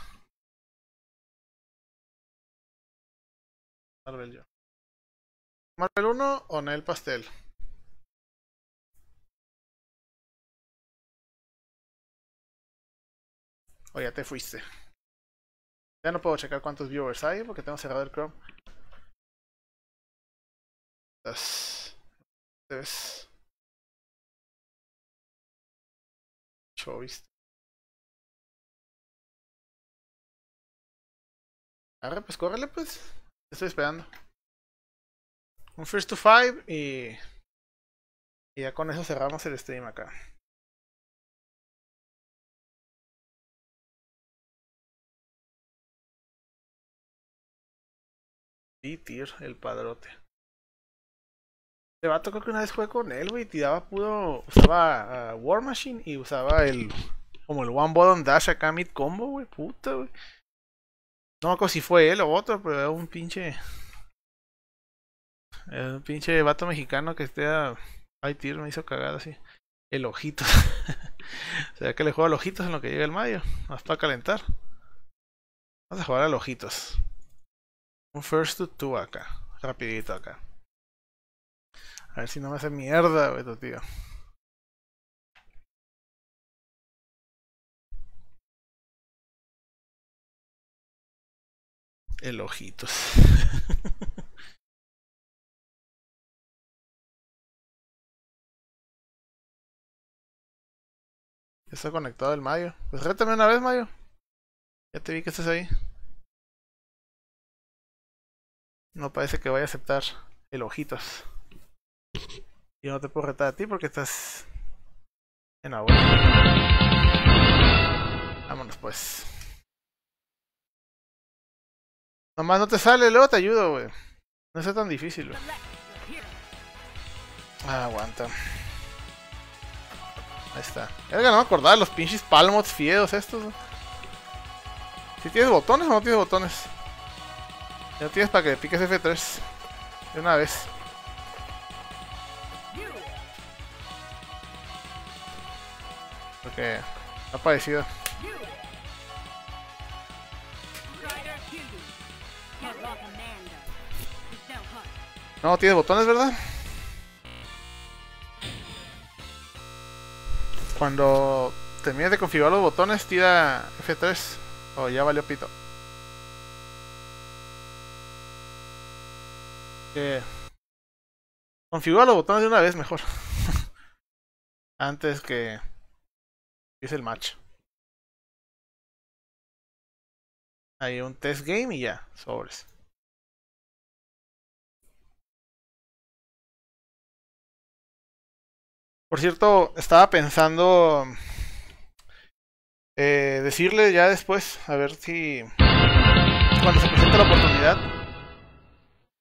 Marvel yo. ¿Marvel 1 o Nel Pastel? O ya te fuiste. Ya no puedo checar cuántos viewers hay porque tengo cerrado el Chrome. Las... ¿Ves? ¿Viste? Arre, pues córrele pues. Estoy esperando. Un first to five y... Y ya con eso cerramos el stream acá. Tier, el padrote. El vato creo que una vez jugué con él, güey, tiraba puro... Usaba War Machine y usaba el... Como el One Button Dash acá mid combo, güey, puta, güey. No me si fue él o otro, pero era un pinche... Era un pinche vato mexicano que esté a... Ay, tier, me hizo cagada así. El ojitos. [laughs] sea que le juego al ojitos en lo que llega el mayo. Más para calentar. Vamos a jugar al ojitos. Un first to two acá. Rapidito acá. A ver si no me hace mierda, güey, tío. El ojitos. [laughs] Ya está conectado el Mayo. Pues rétame una vez, Mayo. Ya te vi que estás ahí. No parece que vaya a aceptar el ojitos. Yo no te puedo retar a ti porque estás en agua. Vámonos pues. Nomás no te sale, luego te ayudo, güey. No es tan difícil, güey. Ah, aguanta. Ahí está. Ya no me acordaba los pinches palmots fiedos estos. Si tienes botones o no tienes botones. No tienes para que piques F3. De una vez. Porque ha parecido. No, tienes botones, ¿verdad? Cuando termines de configurar los botones, tira F3 o ya valió pito. Que configura los botones de una vez mejor. [laughs] Antes que empiece el match. Hay un test game y ya, sobres. Por cierto, estaba pensando eh, decirle ya después, a ver si cuando se presenta la oportunidad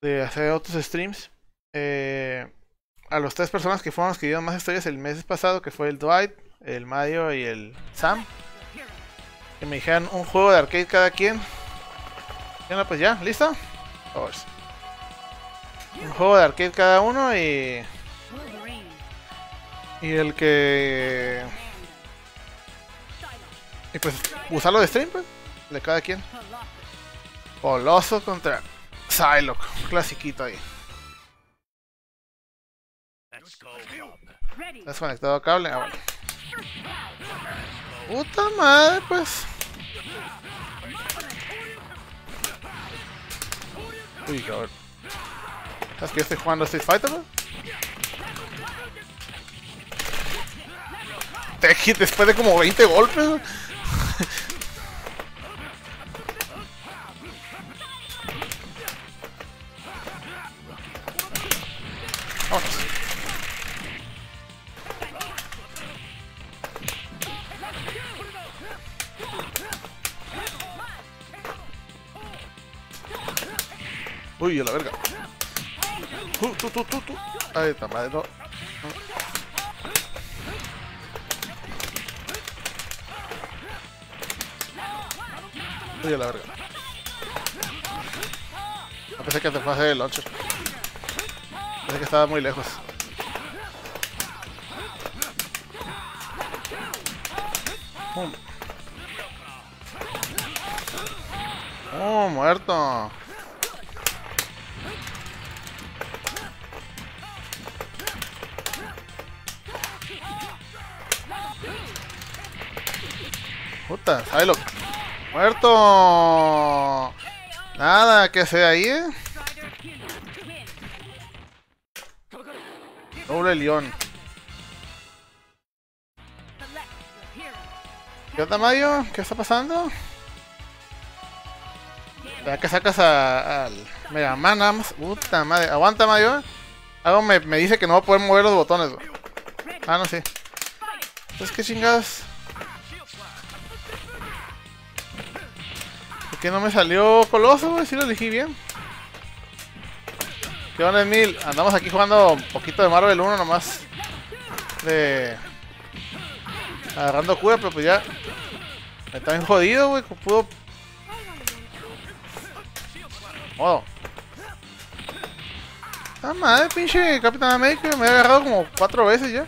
de hacer otros streams, eh, a las tres personas que fueron los que dieron más historias el mes pasado, que fue el Dwight, el Mario y el Sam, que me dijeran un juego de arcade cada quien. Bueno, pues ya, ¿listo? Un juego de arcade cada uno y y el que... Y pues usarlo de stream, pues, de cada quien. Coloso contra Psylocke, clasiquito ahí. ¿Estás conectado a cable? Ah, Puta madre, pues. Uy, cabrón. ¿Sabes que yo estoy jugando Street Fighter, pues? Te hit después de como 20 golpes. Uy, a la verga. Tú, tú, tú, tú. A la verga. Pensé que te fue el launcher. Pensé que estaba muy lejos. ¡Oh, muerto! Puta, lo ¡Muerto! Nada que sea ahí, ¿eh? Doble león. ¿Qué onda, Mario? ¿Qué está pasando? Ya que sacas al Mega Man nada. Puta madre. Aguanta, Mario. Algo me, me, dice que no va a poder mover los botones. Ah, no, sí. Pues qué chingados. que no me salió Coloso, güey? Si lo elegí bien. ¿Qué onda, Emil? Andamos aquí jugando un poquito de Marvel 1 nomás. De... Agarrando cura, pero pues ya... Está bien jodido, güey. Pudo... Modo. Ah, madre, pinche Capitán América. Me he agarrado como cuatro veces ya.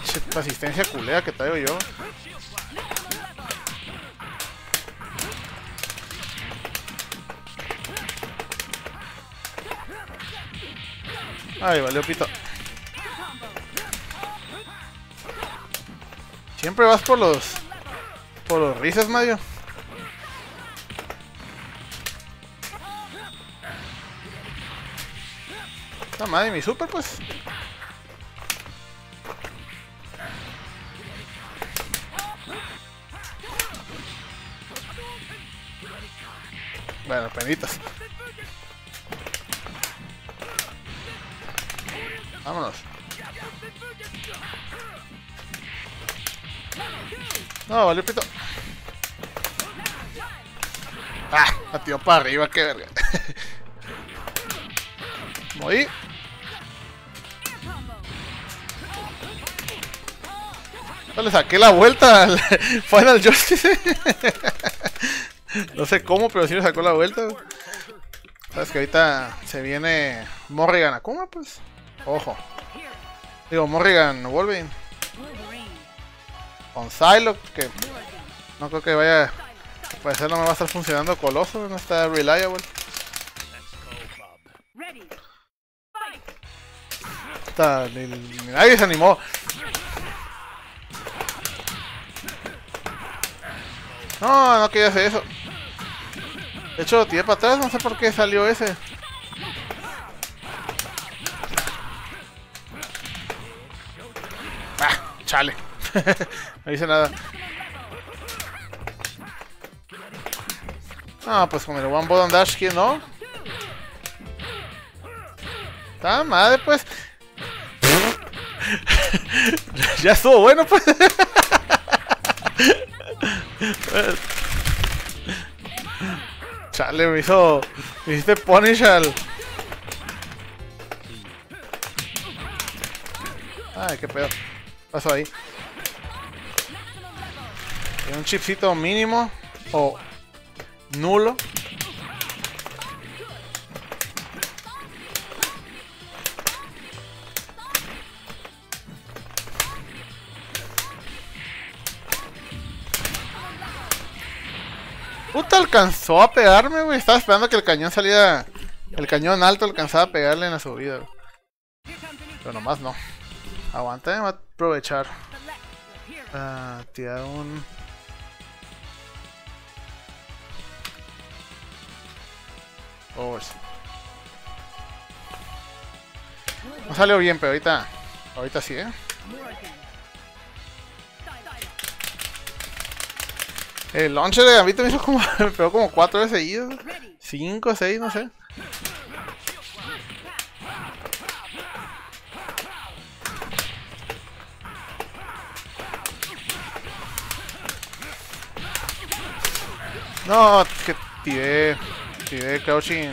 Pinche asistencia culera que traigo yo. Ay, valió pito. Siempre vas por los... Por los risas, Mario. La madre, mi super, pues. Bueno, penitas. Vámonos. No, vale pito. Ah, la tío para arriba, qué verga. [laughs] Moí. No le saqué la vuelta al [laughs] Final Justice. [laughs] no sé cómo, pero sí le sacó la vuelta. Sabes que ahorita se viene Morrigan Akuma, pues. Ojo. Digo, Morrigan Wolverine. Con Psylocke, que no creo que vaya. Parece no me va a estar funcionando Coloso, no está reliable. Está, ni, nadie se animó. No, no quería hacer eso. De hecho, tiré para atrás, no sé por qué salió ese. Chale. [laughs] no hice nada. Ah, pues con el One Button Dash, ¿quién no? Está madre, pues. [laughs] ya estuvo bueno, pues. [laughs] Chale, me hizo. Me hiciste punish. Ay, qué pedo. Pasó ahí. un chipcito mínimo o nulo. Puta, alcanzó a pegarme, güey. Estaba esperando que el cañón saliera. El cañón alto alcanzaba a pegarle en la subida, Pero nomás no. Aguanta, va a aprovechar. Ah, tirar un. Oh, no salió bien, pero ahorita. Ahorita sí, eh. El launcher de Gambito me hizo como. [laughs] pegó como 4 veces seguidas. 5, 6, no sé. No, que tiré. Tiré crouching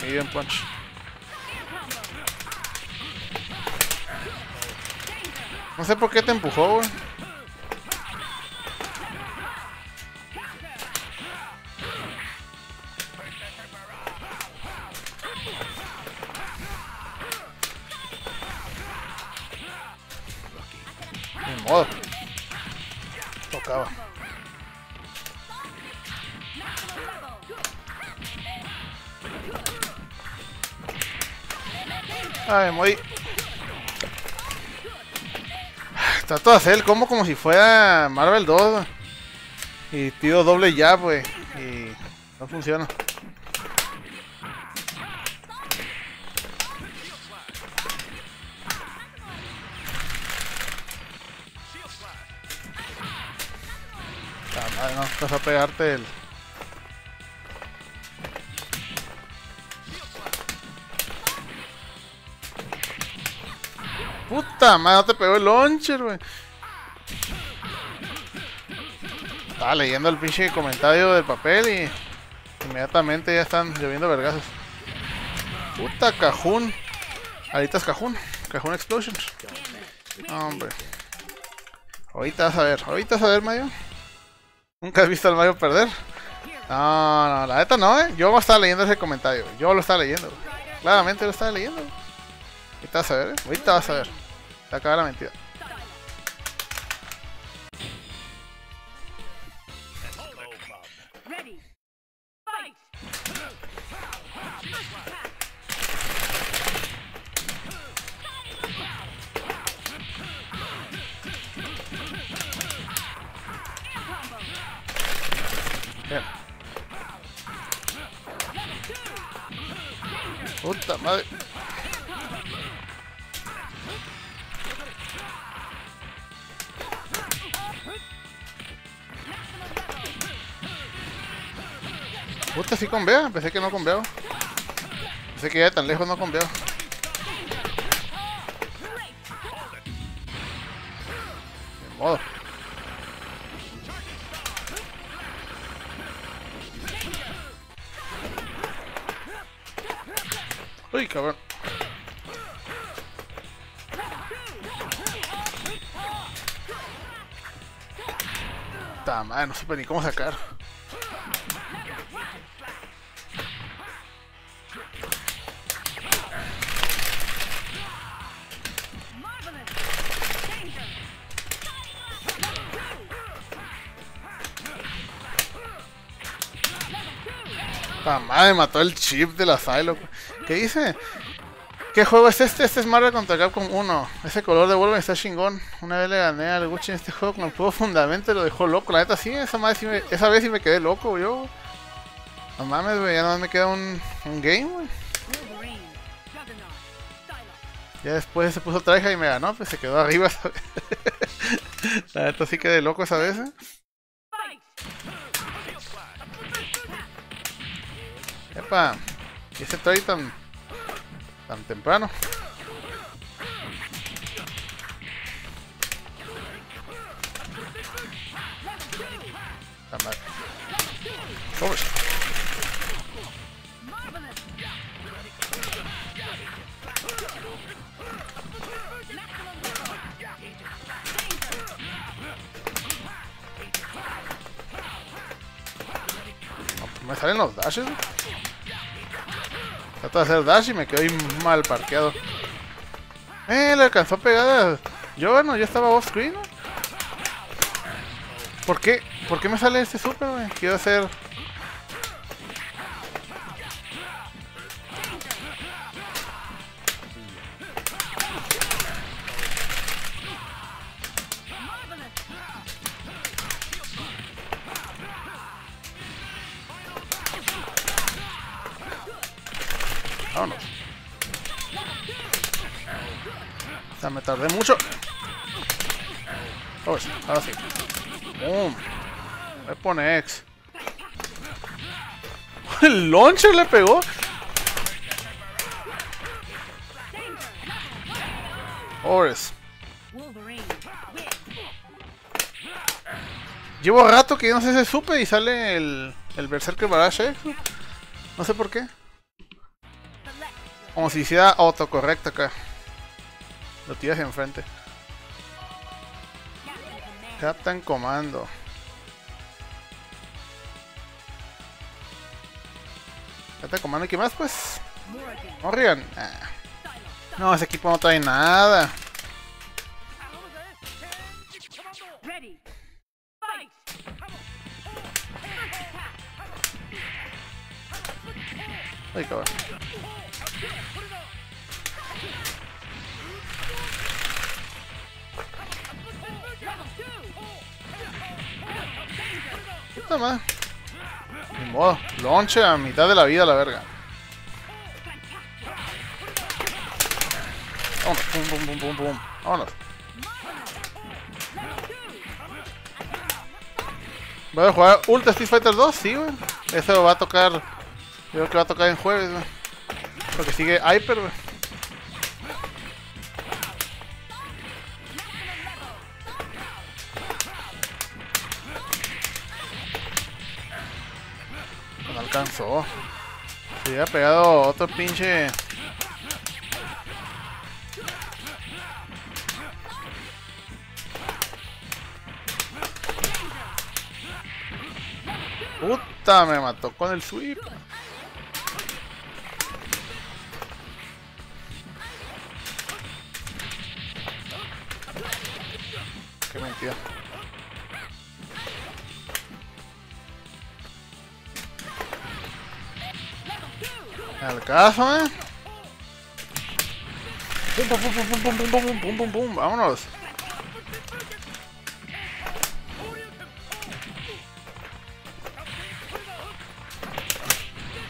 medium punch. No sé por qué te empujó, güey. Ni modo. Tocaba. Ay, muy... Trato de hacer el combo como si fuera Marvel 2. Y tiro doble jab, güey. Y no funciona. no, vas a pegarte el... Puta madre, no te pegó el launcher, güey. Estaba leyendo el pinche comentario del papel y inmediatamente ya están lloviendo vergazos. Puta cajún. Ahorita es cajún. Cajún explosion. Hombre. Ahorita vas a ver. Ahorita vas a ver, Mayo. ¿Nunca has visto al Mario perder? No, no, la neta no, eh. Yo estaba leyendo ese comentario. Yo lo estaba leyendo. Claramente lo estaba leyendo. Ahorita vas a ver, eh. Ahorita vas a ver. Te acaba la mentira. Puta madre. Puta, sí con veo. Pensé que no con veo. Pensé que ya tan lejos no con veo. De modo. Uy, cabrón. Ta madre, no supe ni cómo sacar. Ta madre, mató el chip de la Silo. ¿Qué dice? ¿Qué juego es este? Este es Marvel contra Capcom 1. Ese color de Wolverine está chingón. Una vez le gané al Gucci en este juego con el juego fundamento y lo dejó loco. La neta sí, esa, madre esa vez sí me quedé loco yo. No mames, güey, ya no me queda un, un game, güey. Ya después se puso traje y me ganó, pues se quedó arriba. [laughs] La neta sí que de locos a veces. Epa, ¿y ese trae tan, tan temprano? No, me salen los dashes. Trato de hacer dash y me quedo ahí mal parqueado. Eh, le alcanzó a pegar a... Yo, bueno, yo estaba off screen. ¿Por qué? ¿Por qué me sale este super, güey? Quiero hacer... X. [laughs] El launcher le pegó. Ores. Llevo rato que no sé si supe y sale el, el Berserker Barrage. No sé por qué. Como si hiciera autocorrecto acá. Lo tiras enfrente. Captain Comando. Captain Comando, ¿y qué más pues? Morrigan. Ah. No, ese equipo no trae nada. Ay, cabrón. Ni modo. A mitad de la vida, la verga. Vámonos. Pum, pum, pum, pum, pum. Vámonos. ¿Voy a jugar Ultra Street Fighter 2? Sí, güey. Eso va a tocar. Yo creo que va a tocar en jueves, güey. Porque sigue Hyper, güey. Alcanzó. Se hubiera pegado otro pinche. Puta, me mató con el sweep. Qué mentira. Al caso, eh. Pum, pum, pum, pum, pum, pum, pum, pum, pum, pum, pum, vámonos.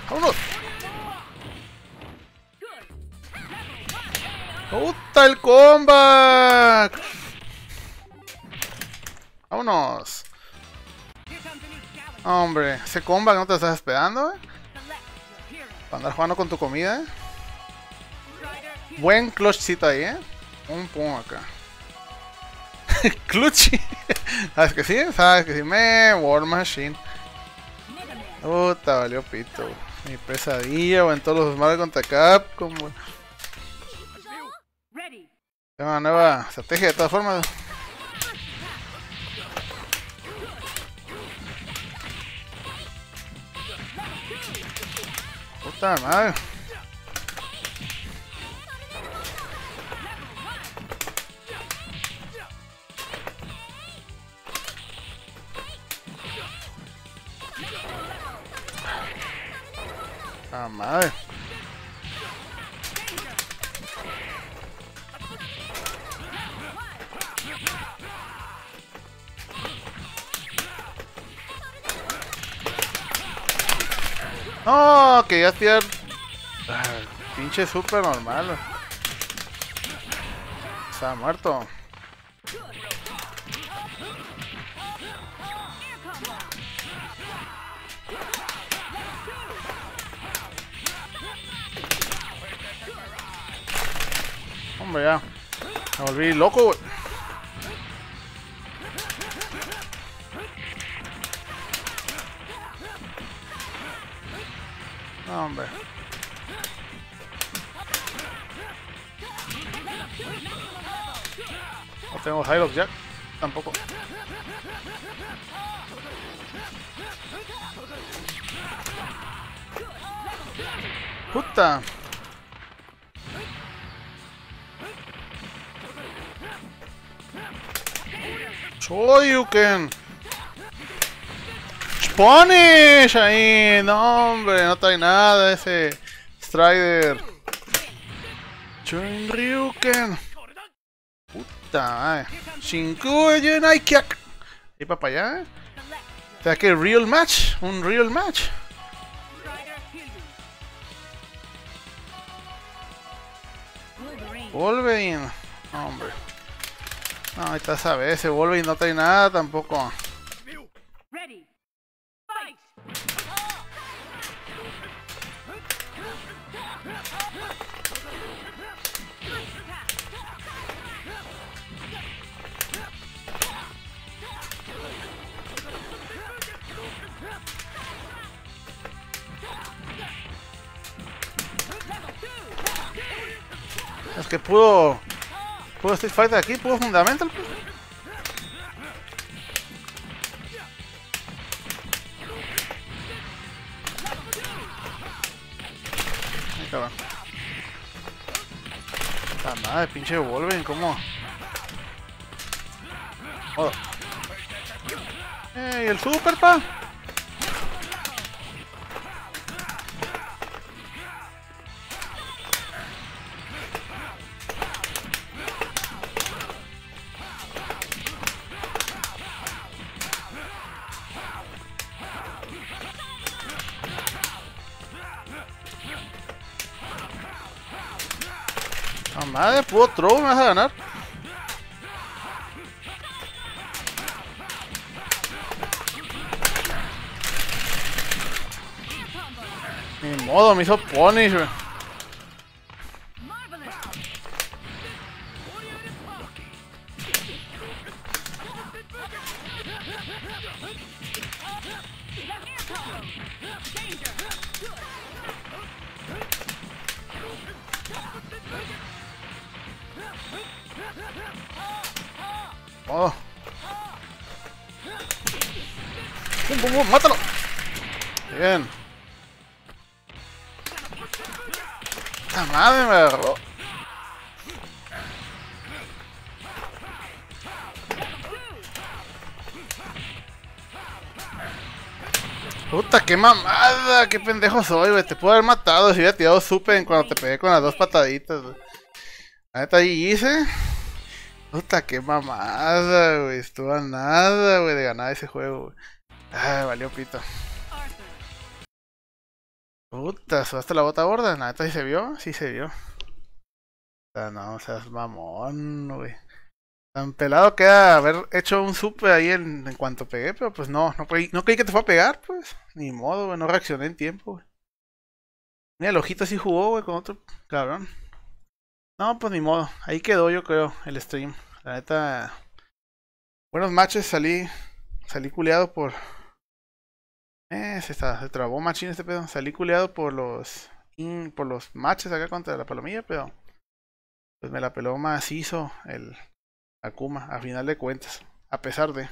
Vámonos. ¡Puta el comeback! Vámonos. Hombre, ese comeback no te estás esperando, eh. Para andar jugando con tu comida. Buen clutchcito ahí, eh. Un pum acá. [laughs] Clutchy. ¿Sabes que sí? ¿Sabes que sí? Me, War Machine. Puta, valió pito. Mi pesadilla, o en todos los malos contra Capcom. Es una nueva estrategia de todas formas. Puta madre. Ah, madre. No, quería tirar. Ah, pinche super normal. Está muerto. Hombre, ya. Me volví loco, güey. Hombre. No tengo Hilux Jack. Tampoco. Puta. Shoryuken. Punish ahí. No, hombre, no trae nada ese Strider. Shoryuken. Puta madre. Shinkuyo Naikiak. ¿Y para allá? eh? O sea que real match. Un real match. Wolverine. Hombre. No, ahorita sabes, ese Wolverine no trae nada tampoco. Ready. Que pudo. Pudo Street Fighter aquí, pudo Fundamental. pues. Ay, cabrón. La madre, pinche Wolverine, ¿cómo? Oh. ¡Ey, el super, pa! Madre, pudo throw, me vas a ganar. Ni modo, me hizo punish, güey. Qué mamada, qué pendejo soy, güey. Te puedo haber matado si hubiera tirado super cuando te pegué con las dos pataditas, güey. Neta ahí hice. Puta, qué mamada, güey. Estuvo a nada, güey, de ganar ese juego, güey. Ay, valió pito. Puta, ¿subaste la bota gorda? Neta sí se vio, sí se vio. O sea, no, o sea, es mamón, güey. Tan pelado queda haber hecho un super ahí en, en cuanto pegué, pero pues no, no creí, no creí que te fue a pegar, pues. Ni modo, güey, no reaccioné en tiempo, güey. Mira, el ojito sí jugó, güey, con otro cabrón. No, pues ni modo. Ahí quedó, yo creo, el stream. La neta. Buenos matches, salí. Salí culeado por. Eh, se, está, se trabó machín este pedo. Salí culeado por los. por los matches acá contra la palomilla, pero. Pues me la peló macizo el Akuma, a final de cuentas. A pesar de.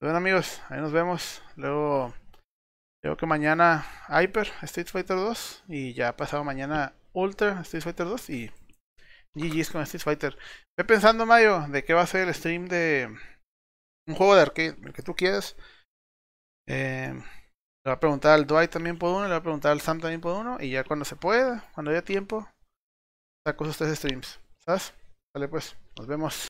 Bueno amigos, ahí nos vemos. Luego. Creo que mañana Hyper Street Fighter 2. Y ya pasado mañana Ultra Street Fighter 2. Y GG's con Street Fighter. Ve pensando, Mayo, de qué va a ser el stream de un juego de arcade, el que tú quieras. Eh, le voy a preguntar al Dwight también por uno, le voy a preguntar al Sam también por uno. Y ya cuando se pueda, cuando haya tiempo, saco esos tres streams. ¿Sabes? Vale, pues, nos vemos.